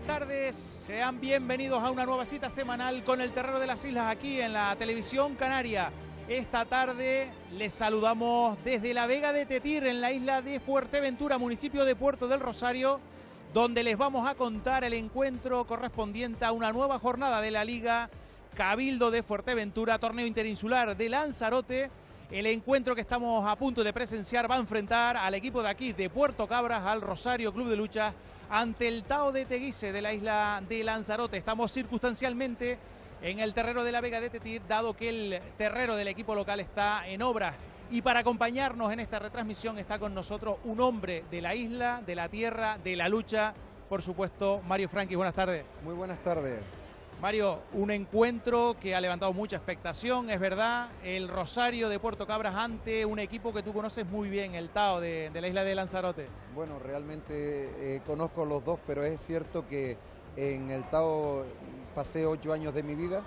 buenas tardes. Sean bienvenidos a una nueva cita semanal con el Terreno de las Islas aquí en la televisión canaria. Esta tarde les saludamos desde la Vega de Tetir en la isla de Fuerteventura, municipio de Puerto del Rosario, donde les vamos a contar el encuentro correspondiente a una nueva jornada de la Liga Cabildo de Fuerteventura, torneo interinsular de Lanzarote. El encuentro que estamos a punto de presenciar va a enfrentar al equipo de aquí, de Puerto Cabras, al Rosario Club de Lucha, ante el Tao de Teguise de la isla de Lanzarote. Estamos circunstancialmente en el terreno de la Vega de Tetir, dado que el terreno del equipo local está en obra. Y para acompañarnos en esta retransmisión está con nosotros un hombre de la isla, de la tierra, de la lucha, por supuesto, Mario Franqui. Buenas tardes. Muy buenas tardes. Mario, un encuentro que ha levantado mucha expectación, es verdad, el Rosario de Puerto Cabras ante un equipo que tú conoces muy bien, el Tao de, la isla de Lanzarote. Bueno, realmente eh, conozco los dos, pero es cierto que en el Tao pasé ocho años de mi vida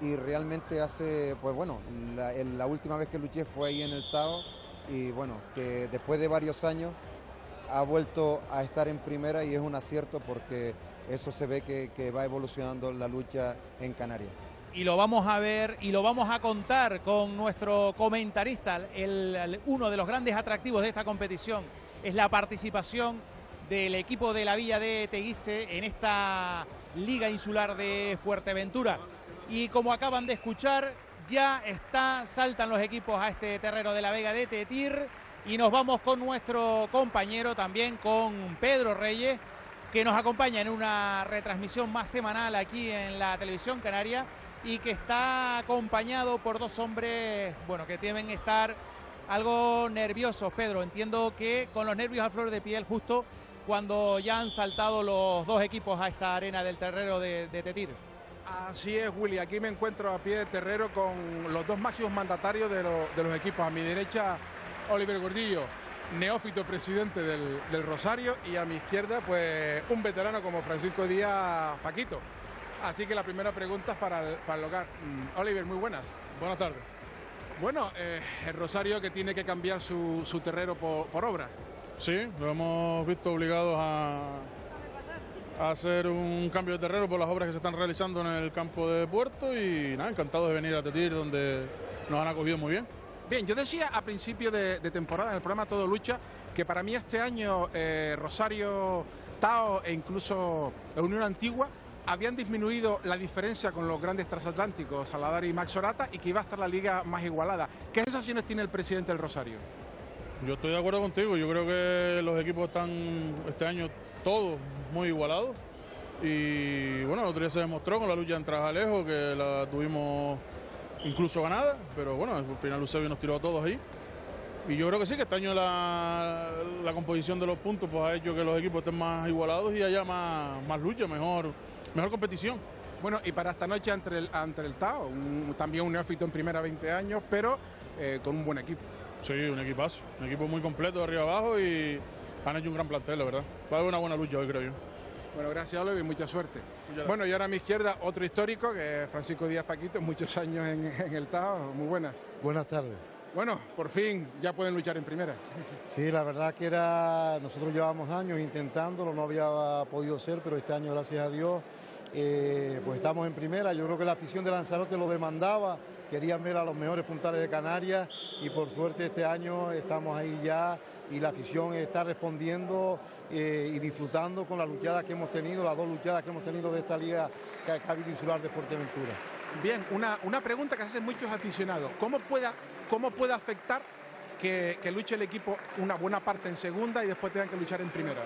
y realmente hace, pues bueno, la, la última vez que luché fue ahí en el Tao y bueno, que después de varios años ha vuelto a estar en primera y es un acierto porque eso se ve que, va evolucionando la lucha en Canarias y lo vamos a ver y lo vamos a contar con nuestro comentarista. uno de los grandes atractivos de esta competición es la participación del equipo de la Villa de Teguise en esta Liga Insular de Fuerteventura. Y como acaban de escuchar, ya está, saltan los equipos a este terreno de la Vega de Tetir y nos vamos con nuestro compañero también, con Pedro Reyes que nos acompaña en una retransmisión más semanal aquí en la televisión canaria y que está acompañado por dos hombres, bueno, que deben estar algo nerviosos, Pedro. Entiendo que con los nervios a flor de piel justo cuando ya han saltado los dos equipos a esta arena del terreno de, de Tetir. Así es, Willy. Aquí me encuentro a pie de terrero con los dos máximos mandatarios de, de los equipos. A mi derecha, Oliver Gordillo, neófito presidente del, Rosario y a mi izquierda pues un veterano como Francisco Díaz Paquito. Así que la primera pregunta es para el, para local. Mm, Oliver, muy buenas. Buenas tardes. Bueno, eh, el Rosario que tiene que cambiar su, su terreno por, obra. Sí, lo hemos visto obligados a, a hacer un cambio de terreno por las obras que se están realizando en el campo de Puerto y nada, encantados de venir a Tetir donde nos han acogido muy bien. Bien, yo decía a principio de, temporada en el programa Todo Lucha que para mí este año eh, Rosario, Tao e incluso Unión Antigua habían disminuido la diferencia con los grandes transatlánticos, Saladar y Max Orata, y que iba a estar la liga más igualada. ¿Qué sensaciones tiene el presidente del Rosario? Yo estoy de acuerdo contigo, yo creo que los equipos están este año todos muy igualados. Y bueno, el otro día se demostró con la lucha en Trajalejo que la tuvimos incluso ganada, pero bueno, al final Eusebio nos tiró a todos ahí. Y yo creo que sí, que este año la, composición de los puntos pues, ha hecho que los equipos estén más igualados y haya más, más lucha, mejor, mejor competición. Bueno, y para esta noche ante el, ante el Tao, también un neófito en primera 20 años, pero eh, con un buen equipo. Sí, un equipazo, un equipo muy completo de arriba abajo y han hecho un gran plantel, la verdad. Va a haber una buena lucha hoy, creo yo. Bueno, gracias Oliver y mucha suerte. Bueno, y ahora a mi izquierda otro histórico, que es Francisco Díaz Paquito, muchos años en, el Tao. Muy buenas. Buenas tardes. Bueno, por fin ya pueden luchar en primera. Sí, la verdad que era, nosotros llevamos años intentándolo, no había podido ser, pero este año, gracias a Dios, eh, pues estamos en primera. Yo creo que la afición de Lanzarote lo demandaba, querían ver a los mejores puntales de Canarias y por suerte este año estamos ahí ya y la afición está respondiendo eh, y disfrutando con las luchadas que hemos tenido, las dos luchadas que hemos tenido de esta Liga Cabildo Insular de Fuerteventura. Bien, una, una pregunta que hacen muchos aficionados. ¿Cómo puede, cómo puede afectar que, que luche el equipo una buena parte en segunda y después tengan que luchar en primera?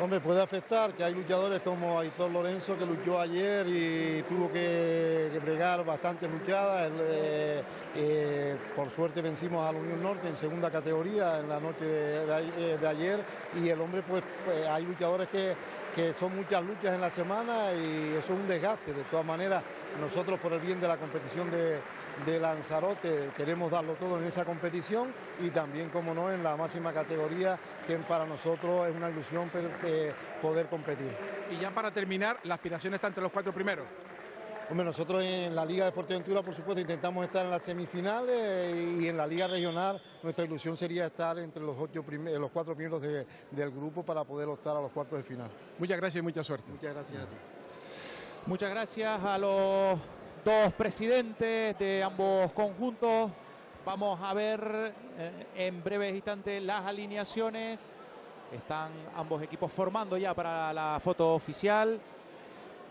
Hombre, puede afectar que hay luchadores como Aitor Lorenzo que luchó ayer y tuvo que, que bregar bastantes luchadas. Eh, eh, por suerte vencimos a la Unión Norte en segunda categoría en la noche de, de ayer y el hombre pues, pues hay luchadores que que son muchas luchas en la semana y eso es un desgaste. De todas maneras, nosotros por el bien de la competición de, Lanzarote queremos darlo todo en esa competición y también, como no, en la máxima categoría, que para nosotros es una ilusión poder competir. Y ya para terminar, la aspiración está entre los cuatro primeros. Hombre, nosotros en la Liga de Fuerteventura, por supuesto, intentamos estar en las semifinales y en la Liga Regional nuestra ilusión sería estar entre los, ocho los cuatro primeros del grupo para poder optar a los cuartos de final. Muchas gracias y mucha suerte. Muchas gracias a ti. Muchas gracias a los dos presidentes de ambos conjuntos. Vamos a ver eh, en breves instantes las alineaciones. Están ambos equipos formando ya para la foto oficial.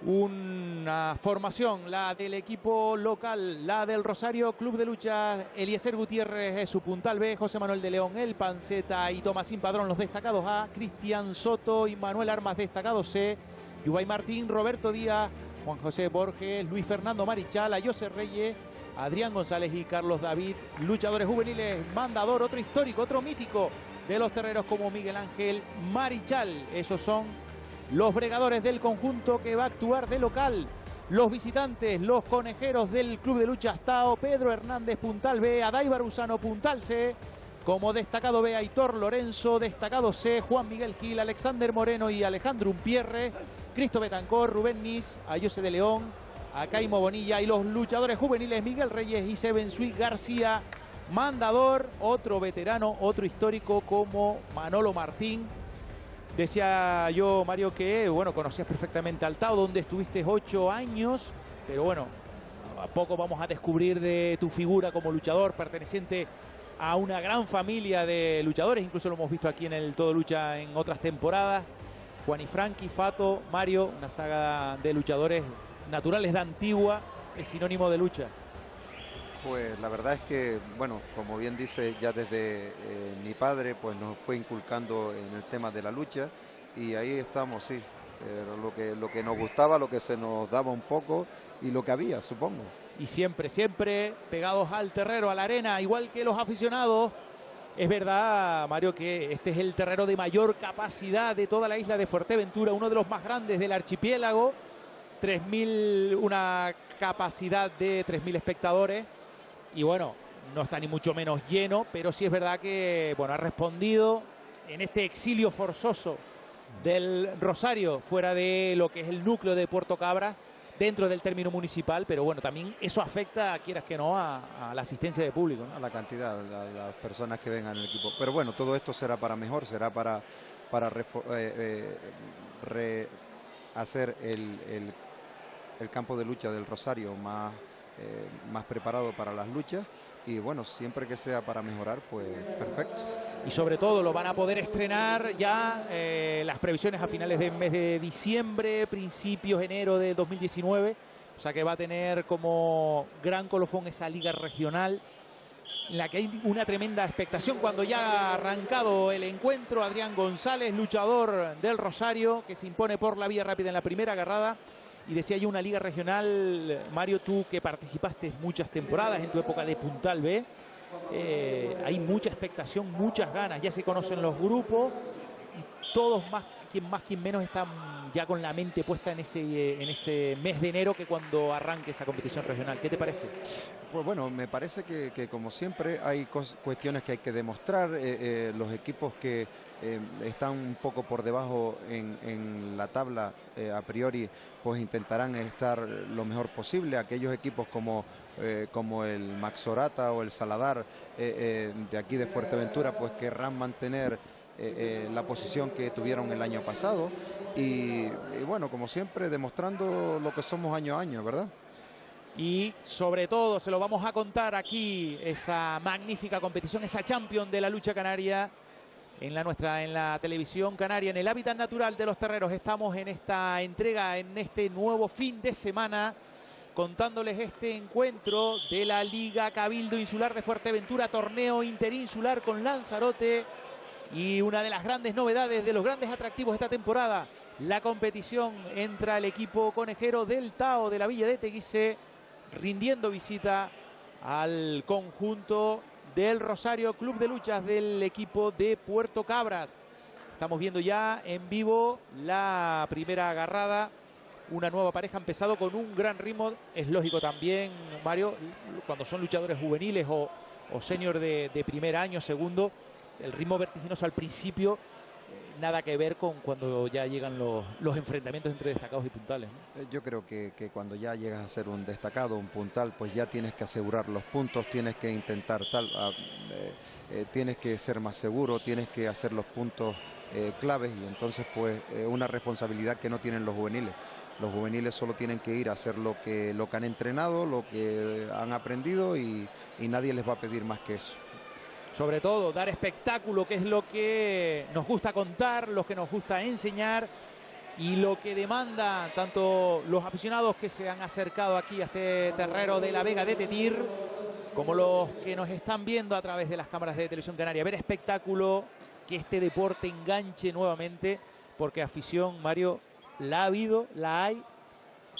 Una formación, la del equipo local, la del Rosario Club de Lucha. Eliezer Gutiérrez es su puntal B, José Manuel de León el Panceta y Tomasín Padrón los destacados A, Cristian Soto y Manuel Armas destacados C, Yubay Martín, Roberto Díaz, Juan José Borges, Luis Fernando Marichal, Ayose Reyes, Adrián González y Carlos David, luchadores juveniles, mandador, otro histórico, otro mítico de los terreros como Miguel Ángel Marichal. Esos son los bregadores del conjunto que va a actuar de local. Los visitantes, los conejeros del Club de Lucha Astao, Pedro Hernández Puntal B, Adai Barusano Puntal C, como destacado B, Aitor Lorenzo, destacado C, Juan Miguel Gil, Alexander Moreno y Alejandro Umpierre, Cristo Betancor, Rubén Nis, Ayose de León, Acaimo Bonilla y los luchadores juveniles Miguel Reyes y Seven Sui García, Mandador, otro veterano, otro histórico como Manolo Martín, Decía yo, Mario, que bueno, conocías perfectamente al Tao, donde estuviste ocho años, pero bueno, a poco vamos a descubrir de tu figura como luchador, perteneciente a una gran familia de luchadores, incluso lo hemos visto aquí en el Todo Lucha en otras temporadas. Juan y Frankie, Fato, Mario, una saga de luchadores naturales de Antigua, es sinónimo de lucha. Pues la verdad es que, bueno, como bien dice, ya desde eh, mi padre, pues nos fue inculcando en el tema de la lucha y ahí estamos, sí. lo, que, lo que nos gustaba, lo que se nos daba un poco y lo que había, supongo. Y siempre, siempre pegados al terreno, a la arena, igual que los aficionados. Es verdad, Mario, que este es el terreno de mayor capacidad de toda la isla de Fuerteventura, uno de los más grandes del archipiélago. 3.000, una capacidad de 3.000 espectadores y bueno, no está ni mucho menos lleno, pero sí es verdad que bueno, ha respondido en este exilio forzoso del Rosario, fuera de lo que es el núcleo de Puerto Cabra, dentro del término municipal, pero bueno, también eso afecta, quieras que no, a, la asistencia de público. A la cantidad, a las personas que vengan al equipo. Pero bueno, todo esto será para mejor, será para, para eh, eh, hacer el, el, el campo de lucha del Rosario más eh, más preparado para las luchas y bueno, siempre que sea para mejorar, pues perfecto. Y sobre todo lo van a poder estrenar ya eh, las previsiones a finales del mes de diciembre, principios enero de 2019. O sea que va a tener como gran colofón esa liga regional en la que hay una tremenda expectación cuando ya ha arrancado el encuentro. Adrián González, luchador del Rosario, que se impone por la vía rápida en la primera agarrada. Y decía yo una liga regional, Mario, tú que participaste muchas temporadas en tu época de Puntal B, eh, hay mucha expectación, muchas ganas, ya se conocen los grupos y todos más, quien más, quien menos están ya con la mente puesta en ese, en ese mes de enero que cuando arranque esa competición regional. ¿Qué te parece? Pues bueno, me parece que, como siempre hay cuestiones que hay que demostrar. Eh, eh, los equipos que eh, están un poco por debajo en, la tabla a priori, pues intentarán estar lo mejor posible. Aquellos equipos como, como el Maxorata o el Saladar de aquí de Fuerteventura, pues querrán mantener eh, eh, la posición que tuvieron el año pasado y, bueno, como siempre, demostrando lo que somos año a año, ¿verdad? Y sobre todo se lo vamos a contar aquí, esa magnífica competición, esa champion de la lucha canaria en la nuestra, en la televisión canaria, en el hábitat natural de los terreros. Estamos en esta entrega, en este nuevo fin de semana, contándoles este encuentro de la Liga Cabildo Insular de Fuerteventura, torneo interinsular con Lanzarote y una de las grandes novedades, de los grandes atractivos de esta temporada, la competición entre el equipo conejero del Tao de la Villa de Teguise, rindiendo visita al conjunto del Rosario Club de Luchas del equipo de Puerto Cabras. Estamos viendo ya en vivo la primera agarrada. Una nueva pareja empezado con un gran ritmo. Es lógico también, Mario, cuando son luchadores juveniles o, o senior de primer año, segundo, el ritmo vertiginoso al principio nada que ver con cuando ya llegan los, los enfrentamientos entre destacados y puntales. Eh, yo creo que, que, cuando ya llegas a ser un destacado, un puntal, pues ya tienes que asegurar los puntos, tienes que intentar tal, uh, eh, tienes que ser más seguro, tienes que hacer los puntos eh, claves y entonces pues una responsabilidad que no tienen los juveniles. Los juveniles solo tienen que ir a hacer lo que, lo que han entrenado, lo que han aprendido y, y nadie les va a pedir más que eso sobre todo dar espectáculo, que es lo que nos gusta contar, lo que nos gusta enseñar y lo que demanda tanto los aficionados que se han acercado aquí a este terrero de la Vega de Tetir, como los que nos están viendo a través de las cámaras de televisión canaria. Ver espectáculo, que este deporte enganche nuevamente, porque afición, Mario, la ha habido, la hay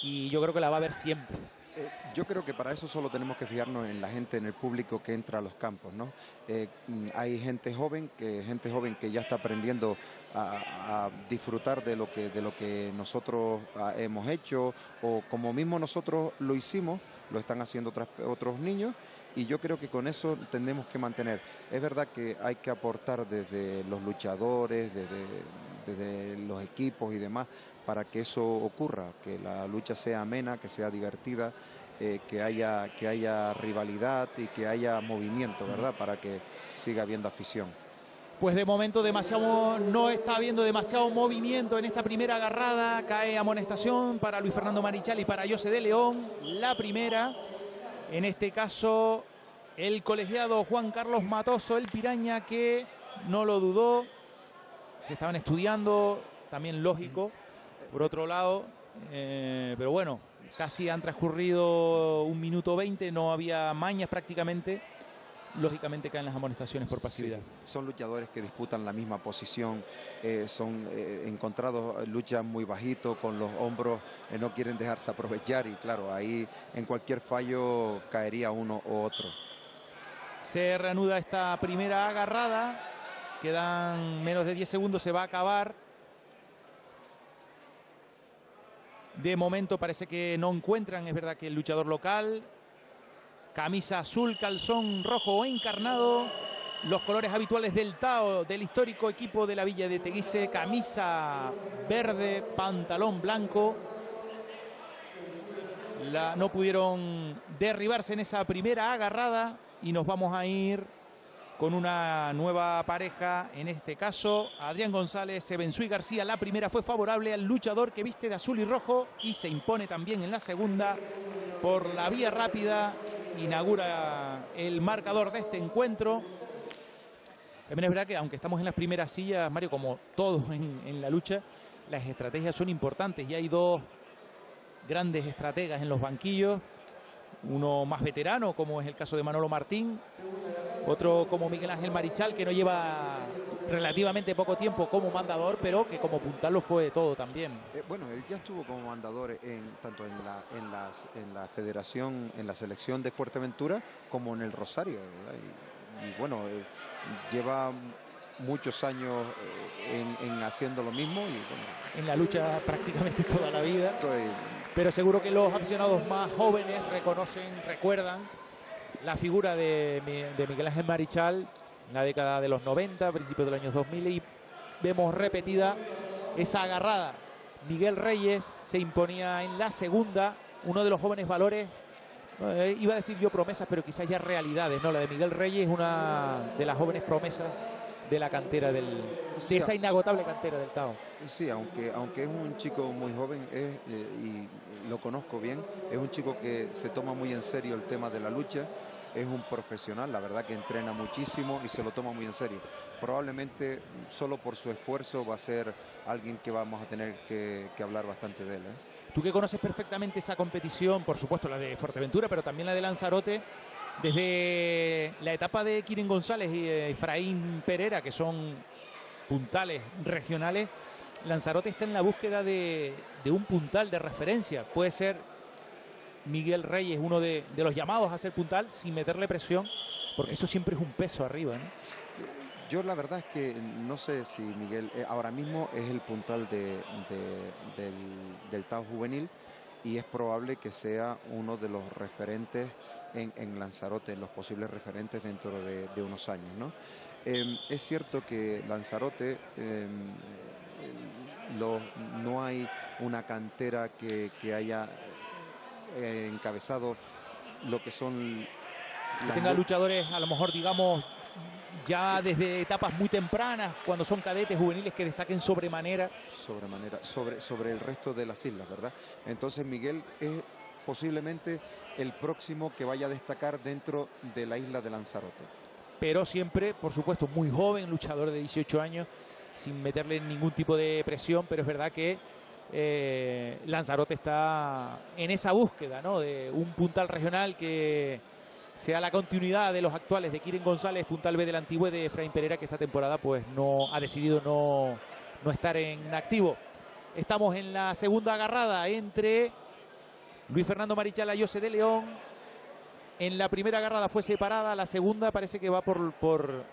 y yo creo que la va a haber siempre. Eh, yo creo que para eso solo tenemos que fijarnos en la gente, en el público que entra a los campos, ¿no? Eh, mm, hay gente joven que gente joven que ya está aprendiendo a, disfrutar de lo que de lo que nosotros ah, hemos hecho o como mismo nosotros lo hicimos, lo están haciendo otros niños y yo creo que con eso tenemos que mantener. Es verdad que hay que aportar desde los luchadores, desde los equipos y demás, para que eso ocurra, que la lucha sea amena, que sea divertida, eh, que, haya, que haya rivalidad y que haya movimiento, ¿verdad? Para que siga habiendo afición. Pues de momento demasiado, no está habiendo demasiado movimiento en esta primera agarrada. Cae amonestación para Luis Fernando Marichal y para José de León. La primera, en este caso, el colegiado Juan Carlos Matoso, el piraña que no lo dudó. Se estaban estudiando, también lógico por otro lado. Eh, pero bueno, casi han transcurrido un minuto 20, no había mañas prácticamente. Lógicamente caen las amonestaciones por pasividad. son luchadores que disputan la misma posición, eh, son eh, encontrados, luchan muy bajito, con los hombros, no quieren dejarse aprovechar y claro, ahí en cualquier fallo caería uno u otro. Se reanuda esta primera agarrada, quedan menos de 10 segundos, se va a acabar. De momento parece que no encuentran, es verdad que el luchador local, camisa azul, calzón rojo o encarnado, los colores habituales del Tao, del histórico equipo de la Villa de Teguise, camisa verde, pantalón blanco. La, no pudieron derribarse en esa primera agarrada y nos vamos a ir con una nueva pareja, en este caso Adrián González, y García. La primera fue favorable al luchador que viste de azul y rojo y se impone también en la segunda por la vía rápida. Inaugura el marcador de este encuentro. También es verdad que aunque estamos en las primeras sillas, Mario, como todos en la lucha, las estrategias son importantes y hay dos grandes estrategas en los banquillos uno más veterano, como es el caso de Manolo Martín, otro como Miguel Ángel Marichal, que no lleva relativamente poco tiempo como mandador, pero que como puntal lo fue todo también. Eh, bueno, él ya estuvo como mandador en, tanto en la, en, las, en la federación, en la selección de Fuerteventura, como en el Rosario. Y, bueno, eh, lleva muchos años eh, en, haciendo lo mismo. Y, En la lucha prácticamente toda la vida. Pero seguro que los aficionados más jóvenes reconocen, recuerdan la figura de, Miguel Ángel Marichal en la década de los 90, principios de los años 2000 y vemos repetida esa agarrada. Miguel Reyes se imponía en la segunda, uno de los jóvenes valores, eh, iba a decir yo promesas, pero quizás ya realidades, ¿no? La de Miguel Reyes es una de las jóvenes promesas de la cantera del de esa inagotable cantera del Tao. Sí, aunque aunque es un chico muy joven es, eh, y lo conozco bien, es un chico que se toma muy en serio el tema de la lucha, es un profesional, la verdad que entrena muchísimo y se lo toma muy en serio. Probablemente solo por su esfuerzo va a ser alguien que vamos a tener que, hablar bastante de él. ¿eh? Tú que conoces perfectamente esa competición, por supuesto la de Fuerteventura, pero también la de Lanzarote, desde la etapa de Kirin González y Efraín Pereira, que son puntales regionales, Lanzarote está en la búsqueda de, un puntal de referencia. Puede ser Miguel Reyes, uno de, los llamados a ser puntal, sin meterle presión, porque eso siempre es un peso arriba. Yo la verdad es que no sé si Miguel eh, ahora mismo es el puntal del, del Tao juvenil y es probable que sea uno de los referentes en, Lanzarote, en los posibles referentes dentro de, unos años. ¿no? Em, es cierto que Lanzarote em, no hay una cantera que, haya eh, encabezado lo que son... Que tenga luchadores, a lo mejor digamos, ya desde etapas muy tempranas, cuando son cadetes juveniles que destaquen sobremanera. Sobremanera, sobre, sobre el resto de las islas, ¿verdad? Entonces Miguel es posiblemente el próximo que vaya a destacar dentro de la isla de Lanzarote. Pero siempre, por supuesto, muy joven, luchador de 18 años, sin meterle ningún tipo de presión, pero es verdad que eh, Lanzarote está en esa búsqueda, ¿no? De un puntal regional que sea la continuidad de los actuales de Kiren González, puntal B del antiguo de Efraín Pereira, que esta temporada pues no ha decidido no, no estar en activo. Estamos en la segunda agarrada entre Luis Fernando Marichal José de León. En la primera agarrada fue separada, la segunda parece que va por, por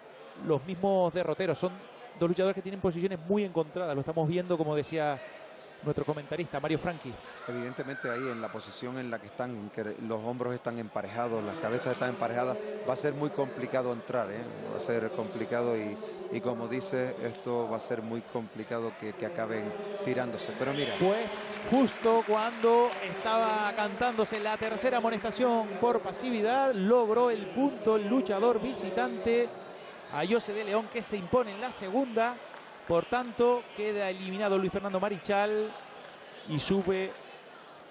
los mismos derroteros. Son dos luchadores que tienen posiciones muy encontradas. Lo estamos viendo, como decía nuestro comentarista, Mario Franchi. Evidentemente ahí en la posición en la que están, en que los hombros están emparejados, las cabezas están emparejadas, va a ser muy complicado entrar, ¿eh? va a ser complicado y, y, como dice, esto va a ser muy complicado que, que, acaben tirándose. Pero mira. Pues justo cuando estaba cantándose la tercera amonestación por pasividad, logró el punto el luchador visitante a José de León que se impone en la segunda. Por tanto, queda eliminado Luis Fernando Marichal y sube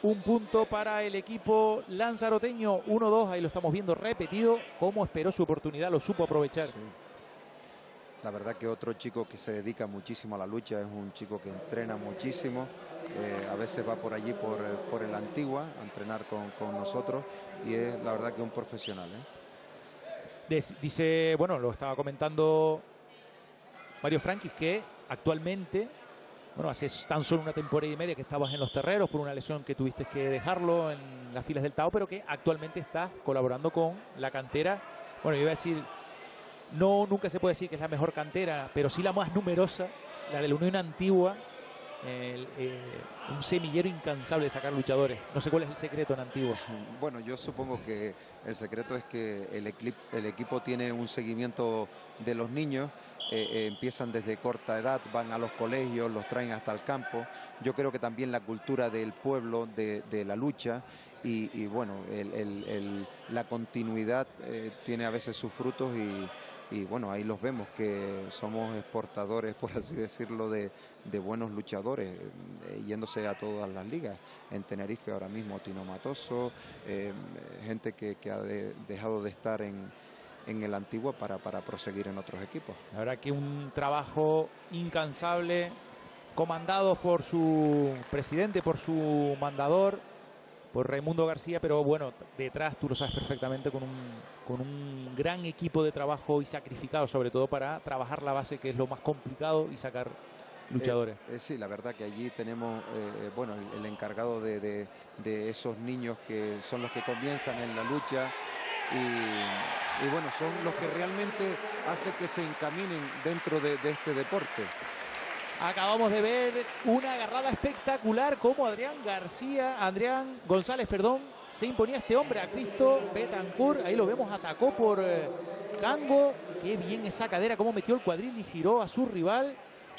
un punto para el equipo lanzaroteño. 1-2, ahí lo estamos viendo repetido. Cómo esperó su oportunidad, lo supo aprovechar. La verdad que otro chico que se dedica muchísimo a la lucha, es un chico que entrena muchísimo. Eh, a veces va por allí, por, por el Antigua, a entrenar con, nosotros. Y es la verdad que un profesional. ¿eh? Dice, bueno, lo estaba comentando Mario Frankis, que actualmente, bueno, hace tan solo una temporada y media que estabas en los terreros por una lesión que tuviste que dejarlo en las filas del Tao, pero que actualmente estás colaborando con la cantera. Bueno, yo iba a decir, no, nunca se puede decir que es la mejor cantera, pero sí la más numerosa, la de la Unión Antigua, eh, un semillero incansable de sacar luchadores. No sé cuál es el secreto en Antigua. Bueno, yo supongo que el secreto es que el, el equipo tiene un seguimiento de los niños eh, eh, empiezan desde corta edad, van a los colegios, los traen hasta el campo. Yo creo que también la cultura del pueblo, de, la lucha y, bueno, la continuidad tiene a veces sus frutos y, bueno, ahí los vemos que somos exportadores, por así decirlo, de, buenos luchadores, yéndose a todas las ligas. En Tenerife ahora mismo Tino Matoso, gente que, ha dejado de estar en en el antiguo para, para proseguir en otros equipos. La verdad que un trabajo incansable, comandado por su presidente, por su mandador, por Raimundo García, pero bueno, detrás tú lo sabes perfectamente con un, con un gran equipo de trabajo y sacrificado sobre todo para trabajar la base que es lo más complicado y sacar luchadores. Eh, eh, sí, la verdad que allí tenemos, eh, bueno, el, encargado de, de, esos niños que son los que comienzan en la lucha y y bueno, son los que realmente hacen que se encaminen dentro de, este deporte. Acabamos de ver una agarrada espectacular como Adrián García, Adrián González, perdón, se imponía este hombre a Cristo Betancourt. Ahí lo vemos, atacó por eh, Cango. Qué bien esa cadera, cómo metió el cuadril y giró a su rival.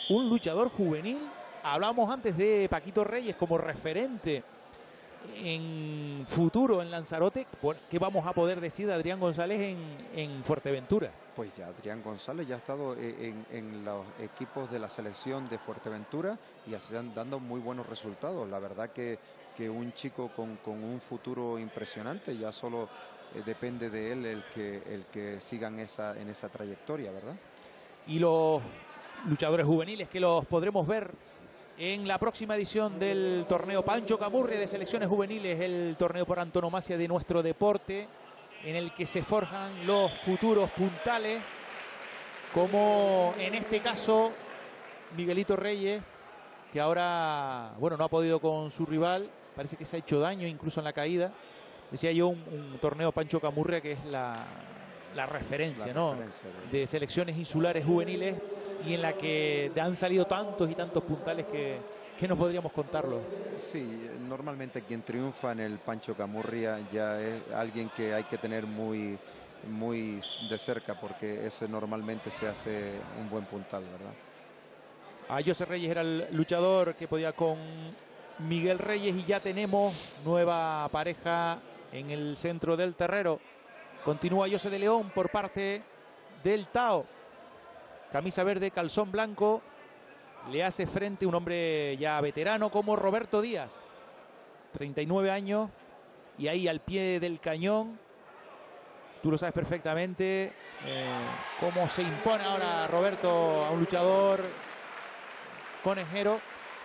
Un luchador juvenil. Hablamos antes de Paquito Reyes como referente en futuro en Lanzarote, ¿qué vamos a poder decir de Adrián González en, Fuerteventura? Pues ya Adrián González ya ha estado e, en, los equipos de la selección de Fuerteventura y están dando muy buenos resultados. La verdad que, que un chico con, un futuro impresionante, ya solo eh, depende de él el que, el que sigan esa, en esa trayectoria, ¿verdad? Y los luchadores juveniles que los podremos ver en la próxima edición del torneo Pancho Camurri de selecciones juveniles, el torneo por antonomasia de nuestro deporte, en el que se forjan los futuros puntales, como en este caso Miguelito Reyes, que ahora, bueno, no ha podido con su rival, parece que se ha hecho daño incluso en la caída. Decía yo un, torneo Pancho Camurria que es la, referencia, ¿no? de selecciones insulares juveniles y en la que han salido tantos y tantos puntales que, ¿qué nos podríamos contarlo? Sí, normalmente quien triunfa en el Pancho Camurria ya es alguien que hay que tener muy, muy de cerca porque ese normalmente se hace un buen puntal, ¿verdad? A José Reyes era el luchador que podía con Miguel Reyes y ya tenemos nueva pareja en el centro del terrero. Continúa José de León por parte del Tao. Camisa verde, calzón blanco. Le hace frente un hombre ya veterano como Roberto Díaz. 39 años. Y ahí al pie del cañón. Tú lo sabes perfectamente. Eh, cómo se impone ahora Roberto a un luchador conejero.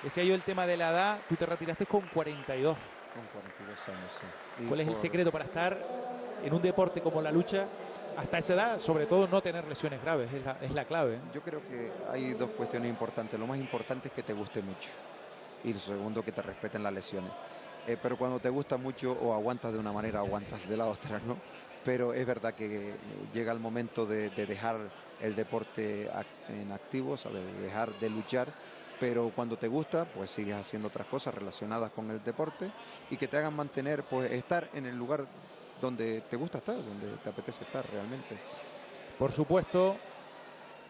Decía yo el tema de la edad. Tú te retiraste con 42. Con 42 años, sí. Y ¿Cuál es el secreto para estar en un deporte como la lucha hasta esa edad? Sobre todo no tener lesiones graves, es la, es la clave. ¿eh? Yo creo que hay dos cuestiones importantes. Lo más importante es que te guste mucho. Y lo segundo, que te respeten las lesiones. Eh, pero cuando te gusta mucho o aguantas de una manera aguantas de la otra, ¿no? Pero es verdad que llega el momento de, de dejar el deporte en activo, ¿sabes? De dejar de luchar. Pero cuando te gusta, pues sigues haciendo otras cosas relacionadas con el deporte y que te hagan mantener, pues estar en el lugar donde te gusta estar, donde te apetece estar realmente. Por supuesto,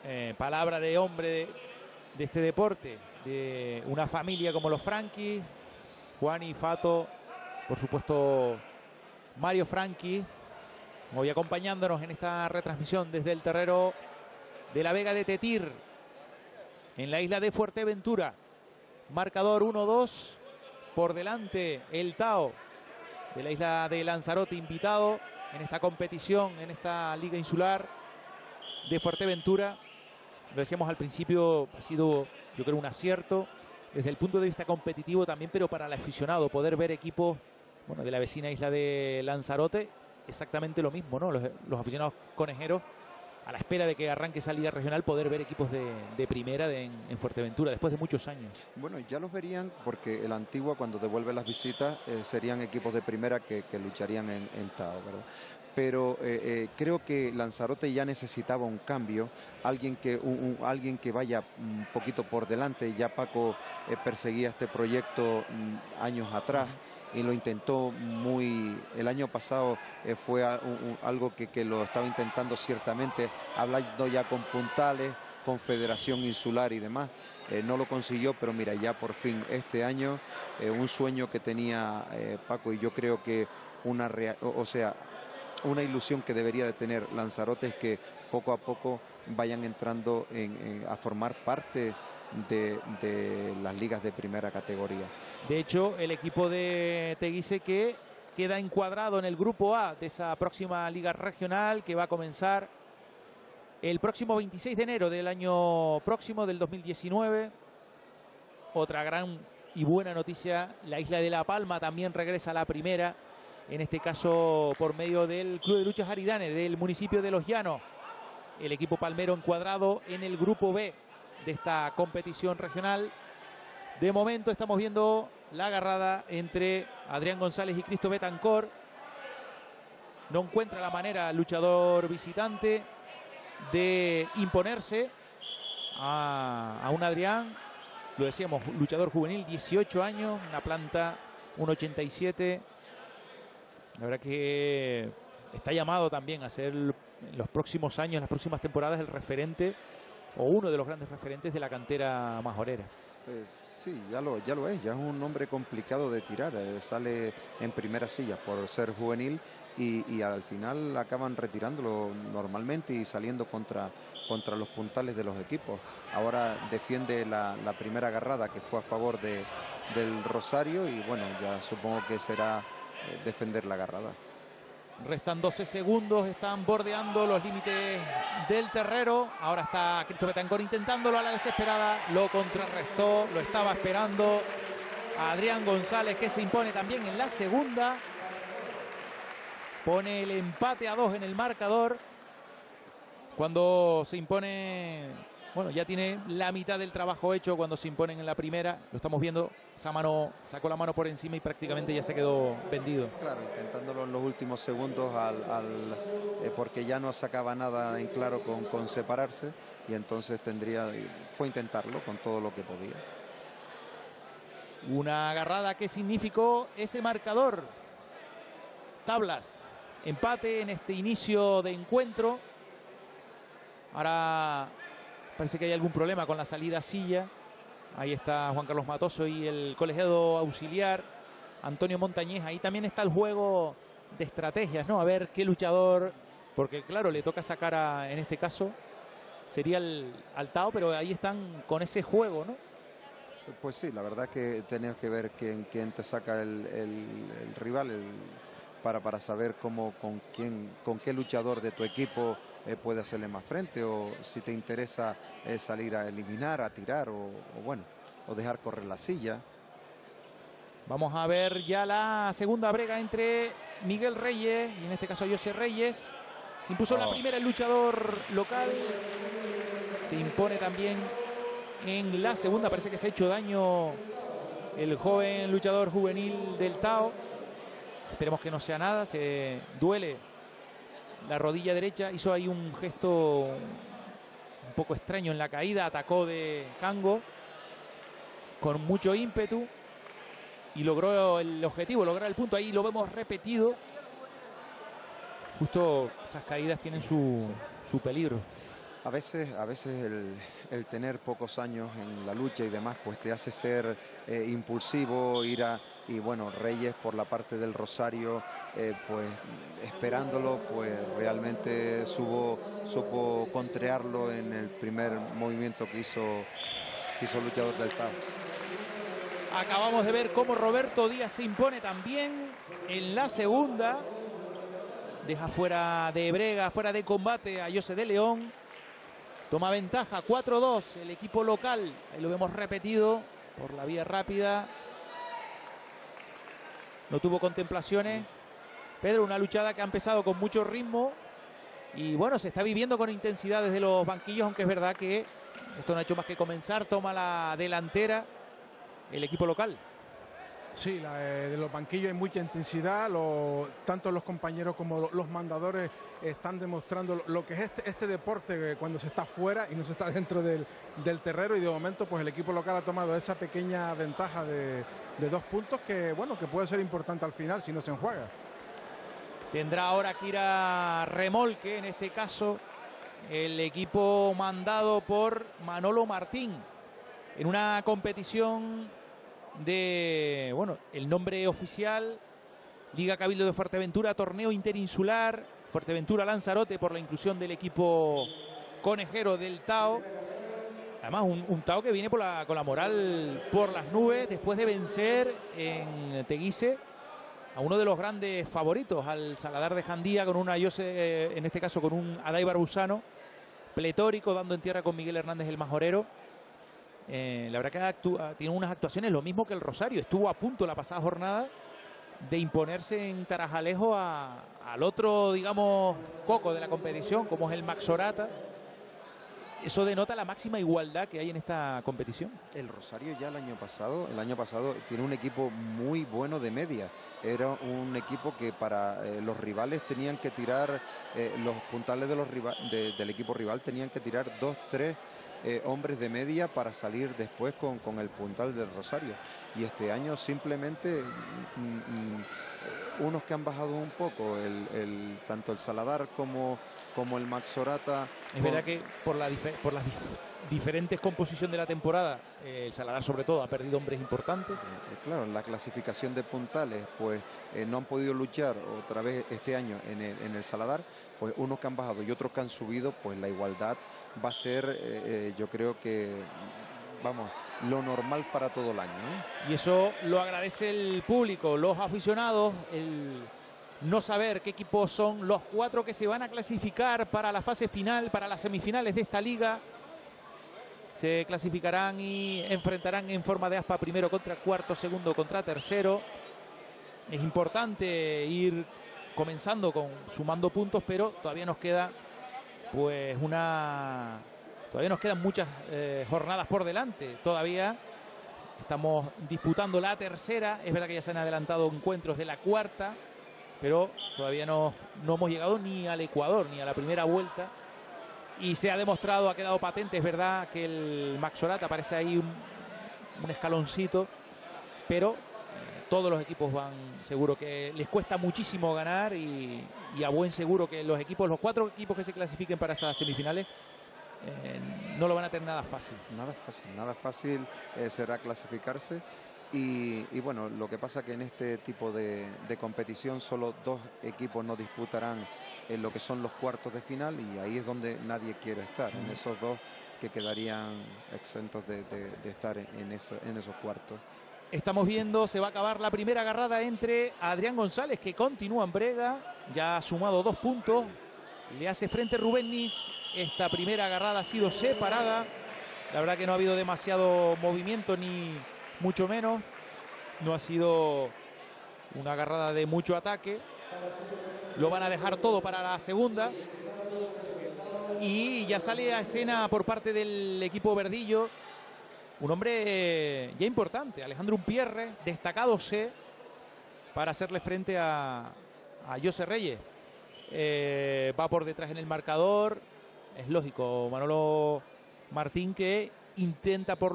eh, palabra de hombre de, este deporte, de una familia como los Frankie, Juan y Fato, por supuesto Mario Franchi, hoy acompañándonos en esta retransmisión desde el terrero de la Vega de Tetir, en la isla de Fuerteventura. Marcador 1-2, por delante el Tao de la isla de Lanzarote invitado en esta competición, en esta liga insular de Fuerteventura. Lo decíamos al principio, ha sido yo creo un acierto desde el punto de vista competitivo también, pero para el aficionado poder ver equipos bueno, de la vecina isla de Lanzarote, exactamente lo mismo, ¿no? Los, los aficionados conejeros a la espera de que arranque esa liga regional, poder ver equipos de, de primera de- en, en Fuerteventura después de muchos años. Bueno, ya los verían porque el Antigua cuando devuelve las visitas eh, serían equipos de primera que, que lucharían en, en Tao, ¿verdad? Pero eh, eh, creo que Lanzarote ya necesitaba un cambio, alguien que, un- un- alguien que vaya un poquito por delante. Ya Paco eh, perseguía este proyecto mm, años atrás y lo intentó muy... El año pasado eh, fue algo que, que lo estaba intentando ciertamente, hablando ya con puntales, con Federación Insular y demás. Eh, no lo consiguió, pero mira, ya por fin este año, eh, un sueño que tenía Paco y yo creo que una, rea- o, sea, una ilusión que debería de tener Lanzarote es que poco a poco vayan entrando en- en- a formar parte de, las ligas de primera categoría. De hecho, el equipo de Teguise que queda encuadrado en el grupo A de esa próxima liga regional que va a comenzar el próximo 26 de enero del año próximo, del 2019. Otra gran y buena noticia, la isla de La Palma también regresa a la primera, en este caso por medio del Club de Luchas Aridane del municipio de Los Llanos. El equipo palmero encuadrado en el grupo B de esta competición regional. De momento estamos viendo la agarrada entre Adrián González y Cristo Betancor. No encuentra la manera luchador visitante de imponerse a, a un Adrián. Lo decíamos, luchador juvenil, 18 años, una planta 1,87. La verdad que está llamado también a ser en los próximos años, en las próximas temporadas, el referente o uno de los grandes referentes de la cantera majorera. Pues sí, ya lo, ya lo es, ya es un hombre complicado de tirar, eh, sale en primera silla por ser juvenil y, y al final acaban retirándolo normalmente y saliendo contra, contra los puntales de los equipos. Ahora defiende la, la primera agarrada que fue a favor de, del Rosario y bueno, ya supongo que será eh, defender la agarrada. Restan 12 segundos, están bordeando los límites del terrero. Ahora está Cristo Betancor intentándolo a la desesperada. Lo contrarrestó, lo estaba esperando. Adrián González que se impone también en la segunda. Pone el empate a dos en el marcador. Cuando se impone, bueno, ya tiene la mitad del trabajo hecho cuando se imponen en la primera. Lo estamos viendo, esa mano sacó la mano por encima y prácticamente ya se quedó vendido. Claro, intentándolo en los últimos segundos al, al- eh, porque ya no sacaba nada en claro con, con separarse y entonces tendría, fue intentarlo con todo lo que podía. Una agarrada que significó ese marcador. Tablas, empate en este inicio de encuentro. Ahora parece que hay algún problema con la salida silla. Ahí está Juan Carlos Matoso y el colegiado auxiliar Antonio Montañez. Ahí también está el juego de estrategias, ¿no? A ver qué luchador, porque claro, le toca sacar a, en este caso, sería el Altao, pero ahí están con ese juego, ¿no? Pues sí, la verdad que tenemos que ver quién, quién te saca el, el, rival para, para saber cómo, con, quién, con qué luchador de tu equipo eh, puede hacerle más frente o si te interesa eh, salir a eliminar, a tirar o, bueno, o dejar correr la silla. Vamos a ver ya la segunda brega entre Miguel Reyes y en este caso José Reyes. Se impuso la oh. primera el luchador local. Se impone también en la segunda. Parece que se ha hecho daño el joven luchador juvenil del Tao. Esperemos que no sea nada. Se duele la rodilla derecha. Hizo ahí un gesto un poco extraño en la caída. Atacó de Kango con mucho ímpetu. Y logró el objetivo, lograr el punto. Ahí lo vemos repetido. Justo esas caídas tienen su, su peligro. A veces, a veces el, tener pocos años en la lucha y demás, pues te hace ser eh, impulsivo, ir a... Y bueno, Reyes por la parte del Rosario, eh, pues esperándolo, pues realmente supo, supo contrearlo en el primer movimiento que hizo, que hizo luchador del TAO. Acabamos de ver cómo Roberto Díaz se impone también en la segunda. Deja fuera de Brega, fuera de combate a José de León. Toma ventaja 4-2 el equipo local. Ahí lo vemos repetido por la vía rápida. No tuvo contemplaciones. Pedro, una luchada que ha empezado con mucho ritmo. Y bueno, se está viviendo con intensidad desde los banquillos, aunque es verdad que esto no ha hecho más que comenzar. Toma la delantera el equipo local. Sí, eh, de los banquillos hay mucha intensidad, tanto los compañeros como los mandadores están demostrando lo, que es este, este, deporte cuando se está fuera y no se está dentro del, terreno y de momento pues el equipo local ha tomado esa pequeña ventaja de, dos puntos que bueno que puede ser importante al final si no se enjuaga. Tendrá ahora que ir a remolque en este caso el equipo mandado por Manolo Martín en una competición de, bueno, el nombre oficial, Liga Cabildo de Fuerteventura, torneo interinsular, Fuerteventura Lanzarote por la inclusión del equipo conejero del Tao. Además, un, Tao que viene con la moral por las nubes después de vencer en Teguise a uno de los grandes favoritos, al Saladar de Jandía, con una Yose, eh, en este caso con un Adai Barbusano, pletórico, dando en tierra con Miguel Hernández el Majorero. Eh, la verdad que tiene unas actuaciones lo mismo que el Rosario. Estuvo a punto la pasada jornada de imponerse en Tarajalejo al otro, digamos, coco de la competición, como es el Max Orata. Eso denota la máxima igualdad que hay en esta competición. El Rosario ya el año pasado, el año pasado tiene un equipo muy bueno de media. Era un equipo que para eh, los rivales tenían que tirar, eh, los puntales de los del equipo rival tenían que tirar dos, tres eh, hombres de media para salir después con, con, el puntal del Rosario. Y este año simplemente mm, mm, unos que han bajado un poco, el, tanto el Saladar como, como el Max Orata. Es verdad que por, la por las diferentes composición de la temporada, eh, el Saladar sobre todo ha perdido hombres importantes. Eh, claro, en la clasificación de puntales, pues no han podido luchar otra vez este año en el, en el Saladar, pues unos que han bajado y otros que han subido, pues la igualdad va a ser, eh, eh, yo creo que, vamos, lo normal para todo el año. Y eso lo agradece el público, los aficionados, el no saber qué equipos son los cuatro que se van a clasificar para la fase final, para las semifinales de esta liga. Se clasificarán y enfrentarán en forma de aspa primero contra cuarto, segundo contra tercero. Es importante ir comenzando con sumando puntos, pero todavía nos queda pues una... Todavía nos quedan muchas eh, jornadas por delante. Todavía estamos disputando la tercera. Es verdad que ya se han adelantado encuentros de la cuarta, pero todavía no, no hemos llegado ni al Ecuador, ni a la primera vuelta. Y se ha demostrado, ha quedado patente, es verdad que el Maxorata aparece ahí un, escaloncito pero todos los equipos van seguro que les cuesta muchísimo ganar y, y a buen seguro que los equipos, los cuatro equipos que se clasifiquen para esas semifinales, eh, no lo van a tener nada fácil. Nada fácil, nada fácil eh, será clasificarse. Y, y, bueno, lo que pasa que en este tipo de, de, competición solo dos equipos no disputarán en lo que son los cuartos de final y ahí es donde nadie quiere estar, en esos dos que quedarían exentos de, de, de estar en, eso, en esos cuartos. Estamos viendo, se va a acabar la primera agarrada entre Adrián González, que continúa en brega, ya ha sumado dos puntos, le hace frente Rubén Nis, esta primera agarrada ha sido separada, la verdad que no ha habido demasiado movimiento ni mucho menos, no ha sido una agarrada de mucho ataque, lo van a dejar todo para la segunda. Y ya sale a escena por parte del equipo verdillo un hombre ya importante, Alejandro Umpierre, destacado C para hacerle frente a, a José Reyes. Eh, va por detrás en el marcador, es lógico, Manolo Martín que intenta por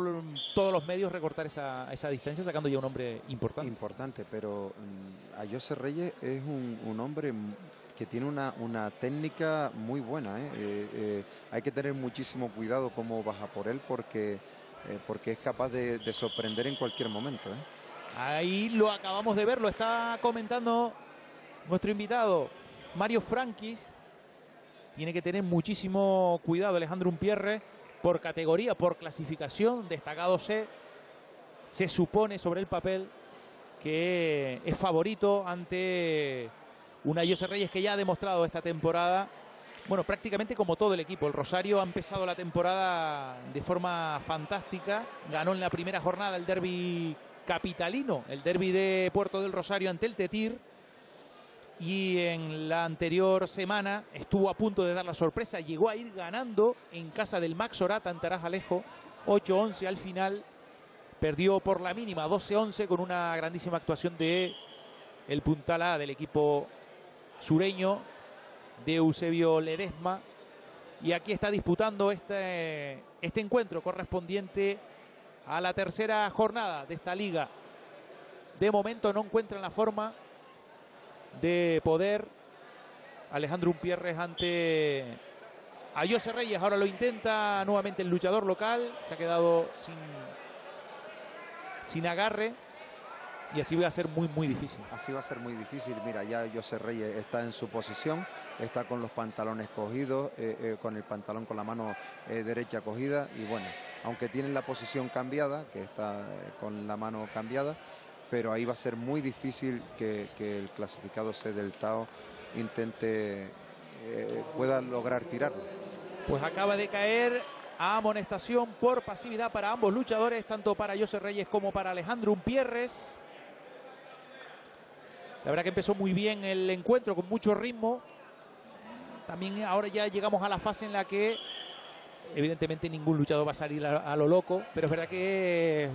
todos los medios recortar esa, esa distancia sacando ya un hombre importante. Importante, pero um, a José Reyes es un, hombre que tiene una, una técnica muy buena. Eh, eh, hay que tener muchísimo cuidado cómo baja por él porque, eh, porque es capaz de, de, sorprender en cualquier momento. ¿eh? Ahí lo acabamos de ver, lo está comentando nuestro invitado Mario Frankis. Tiene que tener muchísimo cuidado Alejandro Umpierre por categoría, por clasificación, destacado C. Se supone sobre el papel que es favorito ante una José Reyes que ya ha demostrado esta temporada, bueno, prácticamente como todo el equipo. El Rosario ha empezado la temporada de forma fantástica. Ganó en la primera jornada el derby capitalino, el derby de Puerto del Rosario ante el Tetir. Y en la anterior semana estuvo a punto de dar la sorpresa. Llegó a ir ganando en casa del Max Orata en Tarajalejo. 8-11 al final. Perdió por la mínima 12-11 con una grandísima actuación de el puntal A del equipo sureño de Eusebio Ledesma. Y aquí está disputando este, este encuentro correspondiente a la tercera jornada de esta liga. De momento no encuentran la forma de poder Alejandro Umpierres ante a José Reyes. Ahora lo intenta nuevamente el luchador local. Se ha quedado sin, sin agarre. Y así va a ser muy, muy difícil. Así va a ser muy difícil. Mira, ya José Reyes está en su posición, está con los pantalones cogidos, eh, eh, con el pantalón con la mano eh, derecha cogida. Y bueno, aunque tiene la posición cambiada, que está con la mano cambiada, pero ahí va a ser muy difícil que, que el clasificado C del Tao intente, pueda lograr tirarlo. Pues acaba de caer amonestación por pasividad para ambos luchadores, tanto para José Reyes como para Alejandro Umpierres. La verdad que empezó muy bien el encuentro, con mucho ritmo. También ahora ya llegamos a la fase en la que evidentemente ningún luchador va a salir a, lo loco, pero es verdad que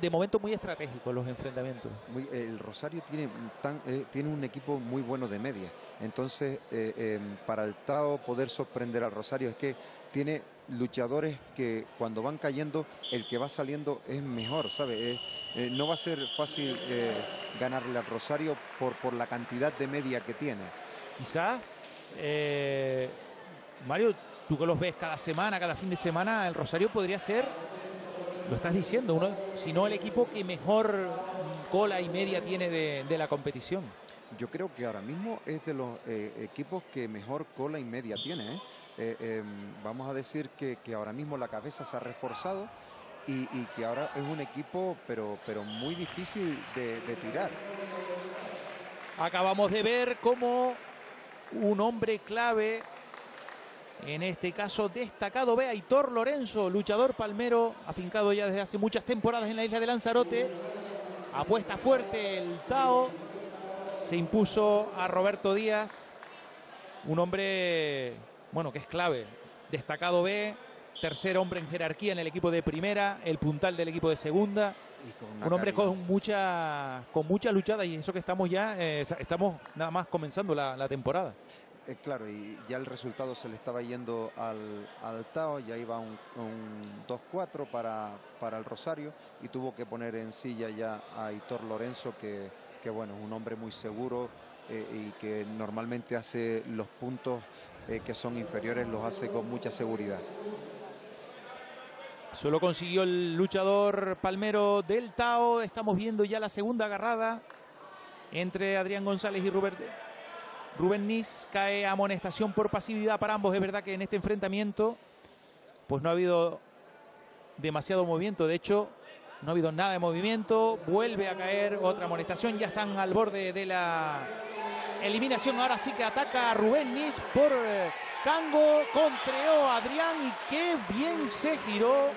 de momento muy estratégico los enfrentamientos. El Rosario tiene, tan, eh, tiene un equipo muy bueno de media, entonces eh, eh, para el Tao poder sorprender al Rosario es que tiene luchadores que cuando van cayendo el que va saliendo es mejor, ¿sabe? Eh, no va a ser fácil eh, ganarle al Rosario por, por la cantidad de media que tiene. Quizás, eh, Mario, tú que los ves cada semana, cada fin de semana, el Rosario podría ser, lo estás diciendo, uno, si no el equipo que mejor cola y media tiene de, de la competición. Yo creo que ahora mismo es de los eh, equipos que mejor cola y media tiene. ¿eh? Eh, eh, vamos a decir que, ahora mismo la cabeza se ha reforzado y, que ahora es un equipo pero, pero muy difícil de, de tirar. Acabamos de ver cómo un hombre clave, en este caso destacado, ve a Aitor Lorenzo, luchador palmero, afincado ya desde hace muchas temporadas en la isla de Lanzarote. Apuesta fuerte el Tao, se impuso a Roberto Díaz, un hombre, bueno, que es clave, destacado B, tercer hombre en jerarquía en el equipo de primera, el puntal del equipo de segunda, un hombre con mucha, con mucha luchada y eso que estamos ya, eh, estamos nada más comenzando la, la temporada. Eh, claro, y ya el resultado se le estaba yendo al, al Tao, ya iba un, un 2-4 para, para el Rosario y tuvo que poner en silla ya a Hitor Lorenzo, que, que bueno, es un hombre muy seguro eh, y que normalmente hace los puntos eh, que son inferiores, los hace con mucha seguridad. Solo consiguió el luchador palmero del Tao. Estamos viendo ya la segunda agarrada entre Adrián González y Rubén, Rubén Nis. Cae amonestación por pasividad para ambos. Es verdad que en este enfrentamiento pues no ha habido demasiado movimiento. De hecho, no ha habido nada de movimiento. Vuelve a caer otra amonestación. Ya están al borde de la eliminación. Ahora sí que ataca a Rubén Nis por eh, Cango. Contreó a Adrián y qué bien se giró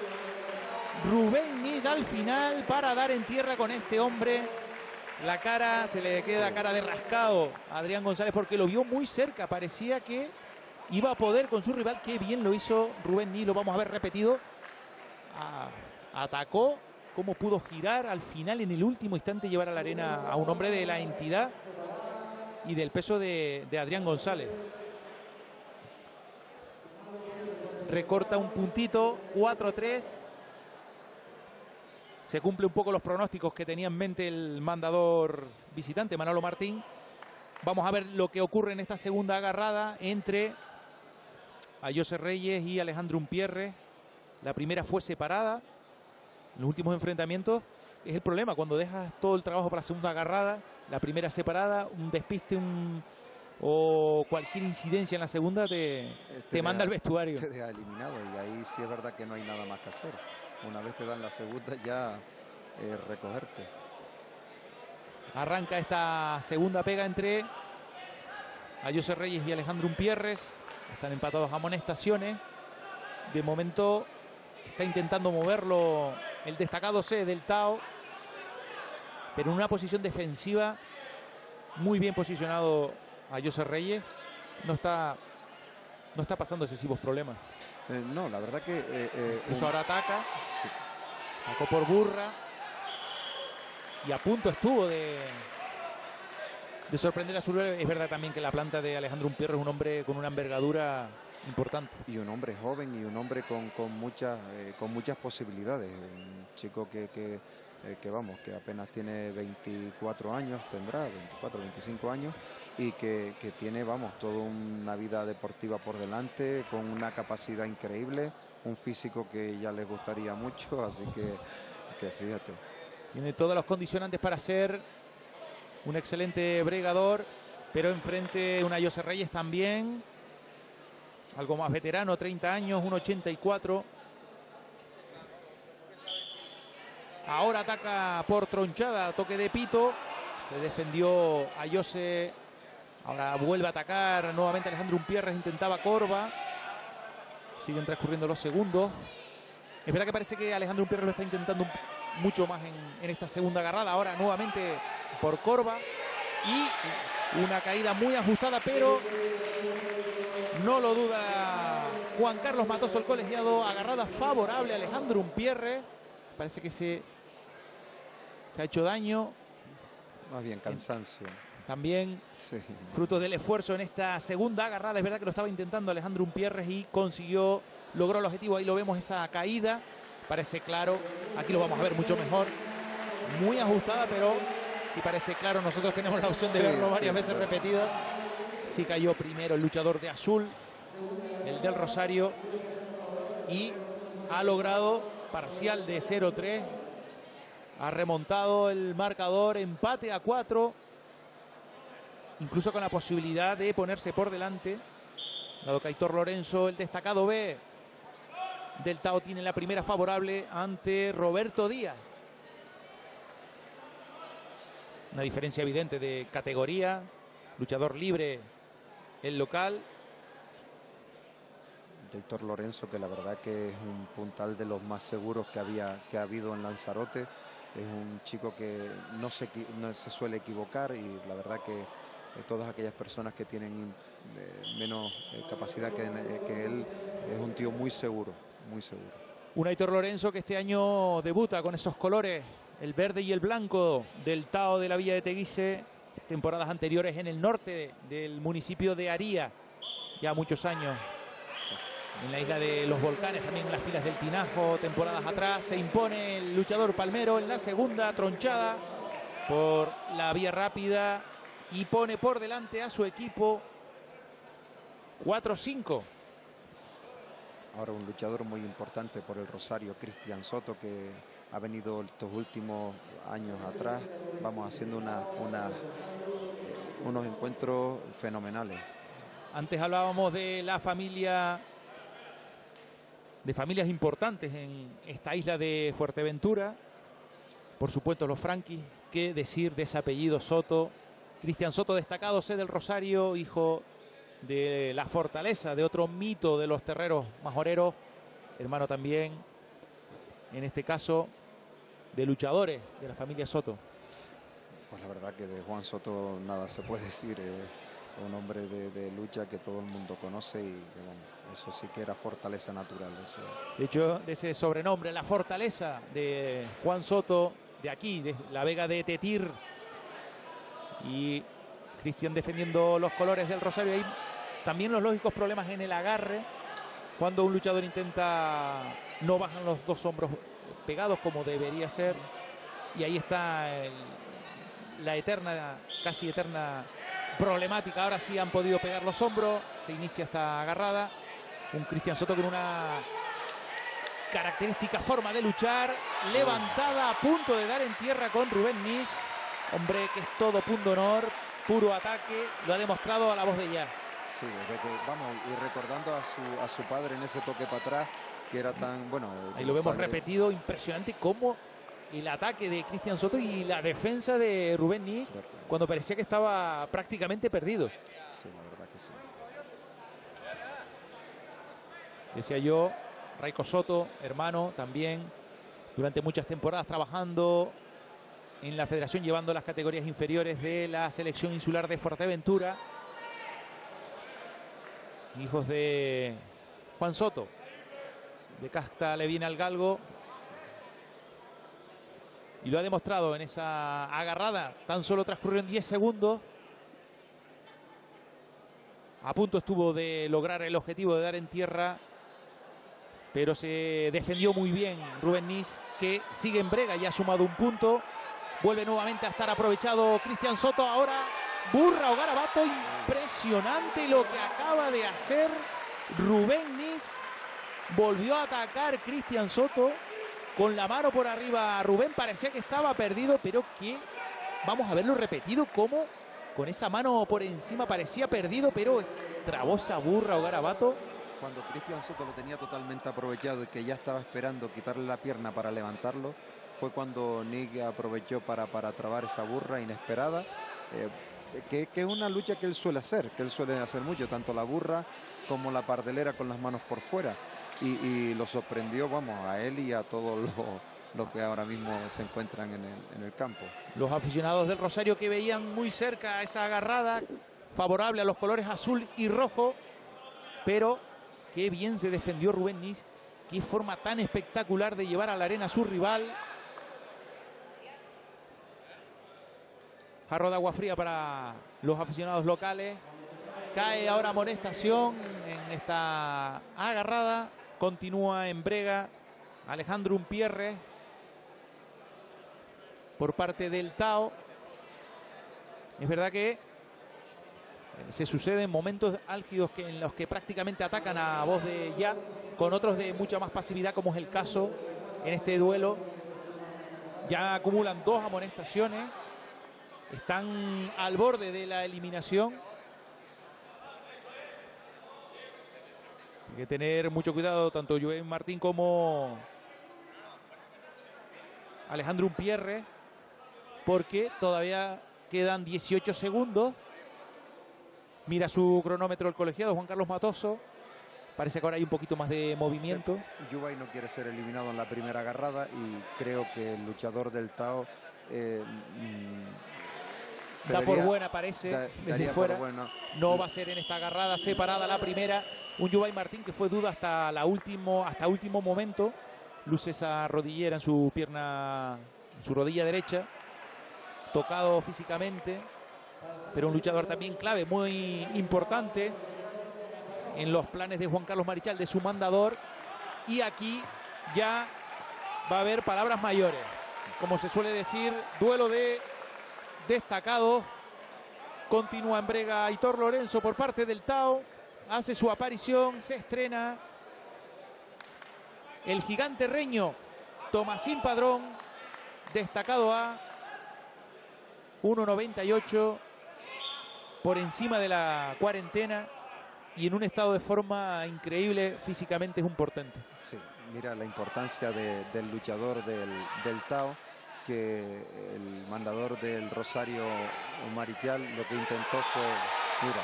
Rubén Nis al final para dar en tierra con este hombre. La cara, se le queda cara de rascado a Adrián González porque lo vio muy cerca. Parecía que iba a poder con su rival. Qué bien lo hizo Rubén Nis. Lo vamos a ver repetido. Ah, atacó. Cómo pudo girar al final en el último instante llevar a la arena a un hombre de la entidad y del peso de, Adrián González. Recorta un puntito, 4-3. Se cumple un poco los pronósticos que tenía en mente el mandador visitante, Manolo Martín. Vamos a ver lo que ocurre en esta segunda agarrada entre Ayose Reyes y Alejandro Umpierre. La primera fue separada. Los últimos enfrentamientos es el problema cuando dejas todo el trabajo para la segunda agarrada, la primera separada, un despiste, un o cualquier incidencia en la segunda te, te manda al vestuario. Te deja eliminado y ahí sí es verdad que no hay nada más que hacer. Una vez te dan la segunda ya eh, recogerte. Arranca esta segunda pega entre Ayose Reyes y Alejandro Umpierres. Están empatados a amonestaciones. De momento está intentando moverlo el destacado C del Tao. Pero en una posición defensiva muy bien posicionado a José Reyes. No está, no está pasando excesivos problemas. Eh, no, la verdad que... eh, eh, Incluso ahora ataca. sí. Atacó por burra. Y a punto estuvo de, de sorprender a su rival. Es verdad también que la planta de Alejandro Umpierre es un hombre con una envergadura importante. Y un hombre joven y un hombre con, con, muchas, eh, con muchas posibilidades. Un chico que, que, eh, que, vamos, que apenas tiene 24 años, tendrá 24, 25 años, y que, que tiene, vamos, toda una vida deportiva por delante, con una capacidad increíble, un físico que ya les gustaría mucho, así que, fíjate. Tiene todas las condicionantes para ser un excelente bregador, pero enfrente una José Reyes también, algo más veterano, 30 años, 1,84. Ahora ataca por tronchada, toque de pito. Se defendió a Jose. Ahora vuelve a atacar nuevamente Alejandro Umpierres, intentaba Corva. Siguen transcurriendo los segundos. Es verdad que parece que Alejandro Umpierres lo está intentando mucho más en, en, esta segunda agarrada. Ahora nuevamente por Corva. Y una caída muy ajustada, pero no lo duda Juan Carlos Matoso, el colegiado. Agarrada favorable a Alejandro Umpierre. Parece que se, se ha hecho daño. Más bien cansancio. También sí. fruto del esfuerzo en esta segunda agarrada. Es verdad que lo estaba intentando Alejandro Umpierres y consiguió, logró el objetivo. Ahí lo vemos esa caída. Parece claro. Aquí lo vamos a ver mucho mejor. Muy ajustada, pero si parece claro, nosotros tenemos la opción de sí, verlo varias sí, veces claro. repetido. Sí cayó primero el luchador de azul, el del Rosario, y ha logrado parcial de 0-3. Ha remontado el marcador, empate a 4. Incluso con la posibilidad de ponerse por delante. Dado que Aitor Lorenzo, el destacado B del Tao, tiene la primera favorable ante Roberto Díaz. Una diferencia evidente de categoría. Luchador libre el local. Héctor Lorenzo, que la verdad que es un puntal de los más seguros que, había, que ha habido en Lanzarote. Es un chico que no se, no se suele equivocar y la verdad que eh, todas aquellas personas que tienen eh, menos eh, capacidad que, él, es un tío muy seguro, muy seguro. Un Aitor Lorenzo que este año debuta con esos colores, el verde y el blanco del Tao de la Villa de Teguise. temporadas anteriores en el norte del municipio de Aría, ya muchos años. En la isla de los volcanes, también en las filas del Tinajo, temporadas atrás, se impone el luchador Palmero en la segunda tronchada por la vía rápida y pone por delante a su equipo 4-5. Ahora un luchador muy importante por el Rosario, Cristian Soto, que ha venido estos últimos años atrás. Vamos haciendo una, una, unos encuentros fenomenales. Antes hablábamos de la familia, de familias importantes en esta isla de Fuerteventura. Por supuesto los Franquis, qué decir de ese apellido Soto. Cristian Soto destacado, C del Rosario, hijo de la fortaleza, de otro mito de los terreros majoreros, hermano también, en este caso, de luchadores de la familia Soto. Pues la verdad que de Juan Soto nada se puede decir, un hombre de, lucha que todo el mundo conoce y eso sí que era fortaleza natural. De hecho, de ese sobrenombre, la fortaleza de Juan Soto, de aquí, de la Vega de Tetir, y Cristian defendiendo los colores del Rosario. Ahí también los lógicos problemas en el agarre. Cuando un luchador intenta, no bajan los dos hombros pegados como debería ser. Y ahí está la eterna, casi eterna problemática. Ahora sí han podido pegar los hombros. Se inicia esta agarrada. Un Cristian Soto con una característica forma de luchar. Levantada a punto de dar en tierra con Rubén Nis. Hombre que es todo punto honor, puro ataque. Lo ha demostrado a la voz de ya. Sí, vamos, y recordando a su, a su padre en ese toque para atrás, que era tan, bueno... Ahí lo vemos repetido, impresionante cómo el ataque de Cristian Soto y la defensa de Rubén Nis cuando parecía que estaba prácticamente perdido. Sí, la verdad que sí. Decía yo, Raico Soto, hermano, también, durante muchas temporadas trabajando en la federación, llevando las categorías inferiores de la selección insular de Fuerteventura hijos de Juan Soto. De casta le viene al galgo. Y lo ha demostrado en esa agarrada. Tan solo transcurrieron 10 segundos. A punto estuvo de lograr el objetivo de dar en tierra. Pero se defendió muy bien Rubén Nis, que sigue en brega y ha sumado un punto. Vuelve nuevamente a estar aprovechado Cristian Soto. Ahora Burra o Garabato, impresionante lo que acaba de hacer Rubén Nis. Volvió a atacar Cristian Soto con la mano por arriba. Rubén parecía que estaba perdido, pero que vamos a verlo repetido como con esa mano por encima parecía perdido, pero trabó esa burra o garabato. Cuando Cristian Soto lo tenía totalmente aprovechado y que ya estaba esperando quitarle la pierna para levantarlo, fue cuando Nick aprovechó para, para trabar esa burra inesperada. Eh, que, es una lucha que él suele hacer, que él suele hacer mucho, tanto la burra como la pardelera con las manos por fuera. Y, lo sorprendió, vamos, a él y a todos los, que ahora mismo se encuentran en el campo. Los aficionados del Rosario que veían muy cerca esa agarrada, favorable a los colores azul y rojo, pero qué bien se defendió Rubén Nis, qué forma tan espectacular de llevar a la arena a su rival. Jarro de agua fría para los aficionados locales. Cae ahora amonestación en esta agarrada. Continúa en brega Alejandro Umpierre por parte del Tao. Es verdad que se suceden momentos álgidos que, en los que prácticamente atacan a voz de ya, con otros de mucha más pasividad, como es el caso en este duelo. Ya acumulan dos amonestaciones. Están al borde de la eliminación. Hay que tener mucho cuidado tanto Joven Martín como Alejandro Umpierre porque todavía quedan 18 segundos. Mira su cronómetro el colegiado Juan Carlos Matoso. Parece que ahora hay un poquito más de movimiento. Yubay no quiere ser eliminado en la primera agarrada y creo que el luchador del Tao eh, mm, da por buena, parece, desde fuera. No va a ser en esta agarrada separada la primera. Un Yubay Martín que fue duda hasta, la último, hasta último momento. Luce esa rodillera en su pierna, en su rodilla derecha. Tocado físicamente. Pero un luchador también clave, muy importante en los planes de Juan Carlos Marichal, de su mandador. Y aquí ya va a haber palabras mayores. Como se suele decir, duelo de destacados. Continúa en brega Aitor Lorenzo por parte del Tao. Hace su aparición, se estrena el gigante reño Tomasín Padrón, destacado a 1.98 por encima de la cuarentena y en un estado de forma increíble, físicamente es un portente. Sí, mira la importancia del luchador del, del, Tao, que el mandador del Rosario Marichal lo que intentó fue, mira.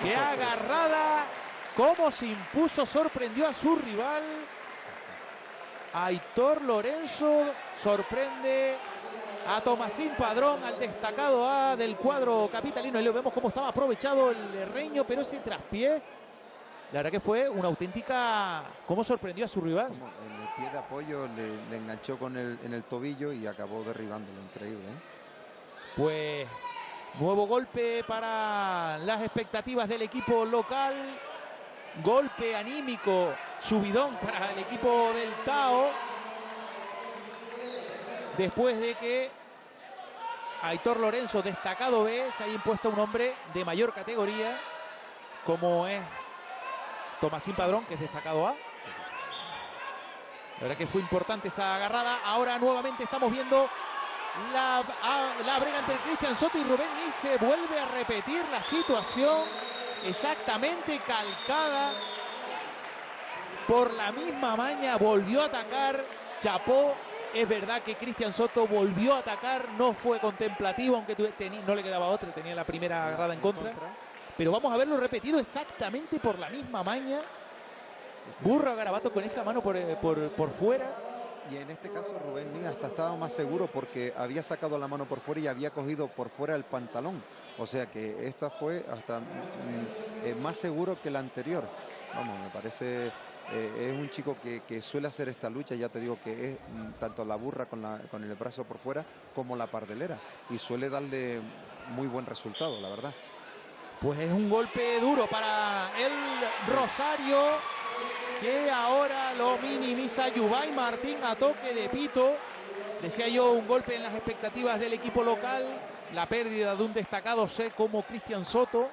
Qué agarrada, cómo se impuso, sorprendió a su rival. Aitor Lorenzo sorprende a Tomasín Padrón, al destacado A del cuadro capitalino. Y lo vemos cómo estaba aprovechado el reño, pero ese traspié, la verdad que fue una auténtica... ¿Cómo sorprendió a su rival? Como el pie de apoyo le, enganchó con el, en el tobillo y acabó derribándolo, increíble. ¿eh? Pues nuevo golpe para las expectativas del equipo local. Golpe anímico, subidón para el equipo del Tao después de que Aitor Lorenzo, destacado B, se haya impuesto a un hombre de mayor categoría, como es Tomasín Padrón, que es destacado A. La verdad que fue importante esa agarrada. Ahora nuevamente estamos viendo la, la brega entre Cristian Soto y Rubén y se vuelve a repetir la situación exactamente calcada por la misma maña. Volvió a atacar, chapó es verdad que Cristian Soto volvió a atacar, no fue contemplativo, aunque no le quedaba otra, tenía la primera agarrada en contra. Pero vamos a verlo repetido exactamente por la misma maña. Burro a Garabato con esa mano por, eh, por, fuera. Y en este caso Rubén Ní hasta estaba más seguro porque había sacado la mano por fuera y había cogido por fuera el pantalón. O sea que esta fue hasta mm, eh, más seguro que la anterior. Vamos, me parece eh, es un chico que, suele hacer esta lucha, ya te digo que es mm, tanto la burra con, con el brazo por fuera como la pardelera y suele darle muy buen resultado, la verdad. Pues es un golpe duro para el Rosario que ahora lo minimiza Yubay Martín a toque de pito. Decía yo, un golpe en las expectativas del equipo local, la pérdida de un destacado C como Cristian Soto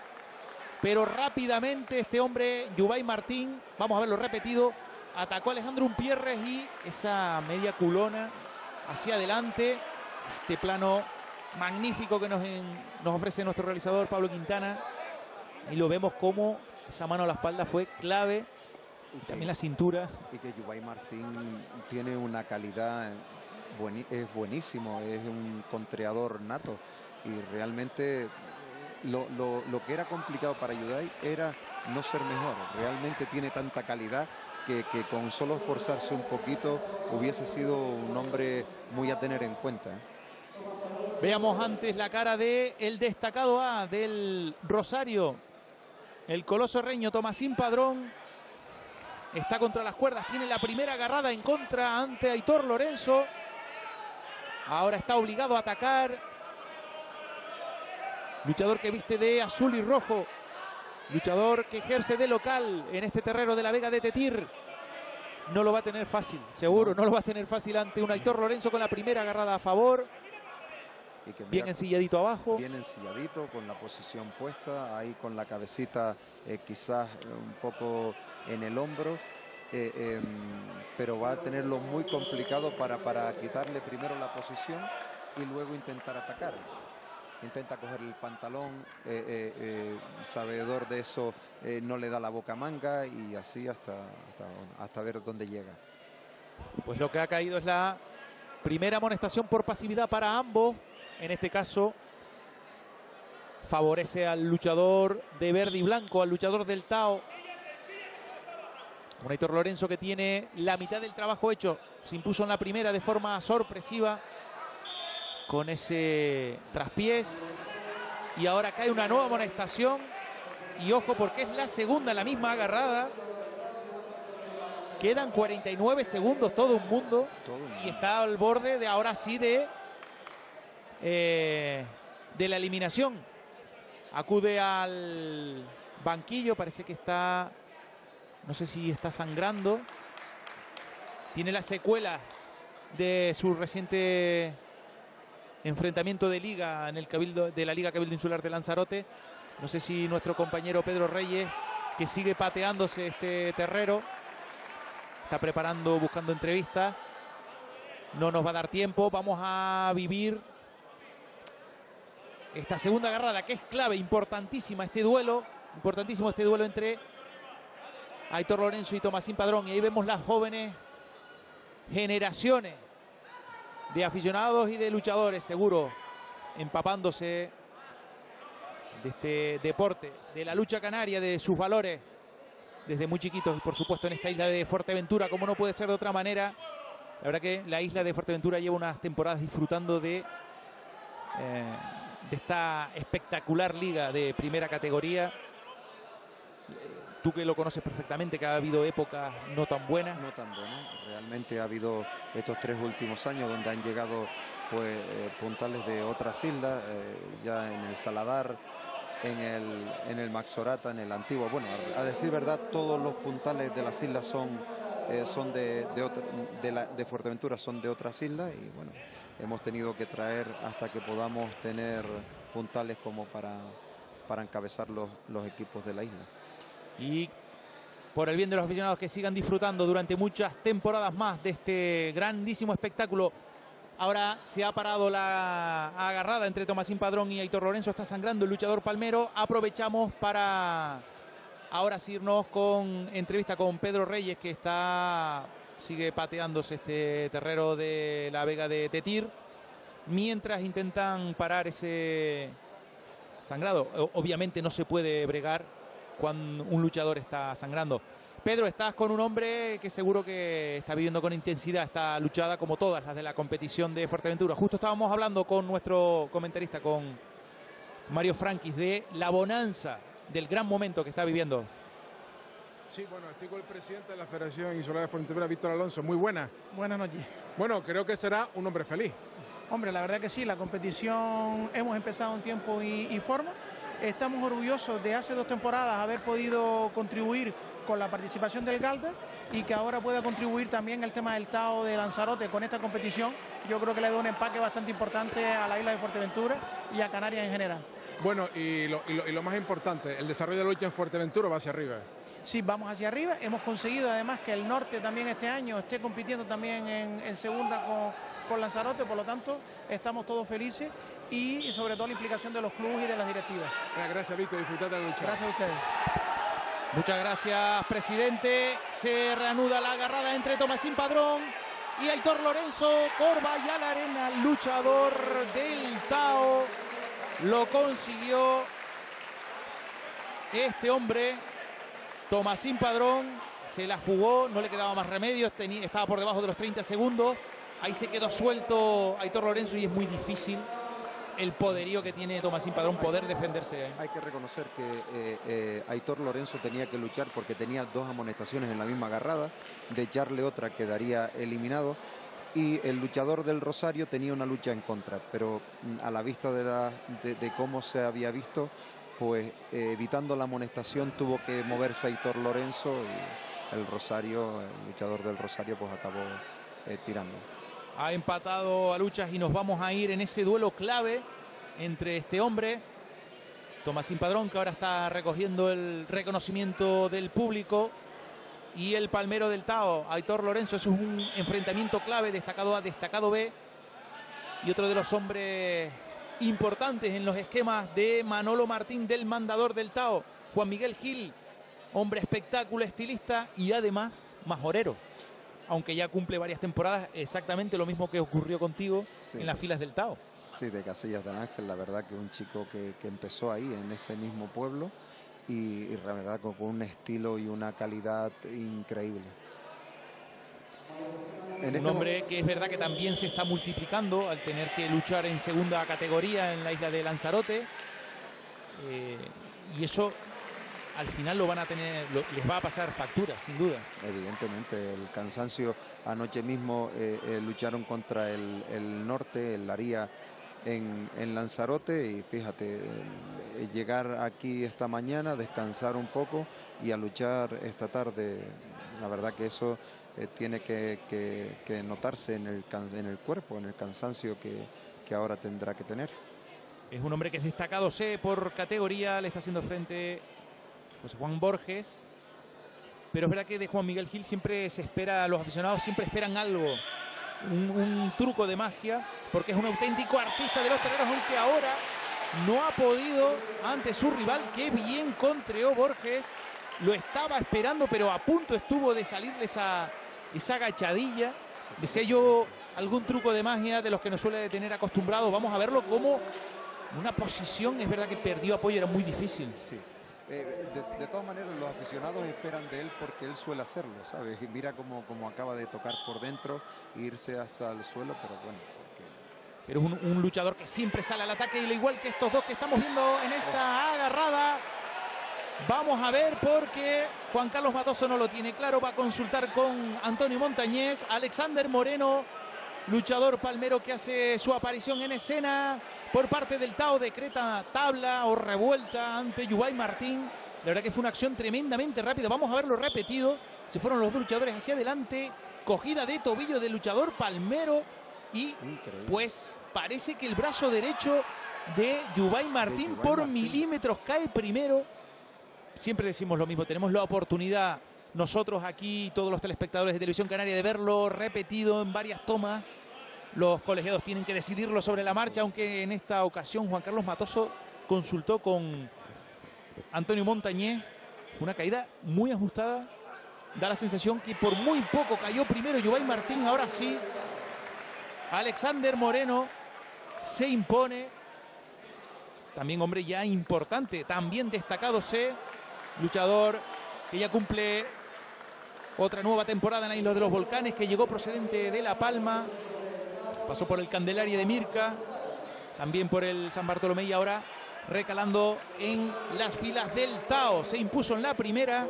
pero rápidamente este hombre, Yubay Martín, vamos a verlo repetido, atacó a Alejandro Umpierres y esa media culona hacia adelante, este plano magnífico que nos, nos ofrece nuestro realizador Pablo Quintana y lo vemos como esa mano a la espalda fue clave y también la cintura. Y que Yubay Martín tiene una calidad, es buenísimo, es un contreador nato y realmente lo, que era complicado para Yudai era no ser mejor. Realmente tiene tanta calidad que, con solo esforzarse un poquito hubiese sido un hombre muy a tener en cuenta. Veamos antes la cara de destacado A del Rosario. El coloso reño Tomasín Padrón está contra las cuerdas. Tiene la primera agarrada en contra ante Aitor Lorenzo. Ahora está obligado a atacar. Luchador que viste de azul y rojo. Luchador que ejerce de local en este terreno de la Vega de Tetir. No lo va a tener fácil, seguro. No lo va a tener fácil ante un Aitor Lorenzo con la primera agarrada a favor. bien ensilladito abajo. Bien ensilladito, con la posición puesta, ahí con la cabecita eh, quizás un poco en el hombro. Eh, em, pero va a tenerlo muy complicado para, para quitarle primero la posición y luego intentar atacar intenta coger el pantalón, eh, eh, eh, sabedor de eso no le da la boca manga y así hasta, hasta, ver dónde llega. Pues lo que ha caído es la primera amonestación por pasividad para ambos. En este caso favorece al luchador de verde y blanco, al luchador del Tao. Héctor Lorenzo que tiene la mitad del trabajo hecho. Se impuso en la primera de forma sorpresiva con ese traspiés. Y ahora cae una nueva amonestación. Y ojo porque es la segunda, la misma agarrada. Quedan 49 segundos todo un mundo. Y está al borde de ahora sí de, eh, de la eliminación. Acude al banquillo, parece que está, no sé si está sangrando. Tiene la secuela de su reciente enfrentamiento de liga en el cabildo de la Liga Cabildo Insular de Lanzarote. No sé si nuestro compañero Pedro Reyes, que sigue pateándose este terrero, está preparando, buscando entrevistas. No nos va a dar tiempo. Vamos a vivir esta segunda agarrada que es clave, importantísima este duelo, importantísimo este duelo entre Aitor Lorenzo y Tomasín Padrón. Y ahí vemos las jóvenes generaciones de aficionados y de luchadores, seguro, empapándose de este deporte, de la lucha canaria, de sus valores, desde muy chiquitos y por supuesto en esta isla de Fuerteventura, como no puede ser de otra manera. La verdad que la isla de Fuerteventura lleva unas temporadas disfrutando de, eh, de esta espectacular liga de primera categoría tú que lo conoces perfectamente, que ha habido épocas no tan buenas. No tan buenas, realmente ha habido estos tres últimos años donde han llegado pues eh, puntales de otras islas, eh, ya en el Saladar, en el, en el Maxorata, en el Antiguo. Bueno, a decir verdad, todos los puntales de las islas son, eh, son de, de, la, de Fuerteventura, son de otras islas y bueno, hemos tenido que traer hasta que podamos tener puntales como para, para encabezar los, los equipos de la isla y por el bien de los aficionados que sigan disfrutando durante muchas temporadas más de este grandísimo espectáculo. Ahora se ha parado la agarrada entre Tomasín Padrón y Aitor Lorenzo. Está sangrando el luchador palmero. Aprovechamos para ahora irnos con entrevista con Pedro Reyes, que está sigue pateándose este terrero de la Vega de Tetir. Mientras intentan parar ese sangrado. Obviamente no se puede bregar cuando un luchador está sangrando. Pedro, estás con un hombre que seguro que está viviendo con intensidad esta luchada como todas las de la competición de Fuerteventura. Justo estábamos hablando con nuestro comentarista, con Mario Franquis, de la bonanza del gran momento que está viviendo. Sí, bueno, estoy con el presidente de la Federación Insular de Fuerteventura, Víctor Alonso. Muy buena. Buenas noches. Bueno, creo que será un hombre feliz. Hombre, la verdad que sí, la competición hemos empezado en tiempo y forma Estamos orgullosos de hace dos temporadas haber podido contribuir con la participación del Galder y que ahora pueda contribuir también el tema del Tao de Lanzarote con esta competición. Yo creo que le da un empaque bastante importante a la isla de Fuerteventura y a Canarias en general. Bueno, y lo, más importante, el desarrollo de la lucha en Fuerteventura va hacia arriba. Sí, vamos hacia arriba. Hemos conseguido además que el norte también este año esté compitiendo también en, segunda con, con Lanzarote, por lo tanto estamos todos felices y sobre todo la implicación de los clubes y de las directivas. Gracias, Víctor. Disfrutar de la lucha. Gracias a ustedes. Muchas gracias, presidente. Se reanuda la agarrada entre Tomasín Padrón y Aitor Lorenzo. Corva y a la arena, luchador del Tao. Lo consiguió este hombre, Tomasín Padrón. Se la jugó, no le quedaba más remedio, estaba por debajo de los 30 segundos. Ahí se quedó suelto Aitor Lorenzo y es muy difícil el poderío que tiene Tomasín Padrón poder defenderse. Hay que reconocer que eh, eh, Aitor Lorenzo tenía que luchar porque tenía dos amonestaciones en la misma agarrada, de echarle otra quedaría eliminado. Y el luchador del Rosario tenía una lucha en contra, pero mm, a la vista de, la, de, cómo se había visto, pues eh, evitando la amonestación tuvo que moverse Aitor Lorenzo y el Rosario, el luchador del Rosario, pues acabó tirando ha empatado a luchas y nos vamos a ir en ese duelo clave entre este hombre, Tomasín Padrón, que ahora está recogiendo el reconocimiento del público, y el palmero del Tao, Aitor Lorenzo. Eso es un enfrentamiento clave, destacado A, destacado B. Y otro de los hombres importantes en los esquemas de Manolo Martín, del mandador del Tao, Juan Miguel Gil, hombre espectáculo, estilista y además majorero aunque ya cumple varias temporadas, exactamente lo mismo que ocurrió contigo en las filas del Tao. Sí, de Casillas del Ángel, la verdad que un chico que, empezó ahí, en ese mismo pueblo, y, la verdad con un estilo y una calidad increíble. un este hombre que es verdad que también se está multiplicando al tener que luchar en segunda categoría en la isla de Lanzarote. Eh, y eso al final lo van a tener, les va a pasar factura, sin duda. Evidentemente, el cansancio anoche mismo eh, eh, lucharon contra el, norte, el Laría en, en Lanzarote y fíjate, eh, llegar aquí esta mañana, descansar un poco y a luchar esta tarde. La verdad que eso tiene que, que- que notarse en el, en el cuerpo, en el cansancio que, que ahora tendrá que tener. Es un hombre que es destacado, sé, por categoría, le está haciendo frente José Juan Borges. Pero es verdad que de Juan Miguel Gil siempre se espera, los aficionados siempre esperan algo, un, truco de magia, porque es un auténtico artista de los terrenos, aunque ahora no ha podido ante su rival. Qué bien contreó Borges, lo estaba esperando, pero a punto estuvo de salirle esa, esa agachadilla. Decía yo algún truco de magia de los que nos suele tener acostumbrados. Vamos a verlo como una posición, es verdad que perdió apoyo, era muy difícil. Sí. Eh, de, todas maneras, los aficionados esperan de él porque él suele hacerlo, ¿sabes? Mira cómo, cómo acaba de tocar por dentro, irse hasta el suelo, pero bueno, porque Pero es un, luchador que siempre sale al ataque, y al igual que estos dos que estamos viendo en esta agarrada. Vamos a ver porque Juan Carlos Matoso no lo tiene claro. Va a consultar con Antonio Montañez. Alexander Moreno, luchador palmero que hace su aparición en escena por parte del Tao. Decreta tabla o revuelta ante Yubay Martín. La verdad que fue una acción tremendamente rápida. Vamos a verlo repetido. Se fueron los dos luchadores hacia adelante. Cogida de tobillo del luchador palmero. Y increíble. pues parece que el brazo derecho de Yubay Martín Yubay por Martín. milímetros cae primero. Siempre decimos lo mismo, tenemos la oportunidad nosotros aquí, todos los telespectadores de Televisión Canaria, de verlo repetido en varias tomas. Los colegiados tienen que decidirlo sobre la marcha, aunque en esta ocasión Juan Carlos Matoso consultó con Antonio Montañé. Una caída muy ajustada. Da la sensación que por muy poco cayó primero Yubay Martín. Ahora sí, Alexander Moreno se impone. También hombre ya importante, también destacado C, luchador que ya cumple otra nueva temporada en la de los Volcanes, que llegó procedente de La Palma, pasó por el Candelaria de Mirca, también por el San Bartolomé y ahora recalando en las filas del Tao. Se impuso en la primera.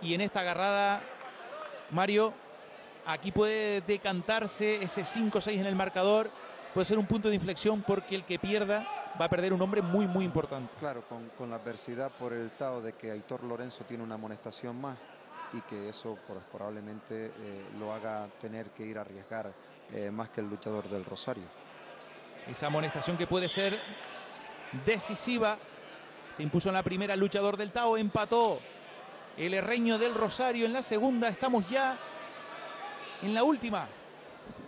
Y en esta agarrada, Mario, aquí puede decantarse ese 5-6 en el marcador, puede ser un punto de inflexión porque el que pierda va a perder un hombre muy, muy importante. Claro, con, con la adversidad por el Tao de que Aitor Lorenzo tiene una amonestación más y que eso pues, probablemente eh, lo haga tener que ir a arriesgar eh, más que el luchador del Rosario. Esa amonestación que puede ser decisiva. Se impuso en la primera el luchador del Tao, empató el herreño del Rosario en la segunda. Estamos ya en la última.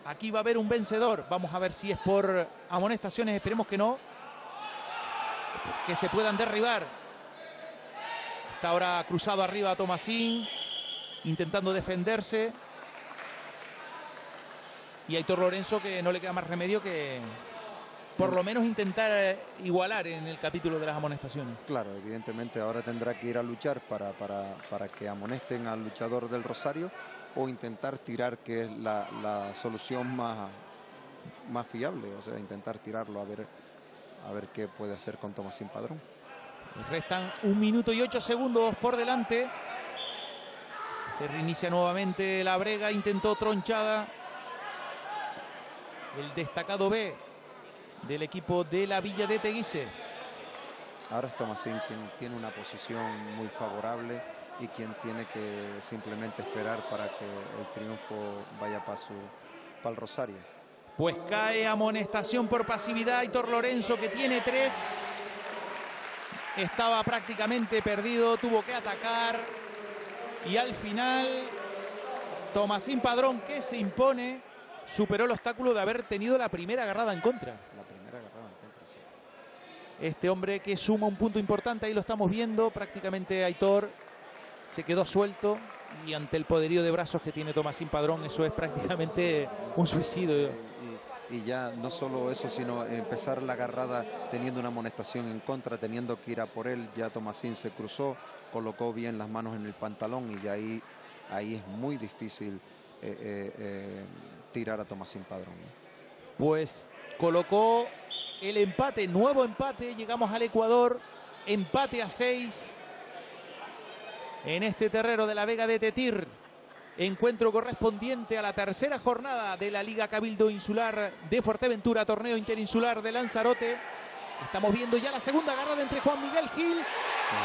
Aquí va a haber un vencedor. Vamos a ver si es por amonestaciones. Esperemos que no. Que se puedan derribar. Está ahora cruzado arriba Tomasín. Intentando defenderse. Y Aitor Lorenzo que no le queda más remedio que por lo menos intentar eh, igualar en el capítulo de las amonestaciones. Claro, evidentemente ahora tendrá que ir a luchar para, para, para que amonesten al luchador del Rosario o intentar tirar, que es la, la solución más, más fiable, o sea, intentar tirarlo a ver, a ver qué puede hacer con Tomasín Padrón. Restan un minuto y ocho segundos por delante. Se reinicia nuevamente la brega, intentó tronchada. El destacado B del equipo de la Villa de Teguise. Ahora es Tomasín quien tiene una posición muy favorable y quien tiene que simplemente esperar para que el triunfo vaya para, su, para el Rosario. Pues cae amonestación por pasividad. Aitor Lorenzo que tiene tres. Estaba prácticamente perdido, tuvo que atacar. Y al final, Tomasín Padrón que se impone, superó el obstáculo de haber tenido la primera agarrada en contra. La primera agarrada en contra, sí. Este hombre que suma un punto importante, ahí lo estamos viendo. Prácticamente Aitor se quedó suelto. Y ante el poderío de brazos que tiene Tomasín Padrón, eso es prácticamente un suicidio. Y, ya no solo eso, sino empezar la agarrada teniendo una amonestación en contra, teniendo que ir a por él. Ya Tomasín se cruzó, colocó bien las manos en el pantalón y ya ahí, ahí es muy difícil eh, eh, eh, tirar a Tomasín Padrón. Pues colocó el empate, nuevo empate. Llegamos al Ecuador, empate a seis en este terreno de la Vega de Tetir. Encuentro correspondiente a la tercera jornada de la Liga Cabildo Insular de Fuerteventura, torneo interinsular de Lanzarote. Estamos viendo ya la segunda agarrada entre Juan Miguel Gil.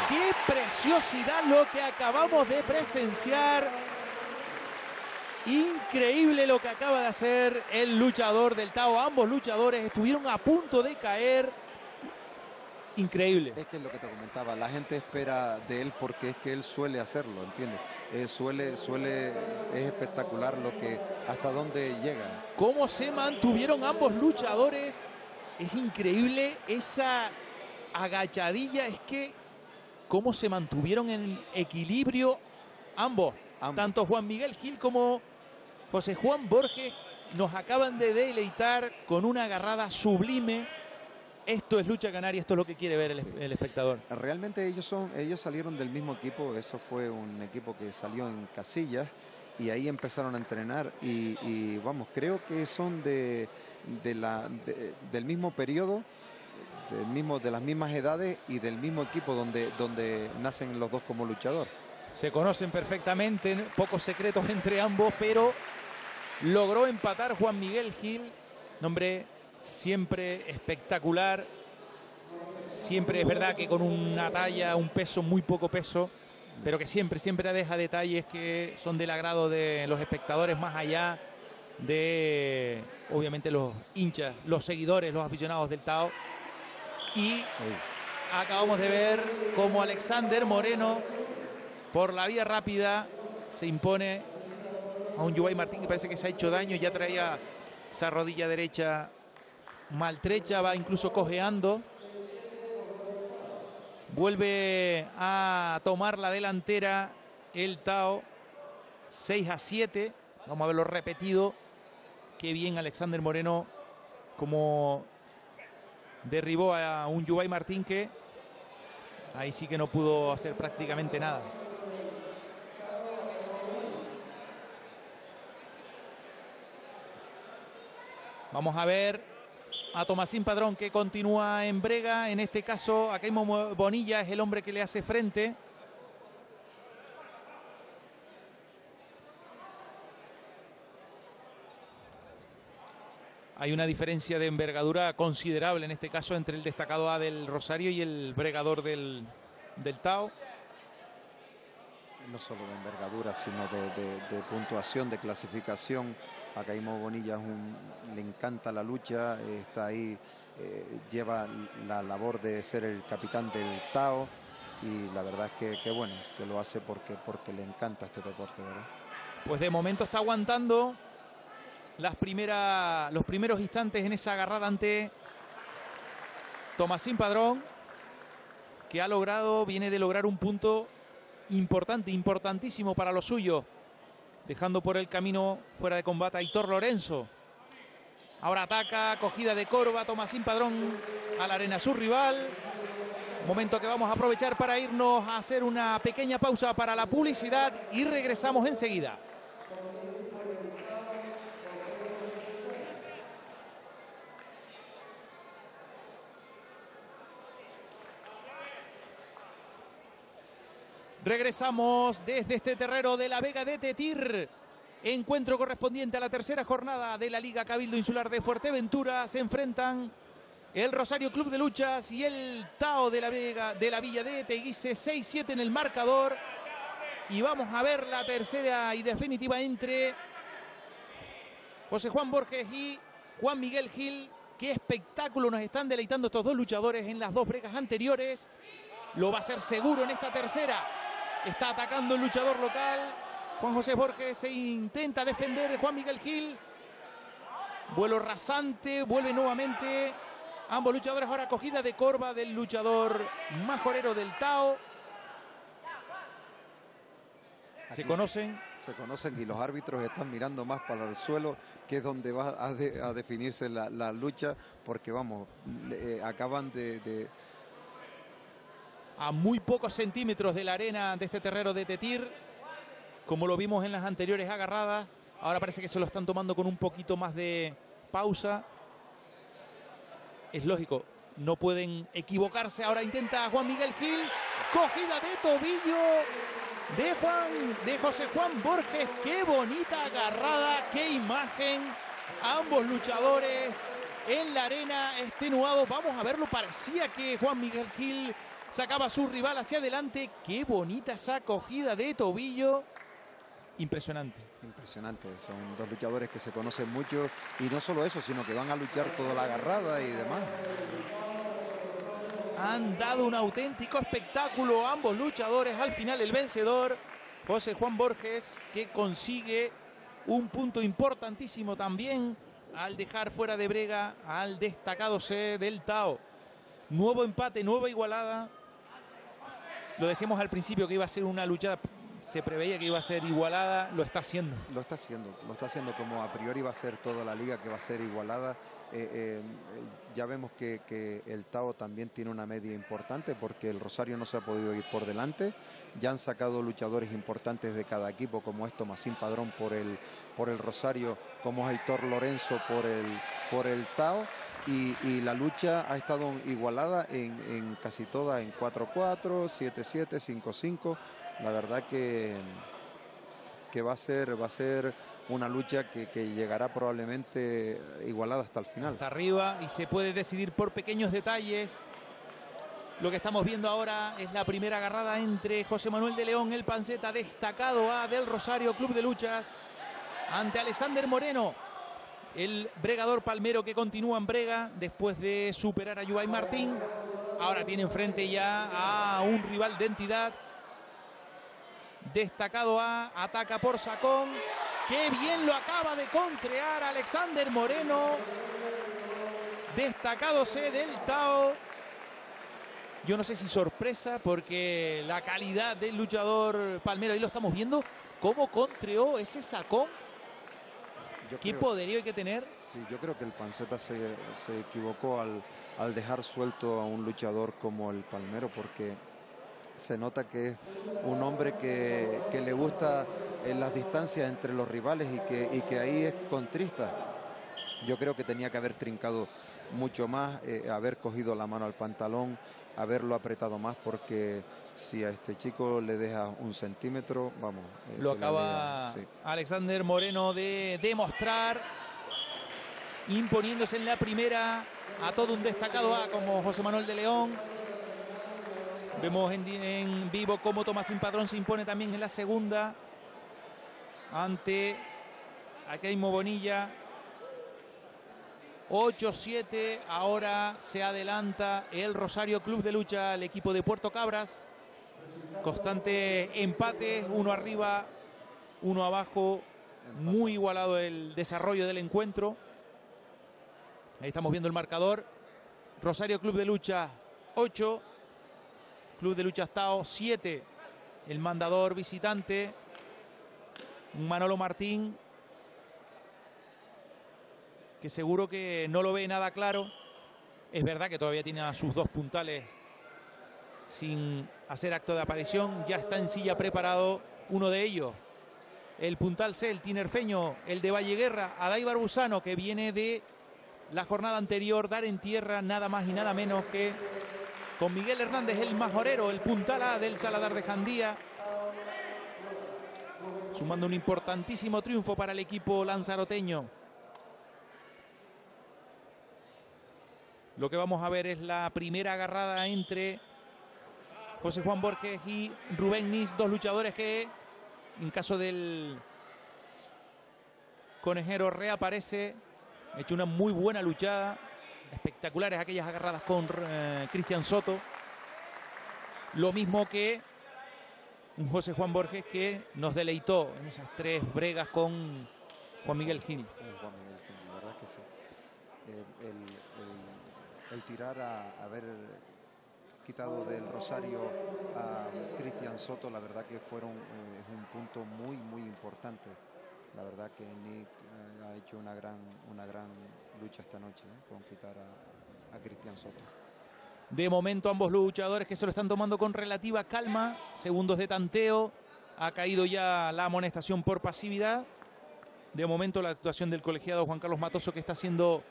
¡Qué preciosidad lo que acabamos de presenciar! Increíble lo que acaba de hacer el luchador del Tao. Ambos luchadores estuvieron a punto de caer. Increíble. Es que es lo que te comentaba, la gente espera de él porque es que él suele hacerlo, ¿entiendes? Él suele, suele, es espectacular lo que, hasta dónde llega. Cómo se mantuvieron ambos luchadores. Es increíble esa agachadilla. Es que cómo se mantuvieron en equilibrio ambos. Ambos. Tanto Juan Miguel Gil como José Juan Borges nos acaban de deleitar con una agarrada sublime. Esto es lucha canaria, esto es lo que quiere ver el, el espectador. Realmente ellos son, ellos salieron del mismo equipo, eso fue un equipo que salió en casillas y ahí empezaron a entrenar y, y, vamos, creo que son de, de la, de- del mismo periodo, del mismo, de las mismas edades y del mismo equipo donde, donde nacen los dos como luchador. Se conocen perfectamente, pocos secretos entre ambos, pero logró empatar Juan Miguel Gil, nombre siempre espectacular. Siempre es verdad que con una talla, un peso, muy poco peso, pero que siempre, siempre deja detalles que son del agrado de los espectadores, más allá de, obviamente, los hinchas, los seguidores, los aficionados del Tao. Y acabamos de ver cómo Alexander Moreno por la vía rápida se impone a un Yubay Martín que parece que se ha hecho daño, ya traía esa rodilla derecha maltrecha, va incluso cojeando. Vuelve a tomar la delantera el Tao 6 a 7. Vamos a verlo repetido. Qué bien Alexander Moreno como derribó a un Yubay Martín que ahí sí que no pudo hacer prácticamente nada. Vamos a ver a Tomasín Padrón que continúa en brega. En este caso, Akeimo Bonilla es el hombre que le hace frente. Hay una diferencia de envergadura considerable en este caso entre el destacado A del Rosario y el bregador del, del Tao. no solo de envergadura, sino de puntuación, de clasificación. A Caimo Bonilla es un- le encanta la lucha, está ahí, eh, lleva la labor de ser el capitán del Tao y la verdad es que, que bueno, que lo hace porque, porque le encanta este deporte, ¿verdad? Pues de momento está aguantando las primeras, los primeros instantes en esa agarrada ante Tomasín Padrón, que ha logrado, viene de lograr un punto importante, importantísimo para lo suyo, dejando por el camino fuera de combate a Hitor Lorenzo. Ahora ataca, cogida de Corva, Tomasín Padrón a la arena su rival. Momento que vamos a aprovechar para irnos a hacer una pequeña pausa para la publicidad y regresamos enseguida. Regresamos desde este terreno de la Vega de Tetir. Encuentro correspondiente a la tercera jornada de la Liga Cabildo Insular de Fuerteventura. Se enfrentan el Rosario Club de Luchas y el Tao de la Vega de la Villa de Teguise. 6-7 en el marcador. Y vamos a ver la tercera y definitiva entre José Juan Borges y Juan Miguel Gil. Qué espectáculo nos están deleitando estos dos luchadores en las dos bregas anteriores. Lo va a hacer seguro en esta tercera. Está atacando el luchador local. Juan José Borges se intenta defender. Juan Miguel Gil. Vuelo rasante. Vuelve nuevamente. Ambos luchadores ahora cogida de corva del luchador majorero del Tao. Se conocen. Se conocen y los árbitros están mirando más para el suelo, que es donde va a, de- a definirse la, la lucha, porque vamos, eh, acaban de- de, a muy pocos centímetros de la arena de este terreno de Tetir, como lo vimos en las anteriores agarradas. Ahora parece que se lo están tomando con un poquito más de pausa. Es lógico, no pueden equivocarse. Ahora intenta Juan Miguel Gil, cogida de tobillo de Juan, de José Juan Borges. Qué bonita agarrada, qué imagen. Ambos luchadores en la arena extenuados. Vamos a verlo. Parecía que Juan Miguel Gil sacaba a su rival hacia adelante. Qué bonita esa acogida de tobillo. Impresionante. Impresionante, son dos luchadores que se conocen mucho y no solo eso, sino que van a luchar toda la agarrada y demás. Han dado un auténtico espectáculo ambos luchadores. Al final el vencedor, José Juan Borges, que consigue un punto importantísimo también al dejar fuera de brega al destacado C del Tao. Nuevo empate, nueva igualada. Lo decíamos al principio que iba a ser una luchada se preveía que iba a ser igualada, lo está haciendo. Lo está haciendo, lo está haciendo como a priori va a ser toda la liga que va a ser igualada. Eh, eh, ya vemos que, el Tao también tiene una media importante porque el Rosario no se ha podido ir por delante. Ya han sacado luchadores importantes de cada equipo, como es Tomasín Padrón por el, por el Rosario, como es Aitor Lorenzo por el, por el Tao. Y, la lucha ha estado igualada en, casi todas, en 4-4, 7-7, 5-5 la verdad que, que va, a ser, va a ser una lucha que, llegará probablemente igualada hasta el final. Hasta arriba y se puede decidir por pequeños detalles. Lo que estamos viendo ahora es la primera agarrada entre José Manuel de León, el panceta destacado A del Rosario Club de Luchas, ante Alexander Moreno, el bregador palmero que continúa en brega después de superar a Yubay Martín. Ahora tiene enfrente ya a un rival de entidad Destacado A, ataca por Sacón. Qué bien lo acaba de contrear Alexander Moreno. Destacado C del Tao. Yo no sé si sorpresa porque la calidad del luchador Palmero, ahí lo estamos viendo, cómo contreó ese Sacón. ¿Qué poderío hay que tener? Sí, yo creo que el Panceta se, equivocó al, al dejar suelto a un luchador como el Palmero porque se nota que es un hombre que, le gusta en las distancias entre los rivales y que, que ahí es contrista. Yo creo que tenía que haber trincado mucho más, eh, haber cogido la mano al pantalón, haberlo apretado más, porque si a este chico le deja un centímetro, vamos. Eh, Lo acaba Alexander Moreno de demostrar, imponiéndose en la primera a todo un destacado A como José Manuel de León. Vemos en, vivo cómo Tomás Padrón se impone también en la segunda ante Akeimo Bonilla. 8-7, ahora se adelanta el Rosario Club de Lucha, el equipo de Puerto Cabras. Constante empate, uno arriba, uno abajo. Muy igualado el desarrollo del encuentro. Ahí estamos viendo el marcador. Rosario Club de Lucha 8, Club de Lucha Estado 7. El mandador visitante. Manolo Martín. Que seguro que no lo ve nada claro. Es verdad que todavía tiene a sus dos puntales sin hacer acto de aparición. Ya está en silla preparado uno de ellos. El puntal el tinerfeño, el de Valle Guerra, Adai Barbusano, que viene de la jornada anterior, dar en tierra nada más y nada menos que con Miguel Hernández, el majorero, el puntala del Saladar de Jandía. Sumando un importantísimo triunfo para el equipo lanzaroteño. Lo que vamos a ver es la primera agarrada entre José Juan Borges y Rubén Nis, dos luchadores que en caso del conejero reaparece. Ha hecho una muy buena luchada espectaculares aquellas agarradas con eh, Cristian Soto. Lo mismo que un José Juan Borges que nos deleitó en esas tres bregas con Juan Miguel Gil. Juan Miguel Gil, la verdad es que sí. El, tirar a haber quitado del Rosario a Cristian Soto, la verdad que fueron eh, un punto muy, muy importante. La verdad que Nick eh, ha hecho una gran, una gran lucha esta noche ¿eh? con quitar a, Cristian Soto. De momento ambos luchadores que se lo están tomando con relativa calma, segundos de tanteo, ha caído ya la amonestación por pasividad. De momento la actuación del colegiado Juan Carlos Matoso que está siendo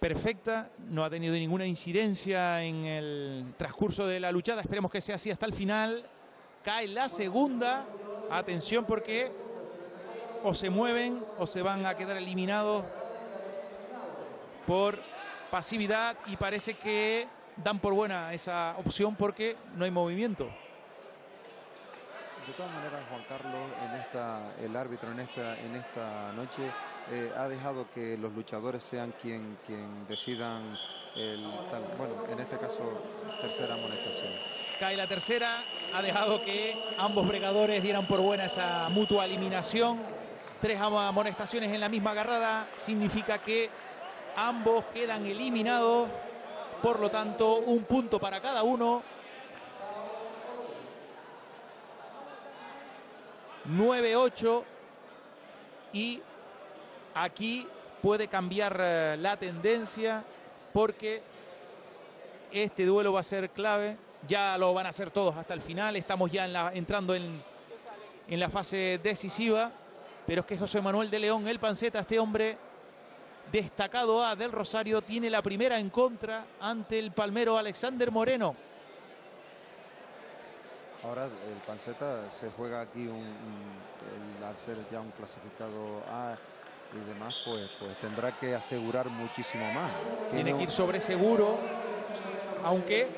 perfecta, no ha tenido ninguna incidencia en el transcurso de la luchada, esperemos que sea así hasta el final. cae la segunda. Atención porque o se mueven o se van a quedar eliminados por pasividad y parece que dan por buena esa opción porque no hay movimiento. De todas maneras, Juan Carlos, el árbitro en esta, en esta noche eh, ha dejado que los luchadores sean quien, quien decidan el bueno, en este caso, tercera amonestación. Cae la tercera, ha dejado que ambos bregadores dieran por buena esa mutua eliminación. Tres amonestaciones en la misma agarrada significa que ambos quedan eliminados. Por lo tanto, un punto para cada uno. 9-8 y aquí puede cambiar eh, la tendencia porque este duelo va a ser clave. Ya lo van a hacer todos hasta el final. Estamos ya entrando en, en la fase decisiva. Pero es que José Manuel de León, el panceta, este hombre destacado A del Rosario, tiene la primera en contra ante el palmero Alexander Moreno. Ahora el panceta se juega aquí un, al ser ya un clasificado A y demás, pues, pues tendrá que asegurar muchísimo más. Tiene, que ir sobre seguro, aunque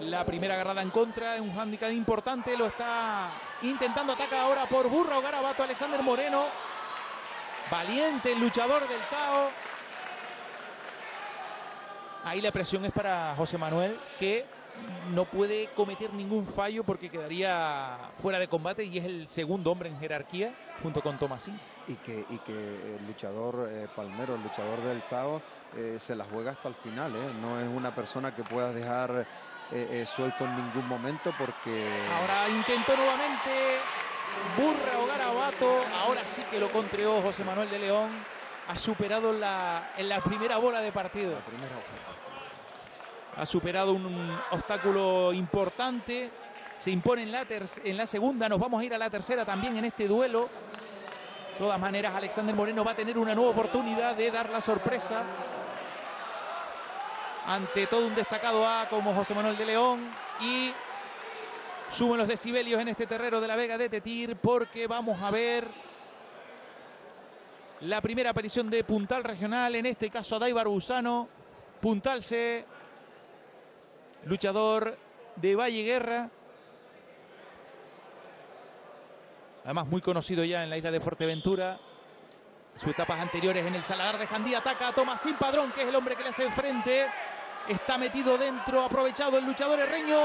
la primera agarrada en contra es un handicap importante, lo está intentando atacar ahora por burro o garabato Alexander Moreno. Valiente el luchador del Tao. Ahí la presión es para José Manuel, que no puede cometer ningún fallo porque quedaría fuera de combate y es el segundo hombre en jerarquía junto con Tomasín. Y que, y que el luchador eh, Palmero, el luchador del Tao, eh, se la juega hasta el final. ¿eh? No es una persona que pueda dejar suelto en ningún momento porque... Ahora intentó nuevamente Burra o Garabato. Ahora sí que lo contreó José Manuel de León. Ha superado la, en la primera bola de partido. Ha superado un obstáculo importante. Se impone en la, en la segunda. Nos vamos a ir a la tercera también en este duelo. De todas maneras, Alexander Moreno va a tener una nueva oportunidad de dar la sorpresa ante todo un destacado A como José Manuel de León. Y suben los decibelios en este terreno de la Vega de Tetir porque vamos a ver la primera aparición de Puntal Regional, en este caso Adai Barbusano. Puntalse, luchador de Valle Guerra. Además muy conocido ya en la isla de Fuerteventura. Sus etapas anteriores en el Saladar de Jandía ataca a Tomás Sin Padrón, que es el hombre que le hace enfrente. Está metido dentro, aprovechado el luchador herreño.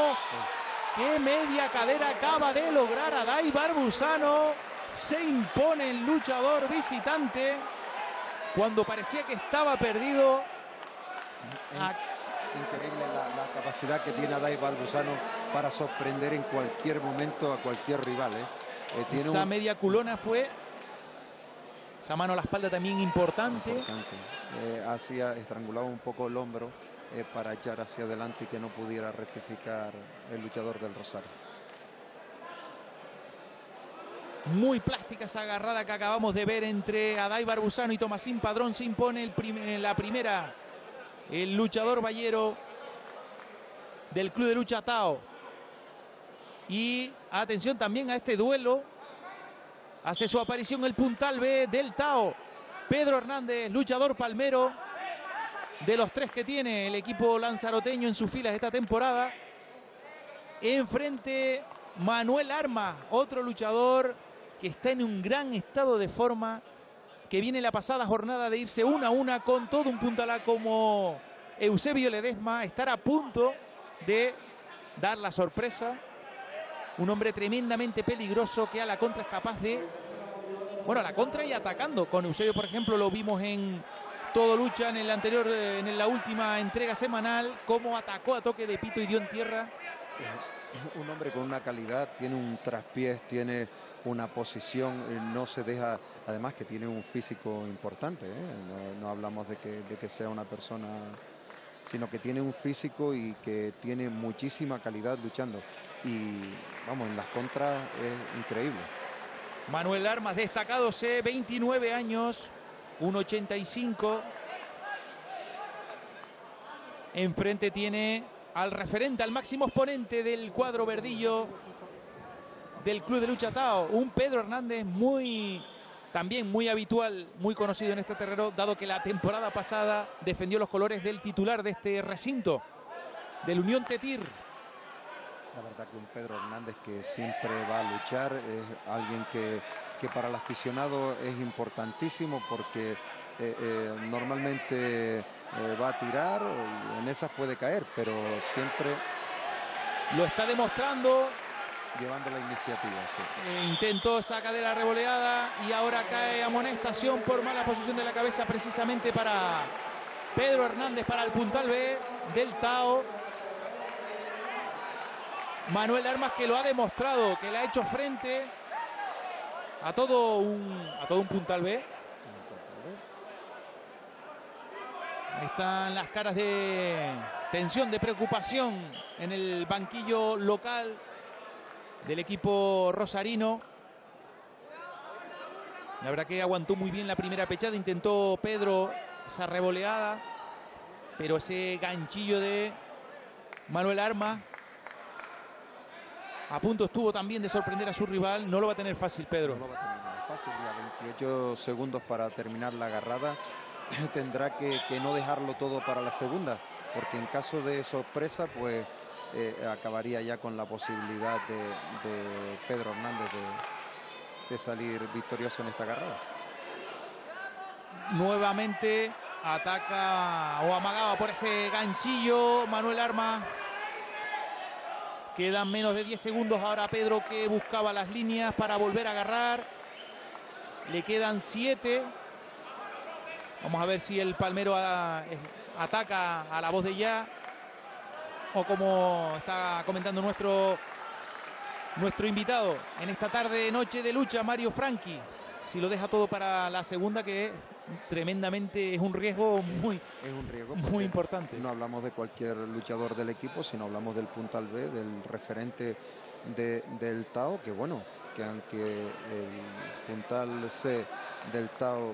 Qué media cadera acaba de lograr a Dai Barbusano. Se impone el luchador visitante cuando parecía que estaba perdido. Capacidad que tiene Dai Barbusano para sorprender en cualquier momento a cualquier rival. ¿eh? Eh, esa media culona fue. Esa mano a la espalda también importante. importante. Eh, hacía estrangulaba un poco el hombro eh, para echar hacia adelante y que no pudiera rectificar el luchador del Rosario. Muy plástica esa agarrada que acabamos de ver entre Adai Barbusano y Tomasín Padrón. Se impone el la primera el luchador Ballero del Club de Lucha Tao. Y atención también a este duelo. Hace su aparición el puntal B del Tao. Pedro Hernández, luchador palmero, de los tres que tiene el equipo lanzaroteño en sus filas esta temporada. Enfrente Manuel Arma, otro luchador que está en un gran estado de forma, que viene la pasada jornada de irse una a una con todo un puntalá como Eusebio Ledesma, estar a punto de dar la sorpresa. Un hombre tremendamente peligroso que a la contra es capaz de... Bueno, a la contra y atacando. Con Eusebio, por ejemplo, lo vimos en todo lucha en el anterior, eh, en la última entrega semanal, cómo atacó a toque de pito y dio en tierra. Un hombre con una calidad, tiene un traspiés, tiene una posición, eh, no se deja, además que tiene un físico importante, ¿eh? no, hablamos de que, de que sea una persona, sino que tiene un físico y que tiene muchísima calidad luchando. Y vamos, en las contras es increíble. Manuel Armas, destacado, C, 29 años, 1.85. Enfrente tiene al referente, al máximo exponente del cuadro verdillo del Club de Lucha Tao, un Pedro Hernández muy también muy habitual, muy conocido en este terreno, dado que la temporada pasada defendió los colores del titular de este recinto, del Unión Tetir. La verdad que un Pedro Hernández que siempre va a luchar, es alguien que, que para el aficionado es importantísimo porque eh, eh, normalmente eh, va a tirar y en esas puede caer, pero siempre lo está demostrando llevando la iniciativa. Sí. Intentó saca de la revoleada y ahora cae amonestación por mala posición de la cabeza precisamente para Pedro Hernández para el puntal B del Tao. Manuel Armas que lo ha demostrado, que le ha hecho frente a todo un, a todo un puntal B. Ahí están las caras de tensión, de preocupación en el banquillo local del equipo rosarino. La verdad que aguantó muy bien la primera pechada, intentó Pedro esa revoleada, pero ese ganchillo de Manuel Arma a punto estuvo también de sorprender a su rival, no lo va a tener fácil Pedro. No lo va a tener fácil, ya 28 segundos para terminar la agarrada, tendrá que, que no dejarlo todo para la segunda, porque en caso de sorpresa, pues eh, acabaría ya con la posibilidad de, Pedro Hernández de, salir victorioso en esta carrera. Nuevamente ataca o amagaba por ese ganchillo Manuel Arma. Quedan menos de 10 segundos ahora Pedro que buscaba las líneas para volver a agarrar. Le quedan 7. Vamos a ver si el Palmero a, ataca a la voz de ya o como está comentando nuestro, nuestro invitado en esta tarde noche de lucha, Mario Franchi. Si lo deja todo para la segunda, que tremendamente es un riesgo muy, es un riesgo muy importante. No hablamos de cualquier luchador del equipo, sino hablamos del puntal B, del referente de, del Tao, que bueno, que aunque el puntal C del Tao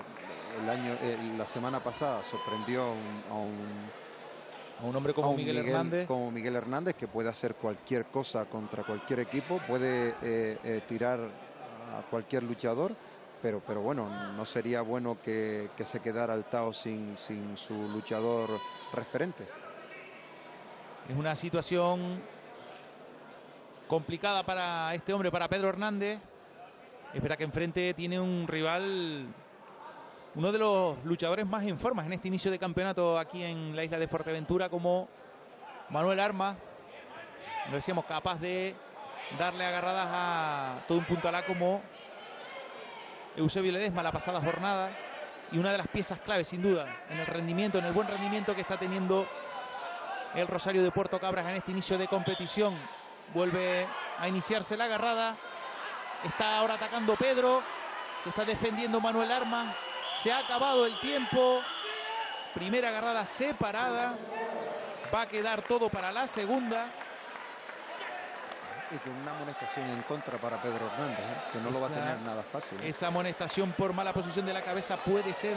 el año, eh, la semana pasada sorprendió a un, a un a un hombre como un Miguel, Miguel, Hernández. Como Miguel Hernández, que puede hacer cualquier cosa contra cualquier equipo, puede eh, eh, tirar a cualquier luchador, pero, pero bueno, no sería bueno que, que se quedara el Tao sin, sin su luchador referente. Es una situación complicada para este hombre, para Pedro Hernández. Espera que enfrente tiene un rival uno de los luchadores más en forma en este inicio de campeonato aquí en la isla de Fuerteventura como Manuel Arma. Lo decíamos, capaz de darle agarradas a todo un la como Eusebio Ledesma la pasada jornada y una de las piezas claves sin duda en el rendimiento, en el buen rendimiento que está teniendo el Rosario de Puerto Cabras en este inicio de competición. Vuelve a iniciarse la agarrada. Está ahora atacando Pedro. Se está defendiendo Manuel Arma. Se ha acabado el tiempo. Primera agarrada separada. Va a quedar todo para la segunda. Y con una amonestación en contra para Pedro Hernández, ¿eh? que no esa, lo va a tener nada fácil. ¿eh? Esa amonestación por mala posición de la cabeza puede ser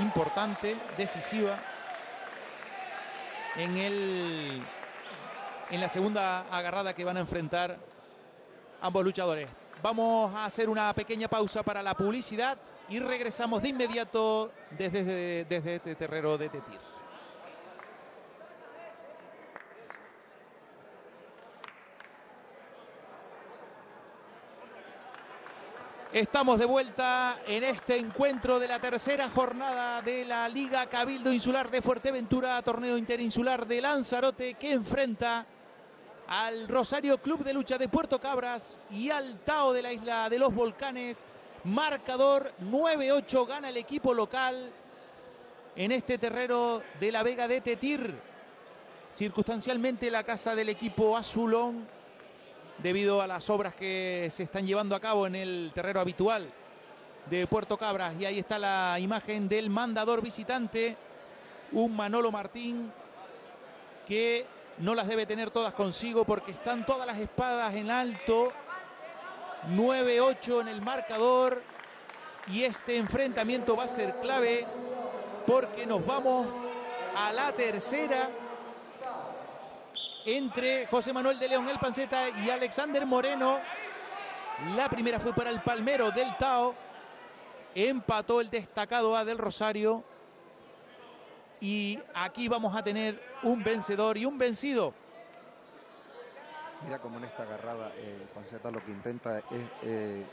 importante, decisiva. En, el, en la segunda agarrada que van a enfrentar ambos luchadores. Vamos a hacer una pequeña pausa para la publicidad y regresamos de inmediato desde, desde, este terreno de Tetir. Estamos de vuelta en este encuentro de la tercera jornada de la Liga Cabildo Insular de Fuerteventura, torneo interinsular de Lanzarote, que enfrenta al Rosario Club de Lucha de Puerto Cabras y al Tao de la isla de los Volcanes. Marcador 9-8 gana el equipo local en este terreno de la Vega de Tetir. Circunstancialmente la casa del equipo azulón debido a las obras que se están llevando a cabo en el terreno habitual de Puerto Cabras. Y ahí está la imagen del mandador visitante, un Manolo Martín que no las debe tener todas consigo porque están todas las espadas en alto 9-8 en el marcador y este enfrentamiento va a ser clave porque nos vamos a la tercera entre José Manuel de León el Panceta y Alexander Moreno. La primera fue para el Palmero del Tao. Empató el destacado A del Rosario. Y aquí vamos a tener un vencedor y un vencido. Mira como en esta agarrada el Panceta lo que intenta es eh,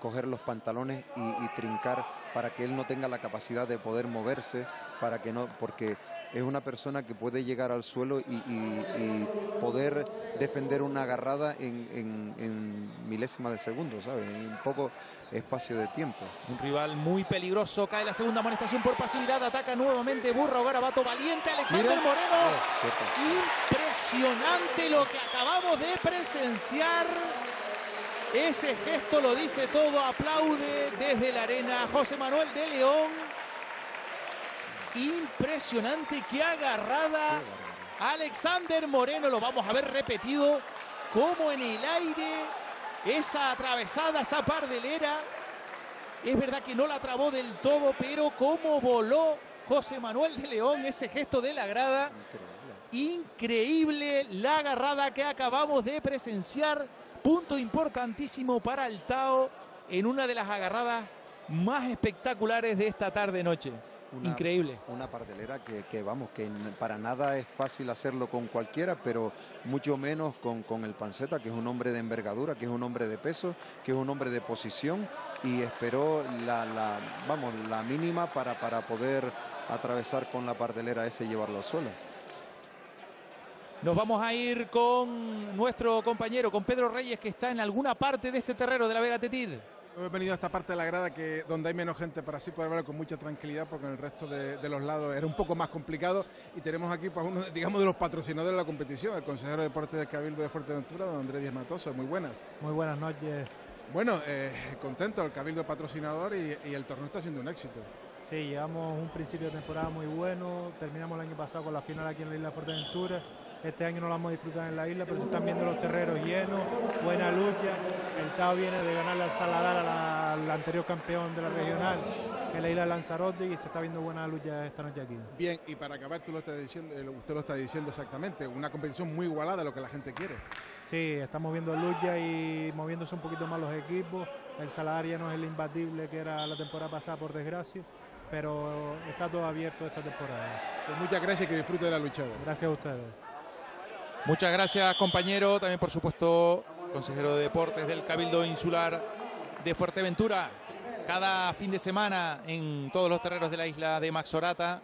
coger los pantalones y, y, trincar para que él no tenga la capacidad de poder moverse, para que no, porque es una persona que puede llegar al suelo y, y, y poder defender una agarrada en, en, en, milésima de segundo, ¿sabes? En un poco espacio de tiempo. Un rival muy peligroso, cae la segunda amonestación por pasividad, ataca nuevamente Burro Garabato, valiente Alexander Mira. Moreno. Oh, Impresionante lo que acabamos de presenciar. Ese gesto lo dice todo, aplaude desde la arena José Manuel de León. Impresionante, qué agarrada. Alexander Moreno, lo vamos a ver repetido, como en el aire, esa atravesada, esa pardelera. Es verdad que no la trabó del todo, pero cómo voló José Manuel de León, ese gesto de la grada. Increíble la agarrada que acabamos de presenciar. Punto importantísimo para el Tao en una de las agarradas más espectaculares de esta tarde-noche. Increíble. Una partelera que, que, vamos, que para nada es fácil hacerlo con cualquiera, pero mucho menos con, con, el Panceta, que es un hombre de envergadura, que es un hombre de peso, que es un hombre de posición y esperó la, la vamos, la mínima para, para poder atravesar con la partelera ese y llevarlo al suelo. Nos vamos a ir con nuestro compañero, con Pedro Reyes, que está en alguna parte de este terreno de la Vega Tetir. He venido a esta parte de la grada que donde hay menos gente para así poder verlo con mucha tranquilidad porque en el resto de, de, los lados era un poco más complicado y tenemos aquí pues uno digamos de los patrocinadores de la competición, el consejero de deportes del Cabildo de Fuerteventura, don Andrés Díaz Matoso. Muy buenas. Muy buenas noches. Bueno, eh, contento, el Cabildo patrocinador y, y, el torneo está siendo un éxito. Sí, llevamos un principio de temporada muy bueno, terminamos el año pasado con la final aquí en la isla de Fuerteventura. Este año no lo vamos a disfrutar en la isla, pero se están viendo los terreros llenos, buena lucha. El Tao viene de ganarle al Saladar, al anterior campeón de la regional, en la isla de Lanzarote, y se está viendo buena lucha esta noche aquí. Bien, y para acabar, tú lo estás diciendo, eh, usted lo está diciendo exactamente, una competición muy igualada, lo que la gente quiere. Sí, estamos viendo lucha y moviéndose un poquito más los equipos. El Saladar ya no es el imbatible que era la temporada pasada, por desgracia pero está todo abierto esta temporada. Pues muchas gracias y que disfrute de la lucha. Gracias a ustedes. Muchas gracias, compañero. También, por supuesto, consejero de deportes del Cabildo Insular de Fuerteventura. Cada fin de semana en todos los terrenos de la isla de Maxorata,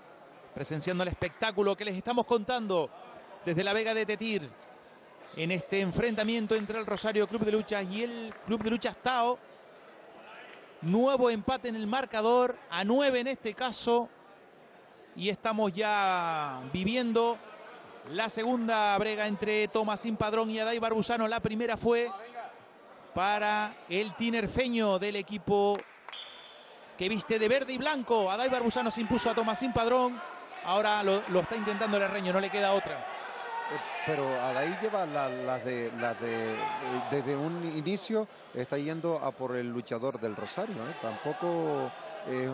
presenciando el espectáculo que les estamos contando desde la Vega de Tetir en este enfrentamiento entre el Rosario Club de Luchas y el Club de Luchas Tao. Nuevo empate en el marcador, a nueve en este caso. Y estamos ya viviendo la segunda brega entre Tomasín Padrón y Adai Barbusano. La primera fue para el tinerfeño del equipo que viste de verde y blanco. Adai Barbusano se impuso a Tomasín Padrón. Ahora lo, está intentando el Reño, no le queda otra. Pero Adai lleva las la de, la de, desde un inicio, está yendo a por el luchador del Rosario. ¿eh? Tampoco eh,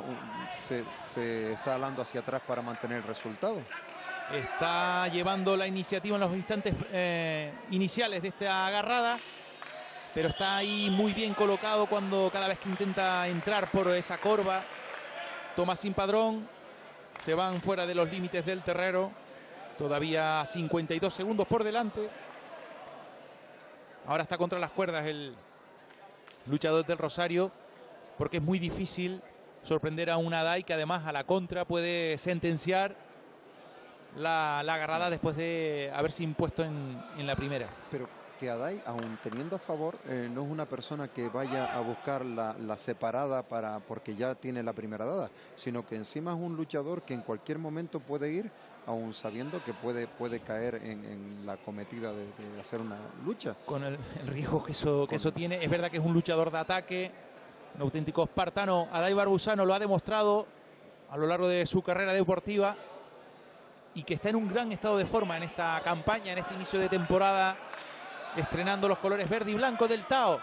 se, se está hablando hacia atrás para mantener el resultado. Está llevando la iniciativa en los instantes eh, iniciales de esta agarrada. Pero está ahí muy bien colocado cuando cada vez que intenta entrar por esa corva. Tomasín Padrón. Se van fuera de los límites del terreno. Todavía 52 segundos por delante. Ahora está contra las cuerdas el luchador del Rosario. Porque es muy difícil sorprender a una DAI que además a la contra puede sentenciar la, la agarrada después de haberse impuesto en, en la primera. Pero que Adai, aún teniendo a favor, eh, no es una persona que vaya a buscar la, la, separada para porque ya tiene la primera dada, sino que encima es un luchador que en cualquier momento puede ir, aún sabiendo que puede, puede caer en, en la cometida de, de, hacer una lucha. Con el, el riesgo que eso, que eso tiene. Es verdad que es un luchador de ataque, un auténtico espartano. Adai Barbusano lo ha demostrado a lo largo de su carrera deportiva y que está en un gran estado de forma en esta campaña, en este inicio de temporada estrenando los colores verde y blanco del Tao.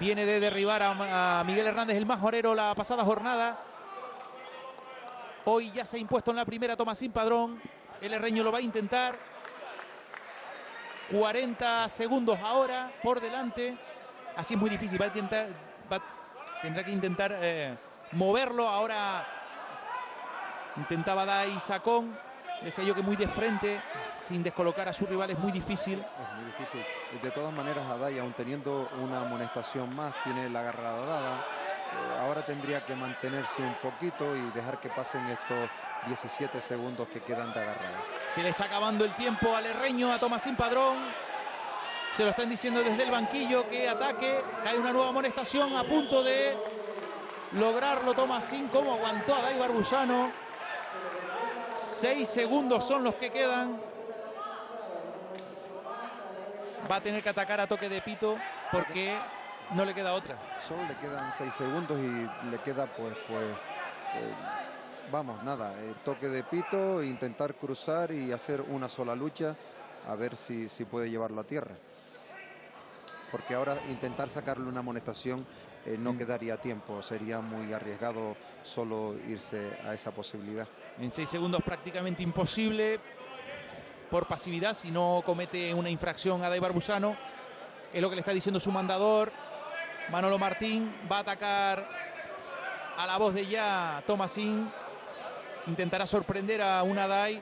Viene de derribar a, Miguel Hernández el Majorero la pasada jornada. Hoy ya se ha impuesto en la primera toma sin padrón. El Herreño lo va a intentar. 40 segundos ahora por delante. Así es muy difícil. Va a intentar, tendrá que intentar eh, moverlo. Ahora intentaba Dai Sacón. Decía yo que muy de frente, sin descolocar a su rival, es muy difícil. Es muy difícil. De todas maneras, Adai, aún teniendo una amonestación más, tiene la agarrada dada. Eh, ahora tendría que mantenerse un poquito y dejar que pasen estos 17 segundos que quedan de agarrada. Se le está acabando el tiempo al Herreño, a Tomasín Padrón. Se lo están diciendo desde el banquillo que ataque. Hay una nueva amonestación a punto de lograrlo Tomasín. ¿Cómo aguantó a Dai Barbusano? Seis segundos son los que quedan. Va a tener que atacar a toque de pito porque no le queda otra. Solo le quedan 6 segundos y le queda pues, pues, eh, vamos, nada, eh, toque de pito, intentar cruzar y hacer una sola lucha, a ver si, si puede llevarlo a tierra. Porque ahora intentar sacarle una amonestación eh, no quedaría tiempo, sería muy arriesgado solo irse a esa posibilidad. En seis segundos prácticamente imposible por pasividad si no comete una infracción a Dai Barbusano. Es lo que le está diciendo su mandador. Manolo Martín va a atacar a la voz de ya Tomasín. Intentará sorprender a una Dai.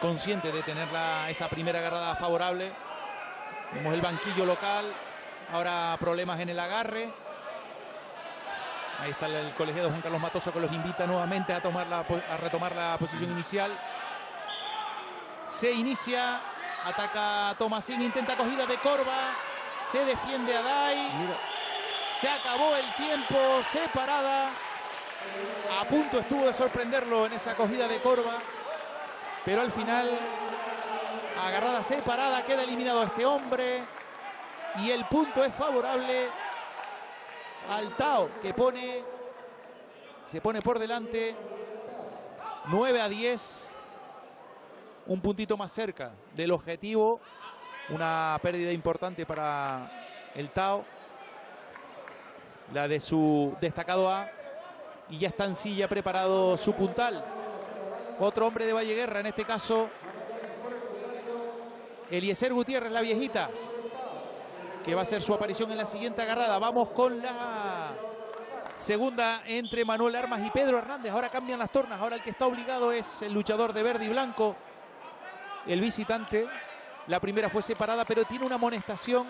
Consciente de tener esa primera agarrada favorable. Vemos el banquillo local. Ahora problemas en el agarre. Ahí está el colegiado Juan Carlos Matoso que los invita nuevamente a, tomar la a retomar la posición inicial. Se inicia, ataca Tomasín, intenta cogida de Corva, se defiende a Dai, se acabó el tiempo, separada. A punto estuvo de sorprenderlo en esa cogida de Corva, pero al final, agarrada separada, queda eliminado este hombre y el punto es favorable al Tao, que pone, se pone por delante. 9 a 10, un puntito más cerca del objetivo, una pérdida importante para el Tao, la de su destacado A, y ya está en silla preparado su puntal. Otro hombre de Valle Guerra, en este caso, Eliezer Gutiérrez, la viejita, que va a ser su aparición en la siguiente agarrada. Vamos con la segunda entre Manuel Armas y Pedro Hernández. Ahora cambian las tornas. Ahora el que está obligado es el luchador de verde y blanco, el visitante. La primera fue separada, pero tiene una amonestación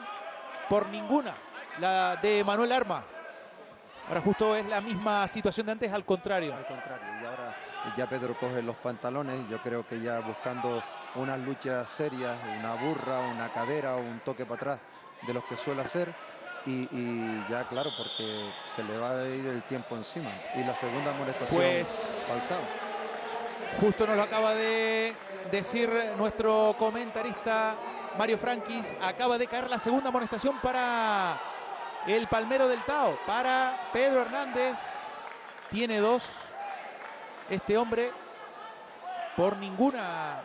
por ninguna, la de Manuel Armas. Ahora justo es la misma situación de antes, al contrario. Al contrario, y ahora ya Pedro coge los pantalones, yo creo que ya buscando unas luchas serias, una burra, una cadera un toque para atrás de los que suele hacer. Y, y ya claro, porque se le va a ir el tiempo encima. Y la segunda amonestación Pues- faltaba. Justo nos lo acaba de decir nuestro comentarista Mario Franquis. Acaba de caer la segunda amonestación para el Palmero del Tao. Para Pedro Hernández. Tiene dos. Este hombre. Por ninguna.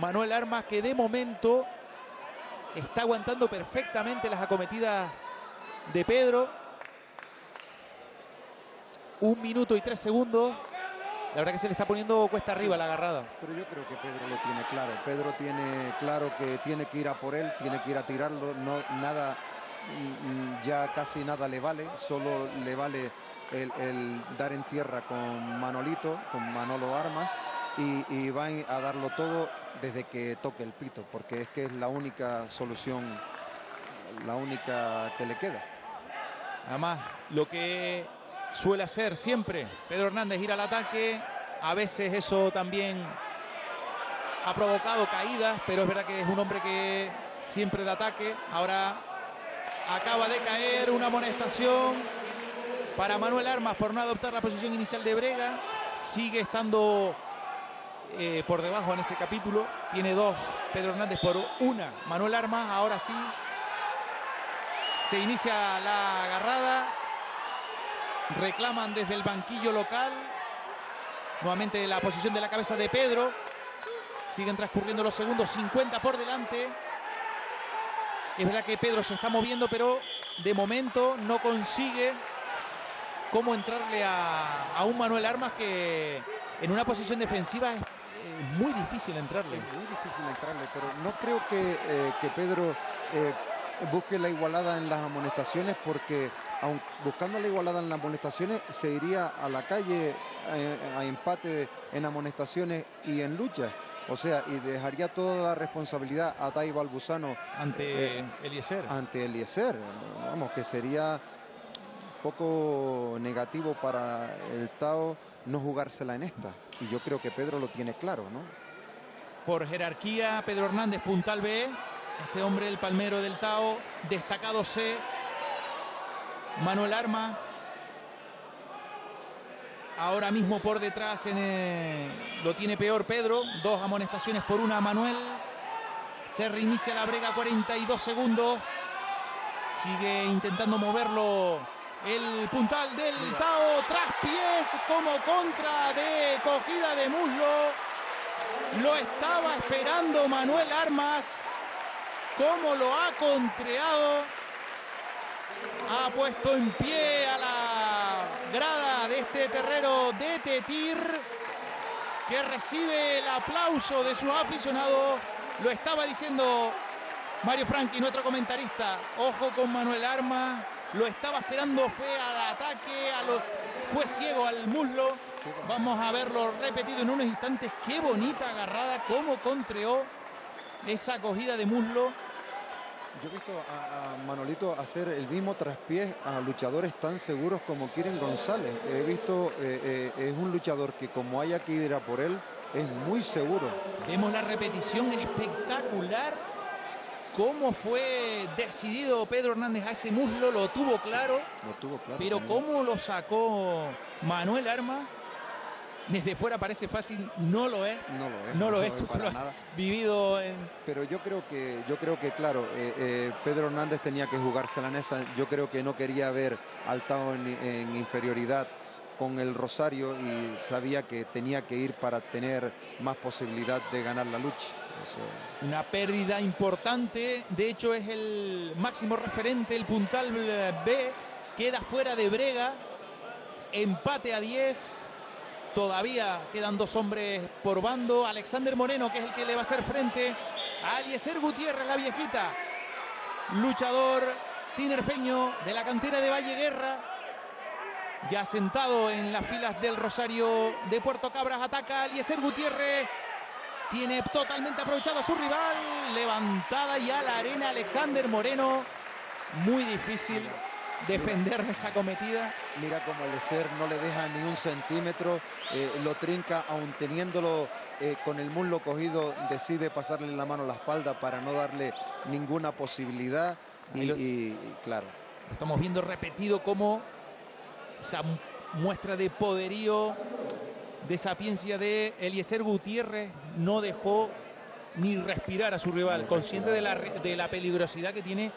Manuel Armas que de momento está aguantando perfectamente las acometidas de Pedro. Un minuto y tres segundos. La verdad que se le está poniendo cuesta arriba la agarrada. Pero yo creo que Pedro lo tiene claro. Pedro tiene claro que tiene que ir a por él, tiene que ir a tirarlo. No, nada, mm, ya casi nada le vale. Solo le vale el, el dar en tierra con Manolito, con Manolo Armas. Y, y van a darlo todo desde que toque el pito, porque es que es la única solución, la única que le queda. Además, lo que suele hacer siempre Pedro Hernández ir al ataque. A veces eso también ha provocado caídas, pero es verdad que es un hombre que siempre de ataque. Ahora acaba de caer una amonestación para Manuel Armas por no adoptar la posición inicial de Brega. Sigue estando eh, por debajo en ese capítulo. Tiene dos Pedro Hernández por una Manuel Armas. Ahora sí se inicia la agarrada. Reclaman desde el banquillo local. Nuevamente la posición de la cabeza de Pedro. Siguen transcurriendo los segundos, 50 por delante. Es verdad que Pedro se está moviendo, pero de momento no consigue cómo entrarle a, a un Manuel Armas que en una posición defensiva es, es muy difícil entrarle. Es muy difícil entrarle, pero no creo que, eh, que Pedro eh, busque la igualada en las amonestaciones porque aun buscando la igualada en las amonestaciones se iría a la calle eh, a empate en amonestaciones y en lucha. O sea, y dejaría toda la responsabilidad a Tai Balbusano ante Eliezer. Ante Eliezer. Vamos, que sería poco negativo para el Tao no jugársela en esta. Y yo creo que Pedro lo tiene claro, ¿no? Por jerarquía, Pedro Hernández, puntal B. Este hombre, el palmero del Tao, destacado C. Manuel Arma. Ahora mismo por detrás en, lo tiene peor Pedro. Dos amonestaciones por una Manuel. Se reinicia la brega 42 segundos. Sigue intentando moverlo el puntal del Tao tras pies como contra de cogida de muslo. Lo estaba esperando Manuel Armas. Cómo lo ha contreado. Ha puesto en pie a la grada de este terrero de Tetir. Que recibe el aplauso de sus aficionados. Lo estaba diciendo Mario Franchi, nuestro comentarista. Ojo con Manuel Armas lo estaba esperando, fue al ataque, a lo, fue ciego al muslo. Vamos a verlo repetido en unos instantes. Qué bonita agarrada, cómo contreó esa acogida de muslo. Yo he visto a, Manolito hacer el mismo traspiés a luchadores tan seguros como Kiren González. He visto, eh, eh, es un luchador que como haya que ir a por él, es muy seguro. Vemos la repetición espectacular cómo fue decidido Pedro Hernández a ese muslo, lo tuvo claro. Lo tuvo claro. Pero cómo lo sacó Manuel Arma, desde fuera parece fácil, no lo es. No lo es. No, lo es, tú lo has vivido en... Pero yo creo que, yo creo que claro, eh, eh, Pedro Hernández tenía que jugarse la Nesa. Yo creo que no quería ver al Tao en inferioridad con el Rosario y sabía que tenía que ir para tener más posibilidad de ganar la lucha. Una pérdida importante, de hecho es el máximo referente, el puntal B, queda fuera de Brega, empate a 10, todavía quedan dos hombres por bando, Alexander Moreno que es el que le va a hacer frente a Aliezer Gutiérrez, la viejita, luchador tinerfeño de la cantera de Valle Guerra, ya sentado en las filas del Rosario de Puerto Cabras, ataca a Gutiérrez, tiene totalmente aprovechado a su rival. Levantada ya la arena Alexander Moreno. Muy difícil defender esa cometida. Mira como el ser no le deja ni un centímetro. Eh, lo trinca aún teniéndolo eh, con el muslo cogido. Decide pasarle la mano a la espalda para no darle ninguna posibilidad. Y, claro. Estamos viendo repetido como esa muestra de poderío de sapiencia de Eliezer Gutiérrez no dejó ni respirar a su rival, consciente de la, de la peligrosidad que tiene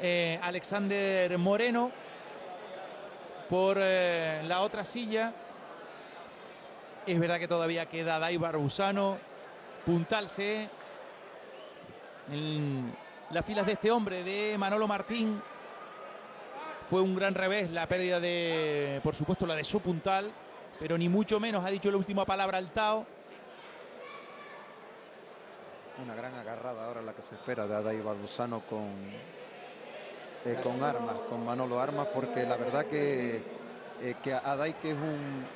eh, Alexander Moreno por eh, la otra silla. Es verdad que todavía queda Dai Barbusano, puntalse en las filas de este hombre, de Manolo Martín. Fue un gran revés la pérdida de, por supuesto, la de su puntal pero ni mucho menos ha dicho la última palabra al Tao. Una gran agarrada ahora la que se espera de Adai Barbusano con, eh, con Armas, con Manolo Armas, porque la verdad que, eh, que Adai que es un,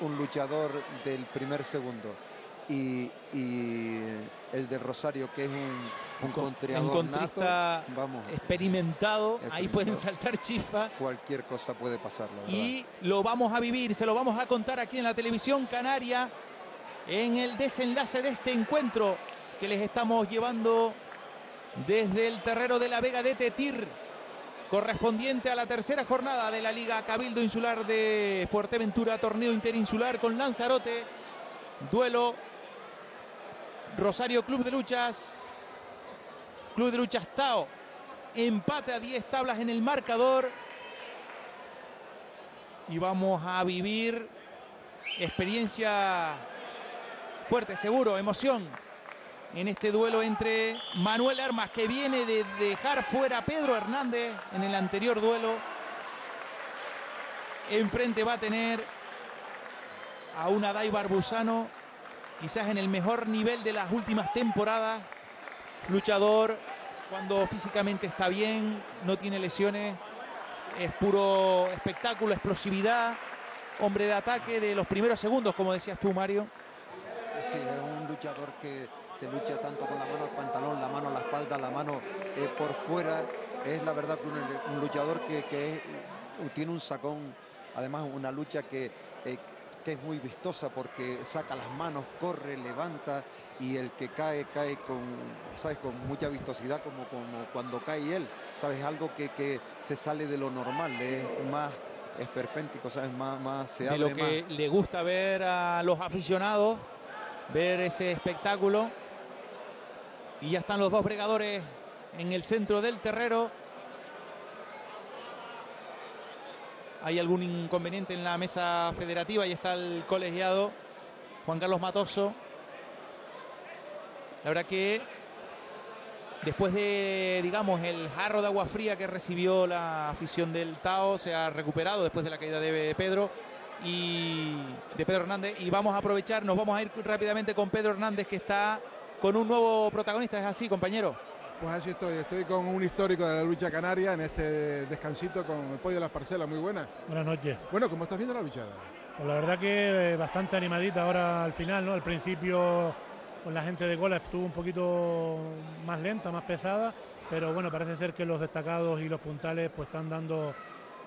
un luchador del primer segundo y, y el de Rosario que es un un, contrista vamos, experimentado, ahí pueden saltar chispas. Cualquier cosa puede pasar. y lo vamos a vivir, se lo vamos a contar aquí en la televisión canaria en el desenlace de este encuentro que les estamos llevando desde el terreno de la Vega de Tetir, correspondiente a la tercera jornada de la Liga Cabildo Insular de Fuerteventura, torneo interinsular con Lanzarote, duelo Rosario Club de Luchas Club de Luchas Tao. Empate a 10 tablas en el marcador. Y vamos a vivir experiencia fuerte, seguro, emoción en este duelo entre Manuel Armas, que viene de dejar fuera a Pedro Hernández en el anterior duelo. Enfrente va a tener a una Dai Barbusano quizás en el mejor nivel de las últimas temporadas. Luchador cuando físicamente está bien, no tiene lesiones, es puro espectáculo, explosividad, hombre de ataque de los primeros segundos, como decías tú, Mario. Sí, es un luchador que te lucha tanto con la mano al pantalón, la mano a la espalda, la mano eh, por fuera. Es la verdad que un, luchador que, tiene un sacón, además una lucha eh, que es muy vistosa porque saca las manos, corre, levanta y el que cae, cae con, ¿sabes? con mucha vistosidad como, como cuando cae él. ¿Sabes? Algo que, que se sale de lo normal, es más esperpéntico, ¿sabes? Más, más se de abre lo que más. le gusta ver a los aficionados, ver ese espectáculo. Y ya están los dos bregadores en el centro del terrero. Hay algún inconveniente en la mesa federativa. Ahí está el colegiado Juan Carlos Matoso. La verdad que después de, digamos, el jarro de agua fría que recibió la afición del Tao, se ha recuperado después de la caída de Pedro y de Pedro Hernández. Y vamos a aprovechar, nos vamos a ir rápidamente con Pedro Hernández, que está con un nuevo protagonista. ¿Es así, compañero? Pues así estoy, estoy con un histórico de la lucha canaria en este descansito con el pollo de las parcelas, muy buena. Buenas noches. Bueno, ¿cómo estás viendo la luchada? Pues la verdad que eh, bastante animadita ahora al final, ¿no? Al principio con la gente de cola estuvo un poquito más lenta, más pesada, pero bueno, parece ser que los destacados y los puntales pues están dando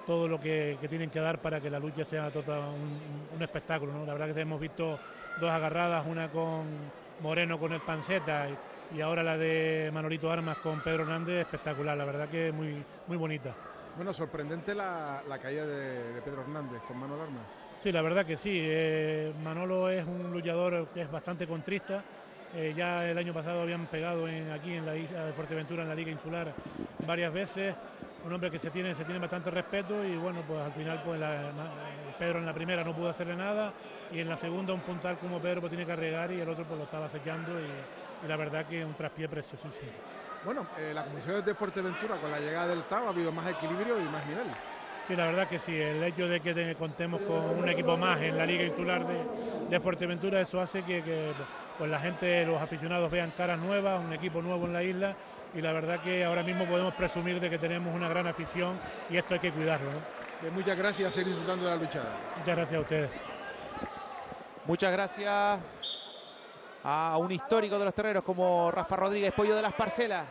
todo lo que, que tienen que dar para que la lucha sea tota- un, un espectáculo, ¿no? La verdad que hemos visto dos agarradas, una con Moreno con el Panceta y, y ahora la de Manolito Armas con Pedro Hernández, espectacular, la verdad que muy, muy bonita. Bueno, sorprendente la, la caída de, de Pedro Hernández con mano de arma. Sí, la verdad que sí. eh, Manolo es un luchador que es bastante contrista. Eh, ya el año pasado habían pegado en- aquí en la isla de Fuerteventura, en la Liga Insular, varias veces. Un hombre que se tiene, se tiene bastante respeto y bueno, pues al final pues eh, Pedro en la primera no pudo hacerle nada y en la segunda un puntal como Pedro pues tiene que arriesgar y el otro pues lo estaba acechando y, y la verdad que un traspié preciosísimo. Bueno, eh, la comisión de Fuerteventura con la llegada del Tao ha habido más equilibrio y más nivel. Sí, la verdad que sí. El hecho de que te- contemos con un equipo más en la Liga Insular de, de Fuerteventura, eso hace que, que, pues la gente, los aficionados vean caras nuevas, un equipo nuevo en la isla y la verdad que ahora mismo podemos presumir de que tenemos una gran afición y esto hay que cuidarlo. ¿no? Eh, muchas gracias, seguir disfrutando de la luchada. Muchas gracias a ustedes. Muchas gracias a un histórico de los terreros como Rafa Rodríguez, Pollo de las Parcelas,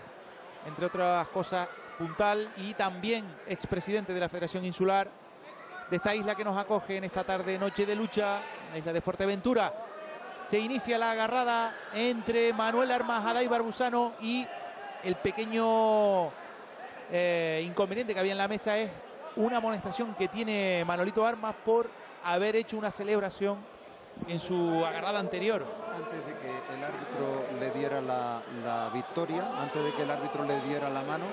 entre otras cosas, puntal y también expresidente de la Federación Insular de esta isla que nos acoge en esta tarde, noche de lucha, la isla de Fuerteventura. Se inicia la agarrada entre Manuel Armas, Adai Barbusano y el pequeño eh, inconveniente que había en la mesa es una amonestación que tiene Manolito Armas por haber hecho una celebración en su agarrada anterior. Antes de que el árbitro le diera la victoria, antes de que el árbitro le diera la mano,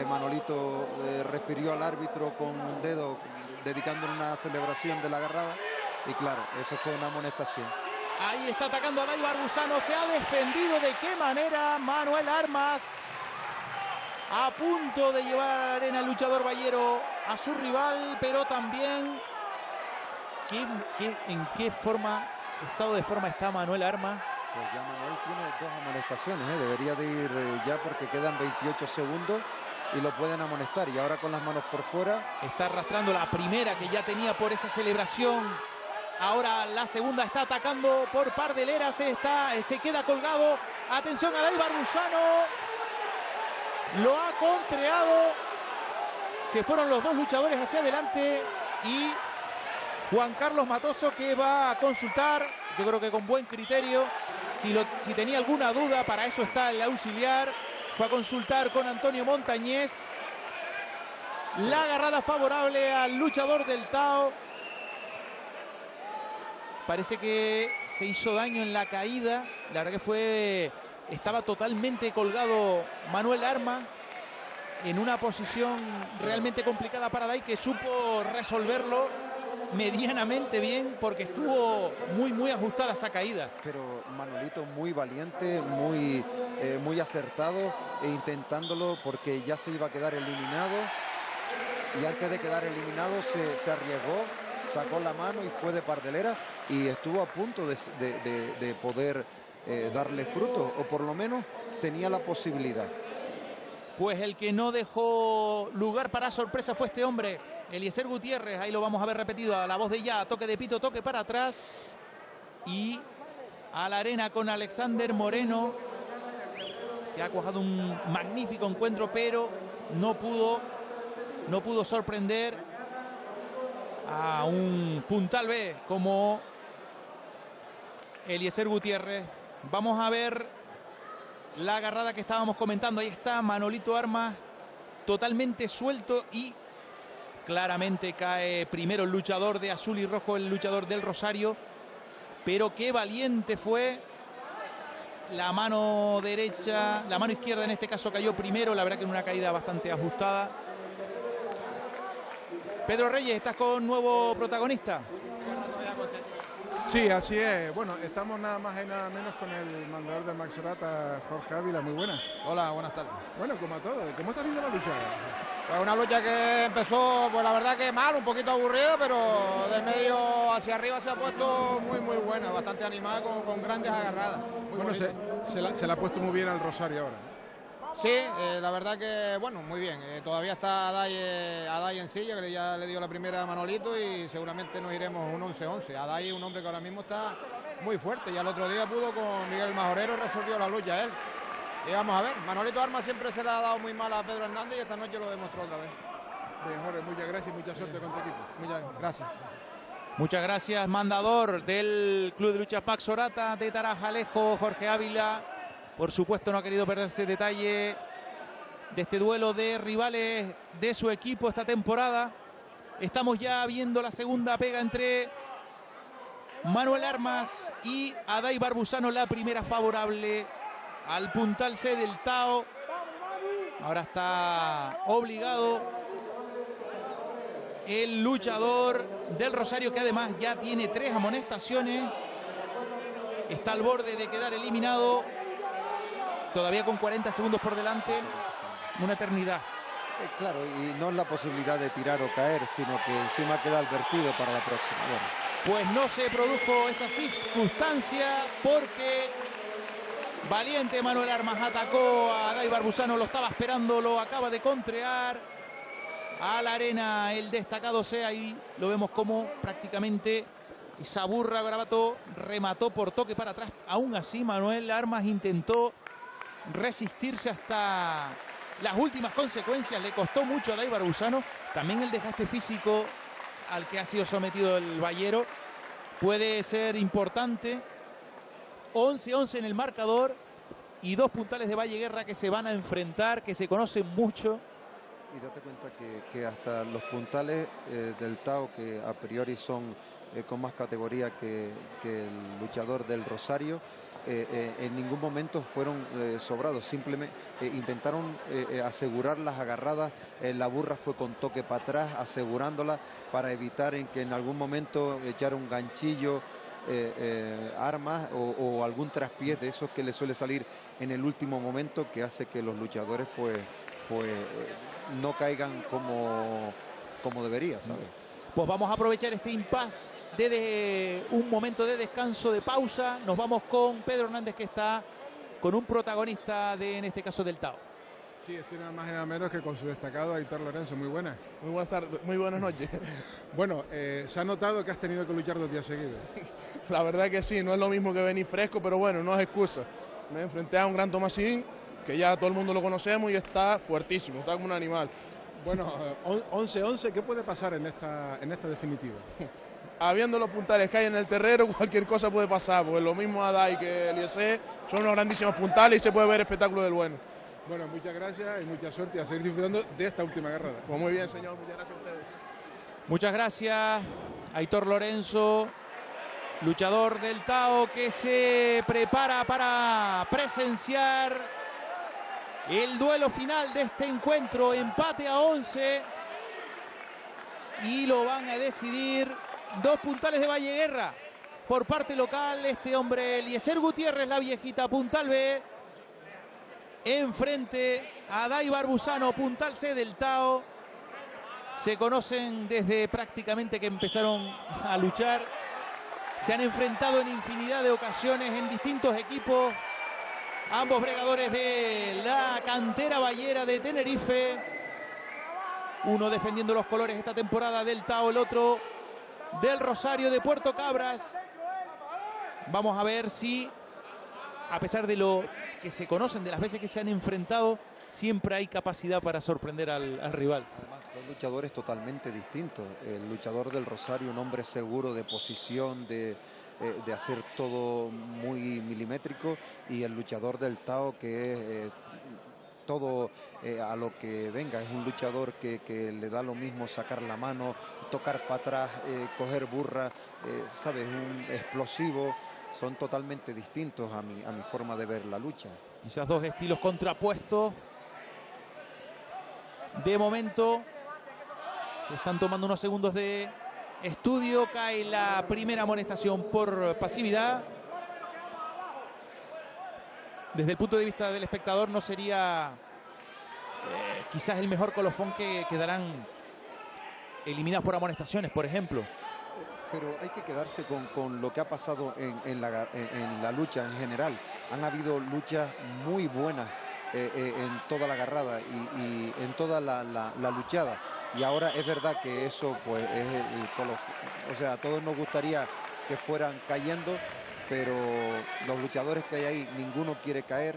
eh, Manolito eh, refirió al árbitro con un dedo dedicándole una celebración de la agarrada y claro, eso fue una amonestación. Ahí está atacando a Dai Barbusano. Se ha defendido de qué manera Manuel Armas. A punto de llevar a la arena el luchador Ballero a su rival, pero también ¿qué- qué- en qué forma, estado de forma está Manuel Armas. Pues ya Manuel tiene dos amonestaciones, ¿eh? debería de ir ya porque quedan 28 segundos y lo pueden amonestar. Y ahora con las manos por fuera, Está arrastrando la primera que ya tenía por esa celebración. Ahora la segunda está atacando por Pardelera. Se, está, se queda colgado. Atención a Dai Barbusano. Lo ha contreado. Se fueron los dos luchadores hacia adelante. Y Juan Carlos Matoso que va a consultar. Yo creo que con buen criterio. Si tenía alguna duda, para eso está el auxiliar. Fue a consultar con Antonio Montañez. La agarrada favorable al luchador del Tao. Parece que se hizo daño en la caída. La verdad que fue. Estaba totalmente colgado Manuel Arma. En una posición realmente complicada para Dai que supo resolverlo medianamente bien porque estuvo muy muy ajustada esa caída. pero Manolito muy valiente, muy, eh, muy acertado e intentándolo porque ya se iba a quedar eliminado y antes de quedar eliminado se, se arriesgó, sacó la mano y fue de pardelera y estuvo a punto de, de- de poder eh, darle fruto, o por lo menos tenía la posibilidad. Pues el que no dejó lugar para sorpresa fue este hombre, Eliezer Gutiérrez. Ahí lo vamos a ver repetido a la voz de ya. Toque de pito, toque para atrás. Y a la arena con Alexander Moreno, que ha cuajado un magnífico encuentro, pero no pudo, no pudo sorprender a un puntal B como Eliezer Gutiérrez. Vamos a ver la agarrada que estábamos comentando. Ahí está Manolito Armas totalmente suelto y claramente cae primero el luchador de azul y rojo, el luchador del Rosario. Pero qué valiente fue la mano derecha, la mano izquierda en este caso cayó primero, la verdad que en una caída bastante ajustada. Pedro Reyes, estás con nuevo protagonista. Sí, así es. Bueno, estamos nada más y nada menos con el mandador de Max Rata, Jorge Ávila. Muy buenas. Hola, buenas tardes. Bueno, como a todos. ¿Cómo estás viendo la lucha? Pues una lucha que empezó, pues la verdad que mal, un poquito aburrida, pero de medio hacia arriba se ha puesto muy, muy buena, bastante animada, con, con grandes agarradas. Muy Bueno, se, se la, se la ha puesto muy bien al Rosario ahora. Sí, eh, la verdad que, bueno, muy bien. Eh, todavía está Adai, eh, Adai en silla, que ya le dio la primera a Manolito y seguramente nos iremos un 11-11. Adai es un hombre que ahora mismo está muy fuerte. Ya el otro día pudo con Miguel Majorero resolvió la lucha él. Y vamos a ver, Manolito Armas siempre se le ha dado muy mal a Pedro Hernández y esta noche lo demostró otra vez. Bien, Jorge, muchas gracias y mucha suerte con tu equipo. Muchas gracias. Muchas gracias, mandador del Club de Lucha Pax Orata de Tarajalejo, Jorge Ávila. Por supuesto, no ha querido perderse detalle de este duelo de rivales de su equipo esta temporada. Estamos ya viendo la segunda pega entre Manuel Armas y Adai Barbusano, la primera favorable al puntal C del Tao. Ahora está obligado el luchador del Rosario, que además ya tiene tres amonestaciones. Está al borde de quedar eliminado. Todavía con 40 segundos por delante. Una eternidad. Eh, claro, y no es la posibilidad de tirar o caer, sino que encima queda advertido para la próxima. Bueno. Pues no se produjo esa circunstancia porque valiente Manuel Armas atacó a Dai Barbusano, lo estaba esperando, lo acaba de contrear a la arena el destacado sea y lo vemos como prácticamente esa burra Bravato remató por toque para atrás. Aún así Manuel Armas intentó resistirse hasta las últimas consecuencias, le costó mucho a Dai Barbusano, también el desgaste físico al que ha sido sometido el Ballero puede ser importante. 11-11 en el marcador y dos puntales de Valle Guerra que se van a enfrentar, que se conocen mucho. Y date cuenta que, hasta los puntales eh, del Tao, que a priori son eh, con más categoría que el luchador del Rosario, eh, eh, en ningún momento fueron eh, sobrados, simplemente intentaron asegurar las agarradas, la burra fue con toque para atrás, asegurándola para evitar en que en algún momento echara un ganchillo, armas o, algún traspiés de esos que le suele salir en el último momento que hace que los luchadores pues, pues no caigan como, como debería, ¿sabes? Pues vamos a aprovechar este impasse de, de un momento de descanso, de pausa. Nos vamos con Pedro Hernández que está con un protagonista de, en este caso, del Tao. Sí, estoy nada más y nada menos que con su destacado Aitor Lorenzo. Muy buenas. Muy buenas tardes, muy buenas noches. Bueno, eh, se ha notado que has tenido que luchar dos días seguidos. La verdad que sí, no es lo mismo que venir fresco, pero bueno, no es excusa. Me enfrenté a un gran Tomasín, que ya todo el mundo lo conocemos y está fuertísimo, está como un animal. Bueno, eh, on- 11-11, ¿qué puede pasar en esta, en esta definitiva? Habiendo los puntales que hay en el terreno, cualquier cosa puede pasar, porque lo mismo Adai que Eliezer son unos grandísimos puntales y se puede ver espectáculo del bueno. Bueno, muchas gracias y mucha suerte a seguir disfrutando de esta última agarrada. Pues muy bien, señor, muchas gracias a ustedes. Muchas gracias, Aitor Lorenzo, luchador del Tao que se prepara para presenciar el duelo final de este encuentro, empate a 11 y lo van a decidir dos puntales de Valle Guerra por parte local, este hombre Eliezer Gutiérrez, la viejita puntal B, enfrente a Dai Barbusano, puntal C del Tao. Se conocen desde prácticamente que empezaron a luchar. Se han enfrentado en infinidad de ocasiones en distintos equipos. Ambos bregadores de la cantera ballera de Tenerife. Uno defendiendo los colores esta temporada del Tao, el otro del Rosario de Puerto Cabras. Vamos a ver si, a pesar de lo que se conocen, de las veces que se han enfrentado, siempre hay capacidad para sorprender al, al rival. Además, dos luchadores totalmente distintos. El luchador del Rosario, un hombre seguro de posición, de, eh, de hacer todo muy milimétrico, y el luchador del Tao que es eh, todo eh, a lo que venga. Es un luchador que, que le da lo mismo sacar la mano, tocar para atrás, coger burra, eh, ¿sabes? Un explosivo. Son totalmente distintos a mi, a mi forma de ver la lucha. Quizás dos estilos contrapuestos. De momento se están tomando unos segundos de estudio. Cae la primera amonestación por pasividad. Desde el punto de vista del espectador no sería eh, quizás el mejor colofón que quedarán eliminados por amonestaciones, por ejemplo. Pero hay que quedarse con, lo que ha pasado en la lucha en general. Han habido luchas muy buenas eh, eh, en toda la agarrada y, en toda la, la- luchada. Y ahora es verdad que eso pues es O sea, a todos nos gustaría que fueran cayendo, pero los luchadores que hay ahí, ninguno quiere caer.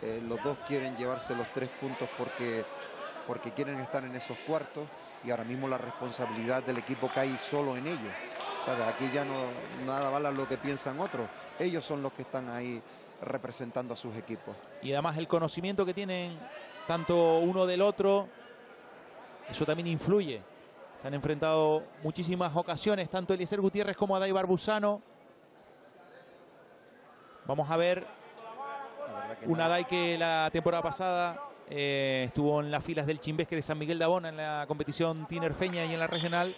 Eh, los dos quieren llevarse los tres puntos porque porque quieren estar en esos cuartos y ahora mismo la responsabilidad del equipo cae solo en ellos. ¿Sabes? Aquí ya no nada vale lo que piensan otros. Ellos son los que están ahí representando a sus equipos. Y además el conocimiento que tienen tanto uno del otro, eso también influye. Se han enfrentado muchísimas ocasiones, tanto Eliezer Gutiérrez como Adai Barbusano. Vamos a ver un. Adai que la temporada pasada eh, estuvo en las filas del Chimbesque de San Miguel de Abona en la competición Tinerfeña y en la regional.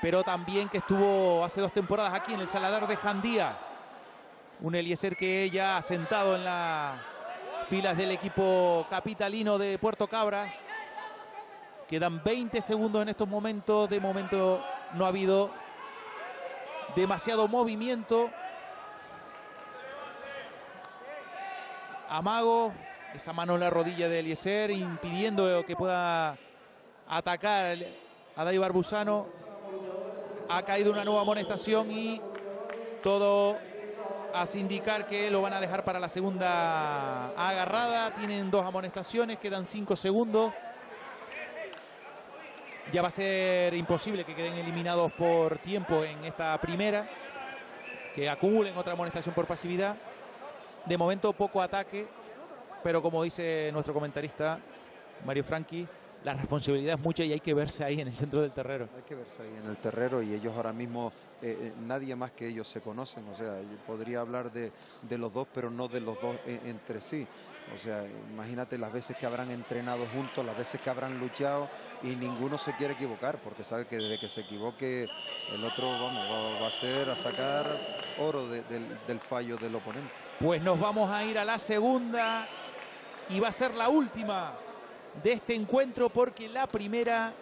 Pero también que estuvo hace dos temporadas aquí en el Saladar de Jandía. Un Eliezer que ya ha sentado en las filas del equipo capitalino de Puerto Cabra. Quedan 20 segundos en estos momentos. De momento no ha habido demasiado movimiento. Amago, esa mano en la rodilla de Eliezer, impidiendo que pueda atacar a Dai Barbusano. Ha caído una nueva amonestación y todo hace indicar que lo van a dejar para la segunda agarrada. Tienen dos amonestaciones, quedan cinco segundos. Ya va a ser imposible que queden eliminados por tiempo en esta primera. Que acumulen otra amonestación por pasividad. De momento poco ataque, pero como dice nuestro comentarista Mario Franchi, la responsabilidad es mucha y hay que verse ahí en el centro del terrero. Hay que verse ahí en el terrero y ellos ahora mismo, eh, eh, nadie más que ellos se conocen. O sea, yo podría hablar de, de los dos, pero no de los dos e- entre sí. O sea, imagínate las veces que habrán entrenado juntos, las veces que habrán luchado y ninguno se quiere equivocar, porque sabe que desde que se equivoque el otro, vamos, va, va a ser a sacar oro de- del, del fallo del oponente. Pues nos vamos a ir a la segunda y va a ser la última de este encuentro porque la primera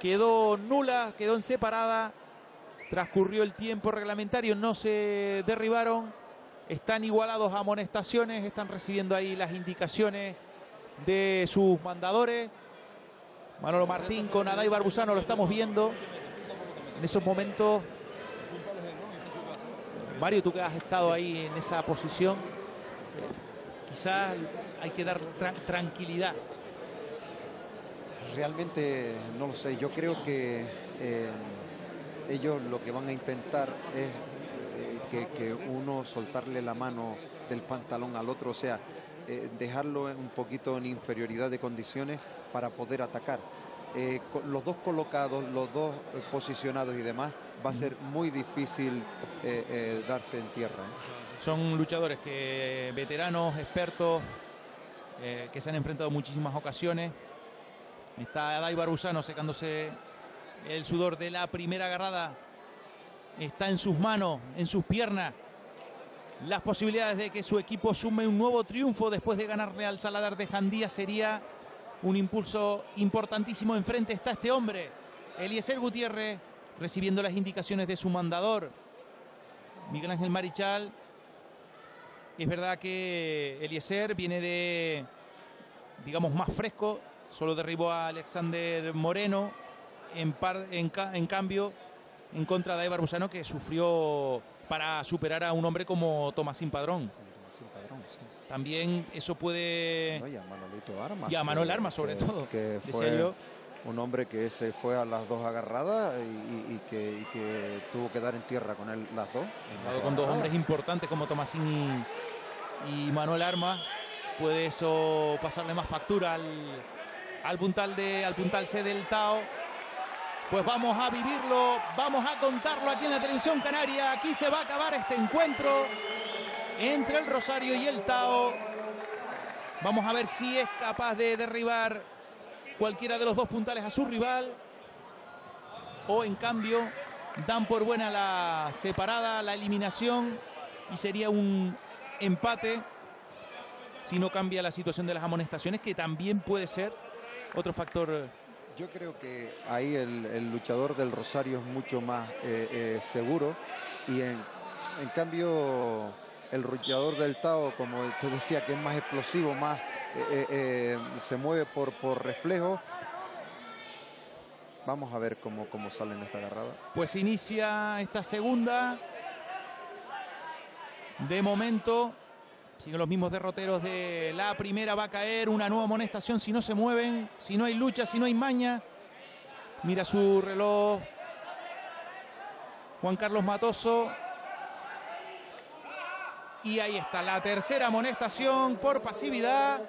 quedó nula, quedó en separada. Transcurrió el tiempo reglamentario, no se derribaron. Están igualados a amonestaciones, están recibiendo ahí las indicaciones de sus mandadores. Manolo Martín con Adai Barbusano lo estamos viendo. En esos momentos Mario, tú que has estado ahí en esa posición, eh, quizás hay que dar tra- tranquilidad. Realmente no lo sé, yo creo que eh, ellos lo que van a intentar es eh, que, uno soltarle la mano del pantalón al otro, o sea, eh, dejarlo un poquito en inferioridad de condiciones para poder atacar. Los dos colocados, los dos posicionados y demás, va a ser muy difícil darse en tierra. Son luchadores que veteranos, expertos, que se han enfrentado en muchísimas ocasiones. Está Adai Barbusano secándose el sudor de la primera agarrada. Está en sus manos, en sus piernas. Las posibilidades de que su equipo sume un nuevo triunfo después de ganarle al Saladar de Jandía sería un impulso importantísimo. Enfrente está este hombre, Eliezer Gutiérrez, recibiendo las indicaciones de su mandador, Miguel Ángel Marichal. Es verdad que Eliezer viene de, digamos, más fresco. Solo derribó a Alexander Moreno. En, en, cambio, en contra de Ibar Busano, que sufrió para superar a un hombre como Tomasín Padrón. También eso puede... y a Manolito Armas. Y a Manuel Armas, sobre todo. Que fue un hombre que se fue a las dos agarradas y, que, tuvo que dar en tierra con él las dos. con dos hombres importantes como Tomasín y, Manuel Armas. Puede eso pasarle más factura al, al, puntal, de, al C del Tao. Pues vamos a vivirlo, vamos a contarlo aquí en la televisión canaria. Aquí se va a acabar este encuentro entre el Rosario y el Tao. Vamos a ver si es capaz de derribar cualquiera de los dos puntales a su rival. O en cambio dan por buena la separada, la eliminación y sería un empate si no cambia la situación de las amonestaciones, que también puede ser otro factor. Yo creo que ahí el, luchador del Rosario es mucho más eh, eh, seguro y en, en cambio el ruchador del Tao, como te decía, que es más explosivo, más eh, eh, eh, se mueve por, por reflejo. Vamos a ver cómo, cómo sale en esta agarrada. Pues inicia esta segunda. De momento, siguen los mismos derroteros de la primera. Va a caer una nueva amonestación si no se mueven, si no hay lucha, si no hay maña. Mira su reloj. Juan Carlos Matoso y ahí está la tercera amonestación por pasividad.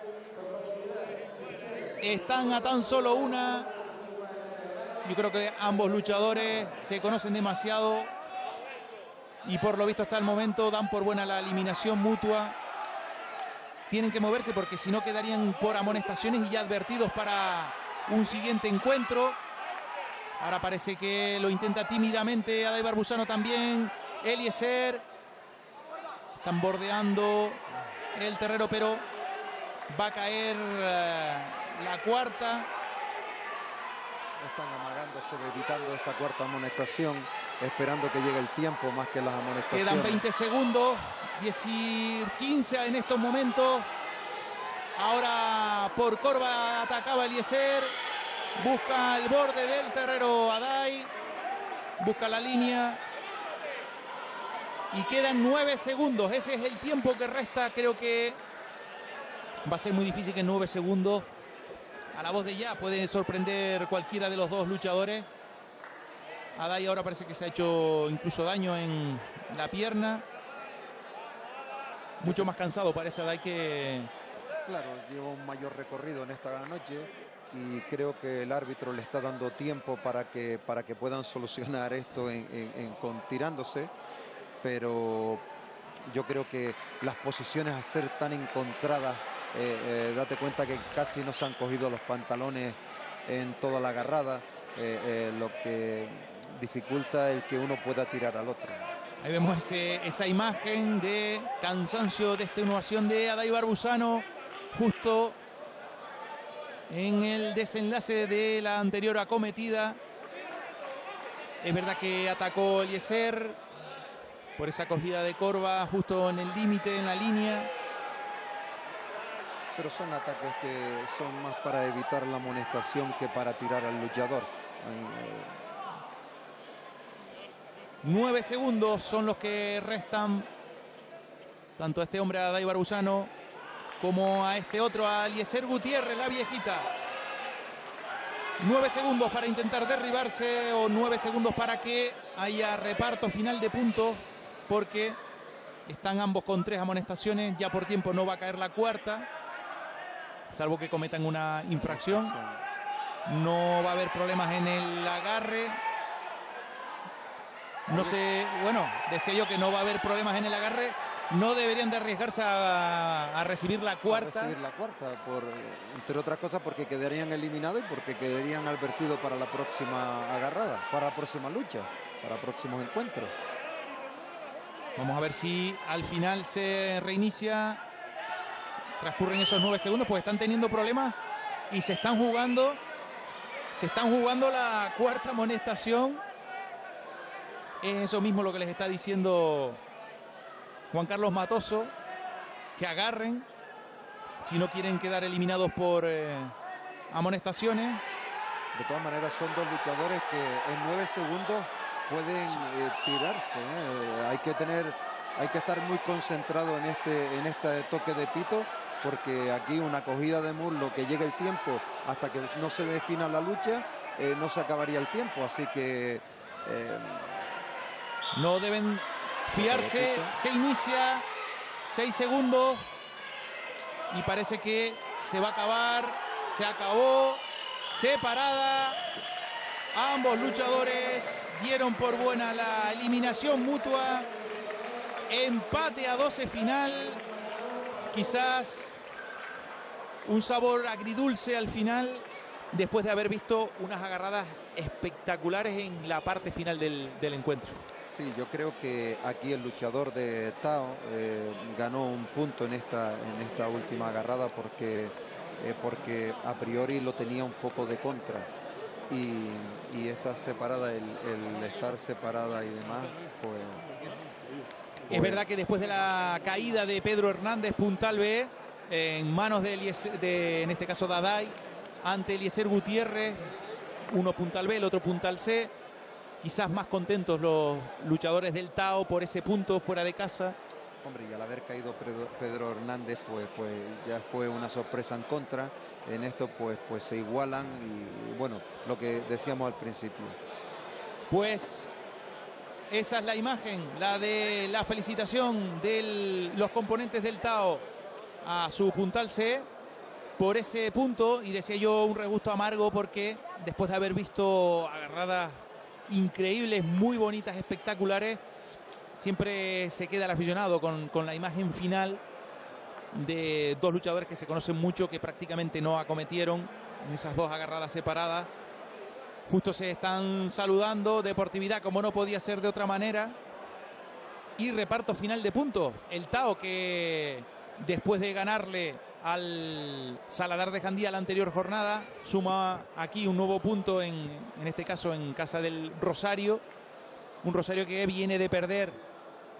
Están a tan solo una. Yo creo que ambos luchadores se conocen demasiado y por lo visto hasta el momento dan por buena la eliminación mutua. Tienen que moverse porque si no quedarían por amonestaciones y ya advertidos para un siguiente encuentro. Ahora parece que lo intenta tímidamente Adai Barbusano también. Eliezer están bordeando el terreno, pero va a caer eh, la cuarta. Están amagándose, evitando esa cuarta amonestación, esperando que llegue el tiempo más que las amonestaciones. Quedan 20 segundos, 10 y 15 en estos momentos. Ahora por Corva atacaba Eliezer. Busca el borde del terreno Adai. Busca la línea y quedan nueve segundos. Ese es el tiempo que resta. Creo que va a ser muy difícil que en nueve segundos, a la voz de ya, puede sorprender cualquiera de los dos luchadores. Adai ahora parece que se ha hecho incluso daño en la pierna. Mucho más cansado parece Adai que... Claro, lleva un mayor recorrido en esta noche y creo que el árbitro le está dando tiempo para que, para que puedan solucionar esto en, con tirándose pero yo creo que las posiciones a ser tan encontradas, eh, eh, date cuenta que casi no se han cogido los pantalones en toda la agarrada, eh, lo que dificulta el que uno pueda tirar al otro. Ahí vemos esa imagen de cansancio, de extenuación de Adai Barbusano, justo en el desenlace de la anterior acometida. Es verdad que atacó Eliezer, por esa cogida de Corva justo en el límite, en la línea. Pero son ataques que son más para evitar la amonestación que para tirar al luchador. Nueve segundos son los que restan tanto a este hombre, a Dai Barbusano, como a este otro, a Eliezer Gutiérrez, la viejita. Nueve segundos para intentar derribarse o nueve segundos para que haya reparto final de puntos porque están ambos con tres amonestaciones, ya por tiempo no va a caer la cuarta, salvo que cometan una infracción. No va a haber problemas en el agarre. No sé, bueno, decía yo que no va a haber problemas en el agarre. No deberían de arriesgarse a, recibir la cuarta. A recibir la cuarta, por, entre otras cosas porque quedarían eliminados y porque quedarían advertidos para la próxima agarrada, para la próxima lucha, para próximos encuentros. Vamos a ver si al final se reinicia. Transcurren esos nueve segundos, pues están teniendo problemas y se están jugando, se están jugando la cuarta amonestación. Es eso mismo lo que les está diciendo Juan Carlos Matoso, que agarren si no quieren quedar eliminados por eh, amonestaciones. De todas maneras son dos luchadores que en nueve segundos pueden eh, tirarse. ¿eh? Hay que tener, hay que estar muy concentrado en este, en este toque de pito, porque aquí una cogida de muslo que llegue el tiempo hasta que no se defina la lucha, no se acabaría el tiempo. Así que no deben fiarse. Se inicia seis segundos y parece que se va a acabar. Se acabó. Separada. Ambos luchadores dieron por buena la eliminación mutua. Empate a 12 final. Quizás un sabor agridulce al final después de haber visto unas agarradas espectaculares en la parte final del, encuentro. Sí, yo creo que aquí el luchador de Tao eh, ganó un punto en esta, en esta última agarrada porque, eh, porque a priori lo tenía un poco de contra. Y, y esta separada, el, estar separada y demás, pues, Es pues verdad que después de la caída de Pedro Hernández, Puntal B, en manos de, de en este caso Dadai, ante Eliezer Gutiérrez, uno puntal B, el otro puntal C. Quizás más contentos los luchadores del Tao por ese punto fuera de casa. Hombre, y al haber caído Pedro Hernández, pues, pues ya fue una sorpresa en contra. En esto, pues, pues se igualan y bueno, lo que decíamos al principio. Pues esa es la imagen, la de la felicitación de los componentes del Tao a su puntal C por ese punto y decía yo un regusto amargo porque después de haber visto agarradas increíbles, muy bonitas, espectaculares, siempre se queda el aficionado con, con la imagen final de dos luchadores que se conocen mucho, que prácticamente no acometieron en esas dos agarradas separadas. Justo se están saludando, deportividad como no podía ser de otra manera. Y reparto final de puntos. El Tao que después de ganarle al Saladar de Jandía la anterior jornada. Suma aquí un nuevo punto, en, en este caso en casa del Rosario. Un Rosario que viene de perder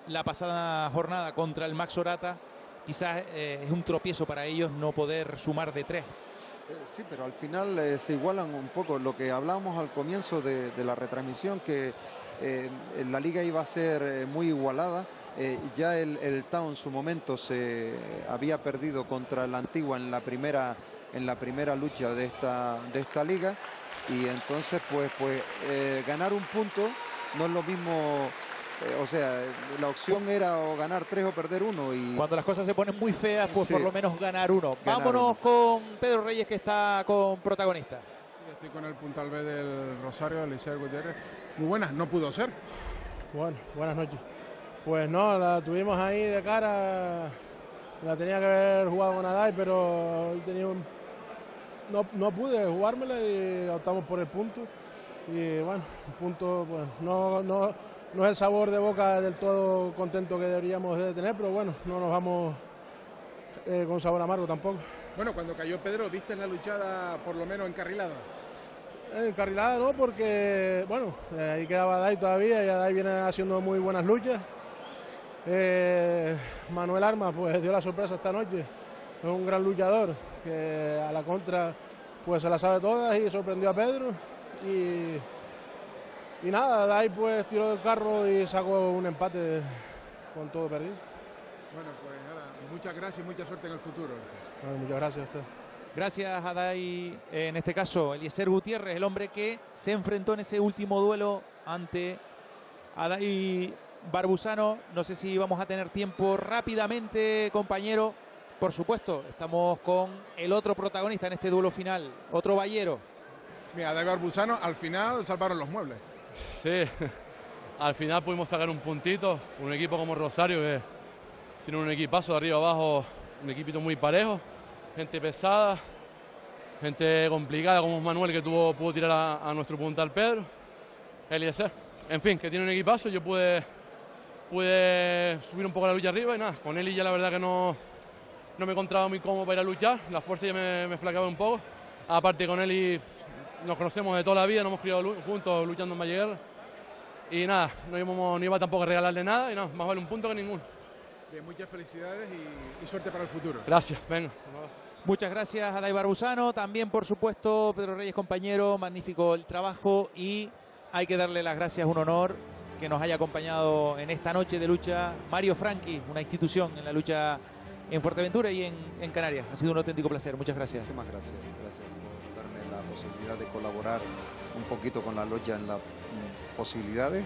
la pasada jornada contra el Max Orata. Quizás eh, es un tropiezo para ellos no poder sumar de tres. Eh, sí, pero al final eh, se igualan un poco lo que hablábamos al comienzo de, de la retransmisión, que la liga iba a ser muy igualada eh, ya el, el Town en su momento se había perdido contra la Antigua en la primera, en la primera lucha de esta, de esta liga y entonces pues, pues eh, ganar un punto no es lo mismo eh, o sea, la opción era o ganar tres o perder uno. Y... Cuando las cosas se ponen muy feas, pues por lo menos ganar uno. Vámonos con Pedro Reyes, que está con protagonista. estoy con el puntal B del Rosario, Eliseo Gutiérrez. Muy buenas, no pudo ser. Bueno, buenas noches. Pues no, la tuvimos ahí de cara, la tenía que haber jugado con Adai, pero tenía no, no, pude jugármela y optamos por el punto. Y bueno, un punto pues no, no, no es el sabor de boca del todo contento que deberíamos de tener, pero bueno, no nos vamos eh, con sabor amargo tampoco. Bueno, cuando cayó Pedro, ¿viste la luchada por lo menos encarrilada? Encarrilada no, porque bueno, eh, ahí quedaba Adai todavía y Adai viene haciendo muy buenas luchas. Eh, Manuel Armas pues dio la sorpresa esta noche, es un gran luchador que a la contra pues se la sabe todas y sorprendió a Pedro y, y nada, de ahí pues tiró del carro y sacó un empate con todo perdido. Bueno, pues nada, muchas gracias y mucha suerte en el futuro. muchas gracias a usted. Gracias a Dai, en este caso Eliezer Gutiérrez, el hombre que se enfrentó en ese último duelo ante Adai Barbusano. No sé si vamos a tener tiempo rápidamente, compañero. Por supuesto, estamos con el otro protagonista en este duelo final, otro Ballero. Mira, de Barbusano al final salvaron los muebles. Sí, al final pudimos sacar un puntito. Un equipo como Rosario que tiene un equipazo de arriba abajo, un equipito muy parejo, gente pesada, gente complicada como Manuel que tuvo, pudo tirar a, a nuestro puntal Pedro, Eliezer. En fin, que tiene un equipazo, yo pude pude subir un poco la lucha arriba y nada, con él ya la verdad que no, no me encontraba muy cómodo para ir a luchar, la fuerza ya me, me flaqueaba un poco aparte con él y nos conocemos de toda la vida, nos hemos criado juntos luchando en Valleguer. Y nada, no íbamos, iba tampoco a regalarle nada y no, más vale un punto que ninguno. Bien, muchas felicidades y, suerte para el futuro. Gracias, venga. Muchas gracias a Dai Barbusano, también por supuesto Pedro Reyes compañero, magnífico el trabajo y hay que darle las gracias, un honor que nos haya acompañado en esta noche de lucha Mario Franchi, una institución en la lucha en Fuerteventura y en, Canarias. Ha sido un auténtico placer, muchas gracias. Muchísimas gracias, gracias por darme la posibilidad de colaborar un poquito con la lucha en las posibilidades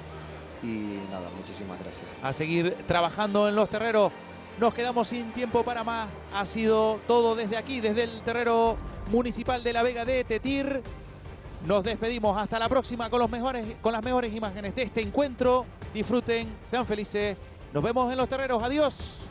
y nada, muchísimas gracias. A seguir trabajando en los terreros. Nos quedamos sin tiempo para más. Ha sido todo desde aquí, desde el terrero municipal de La Vega de Tetir. Nos despedimos hasta la próxima con, los mejores, con las mejores imágenes de este encuentro. Disfruten, sean felices. Nos vemos en los terreros. Adiós.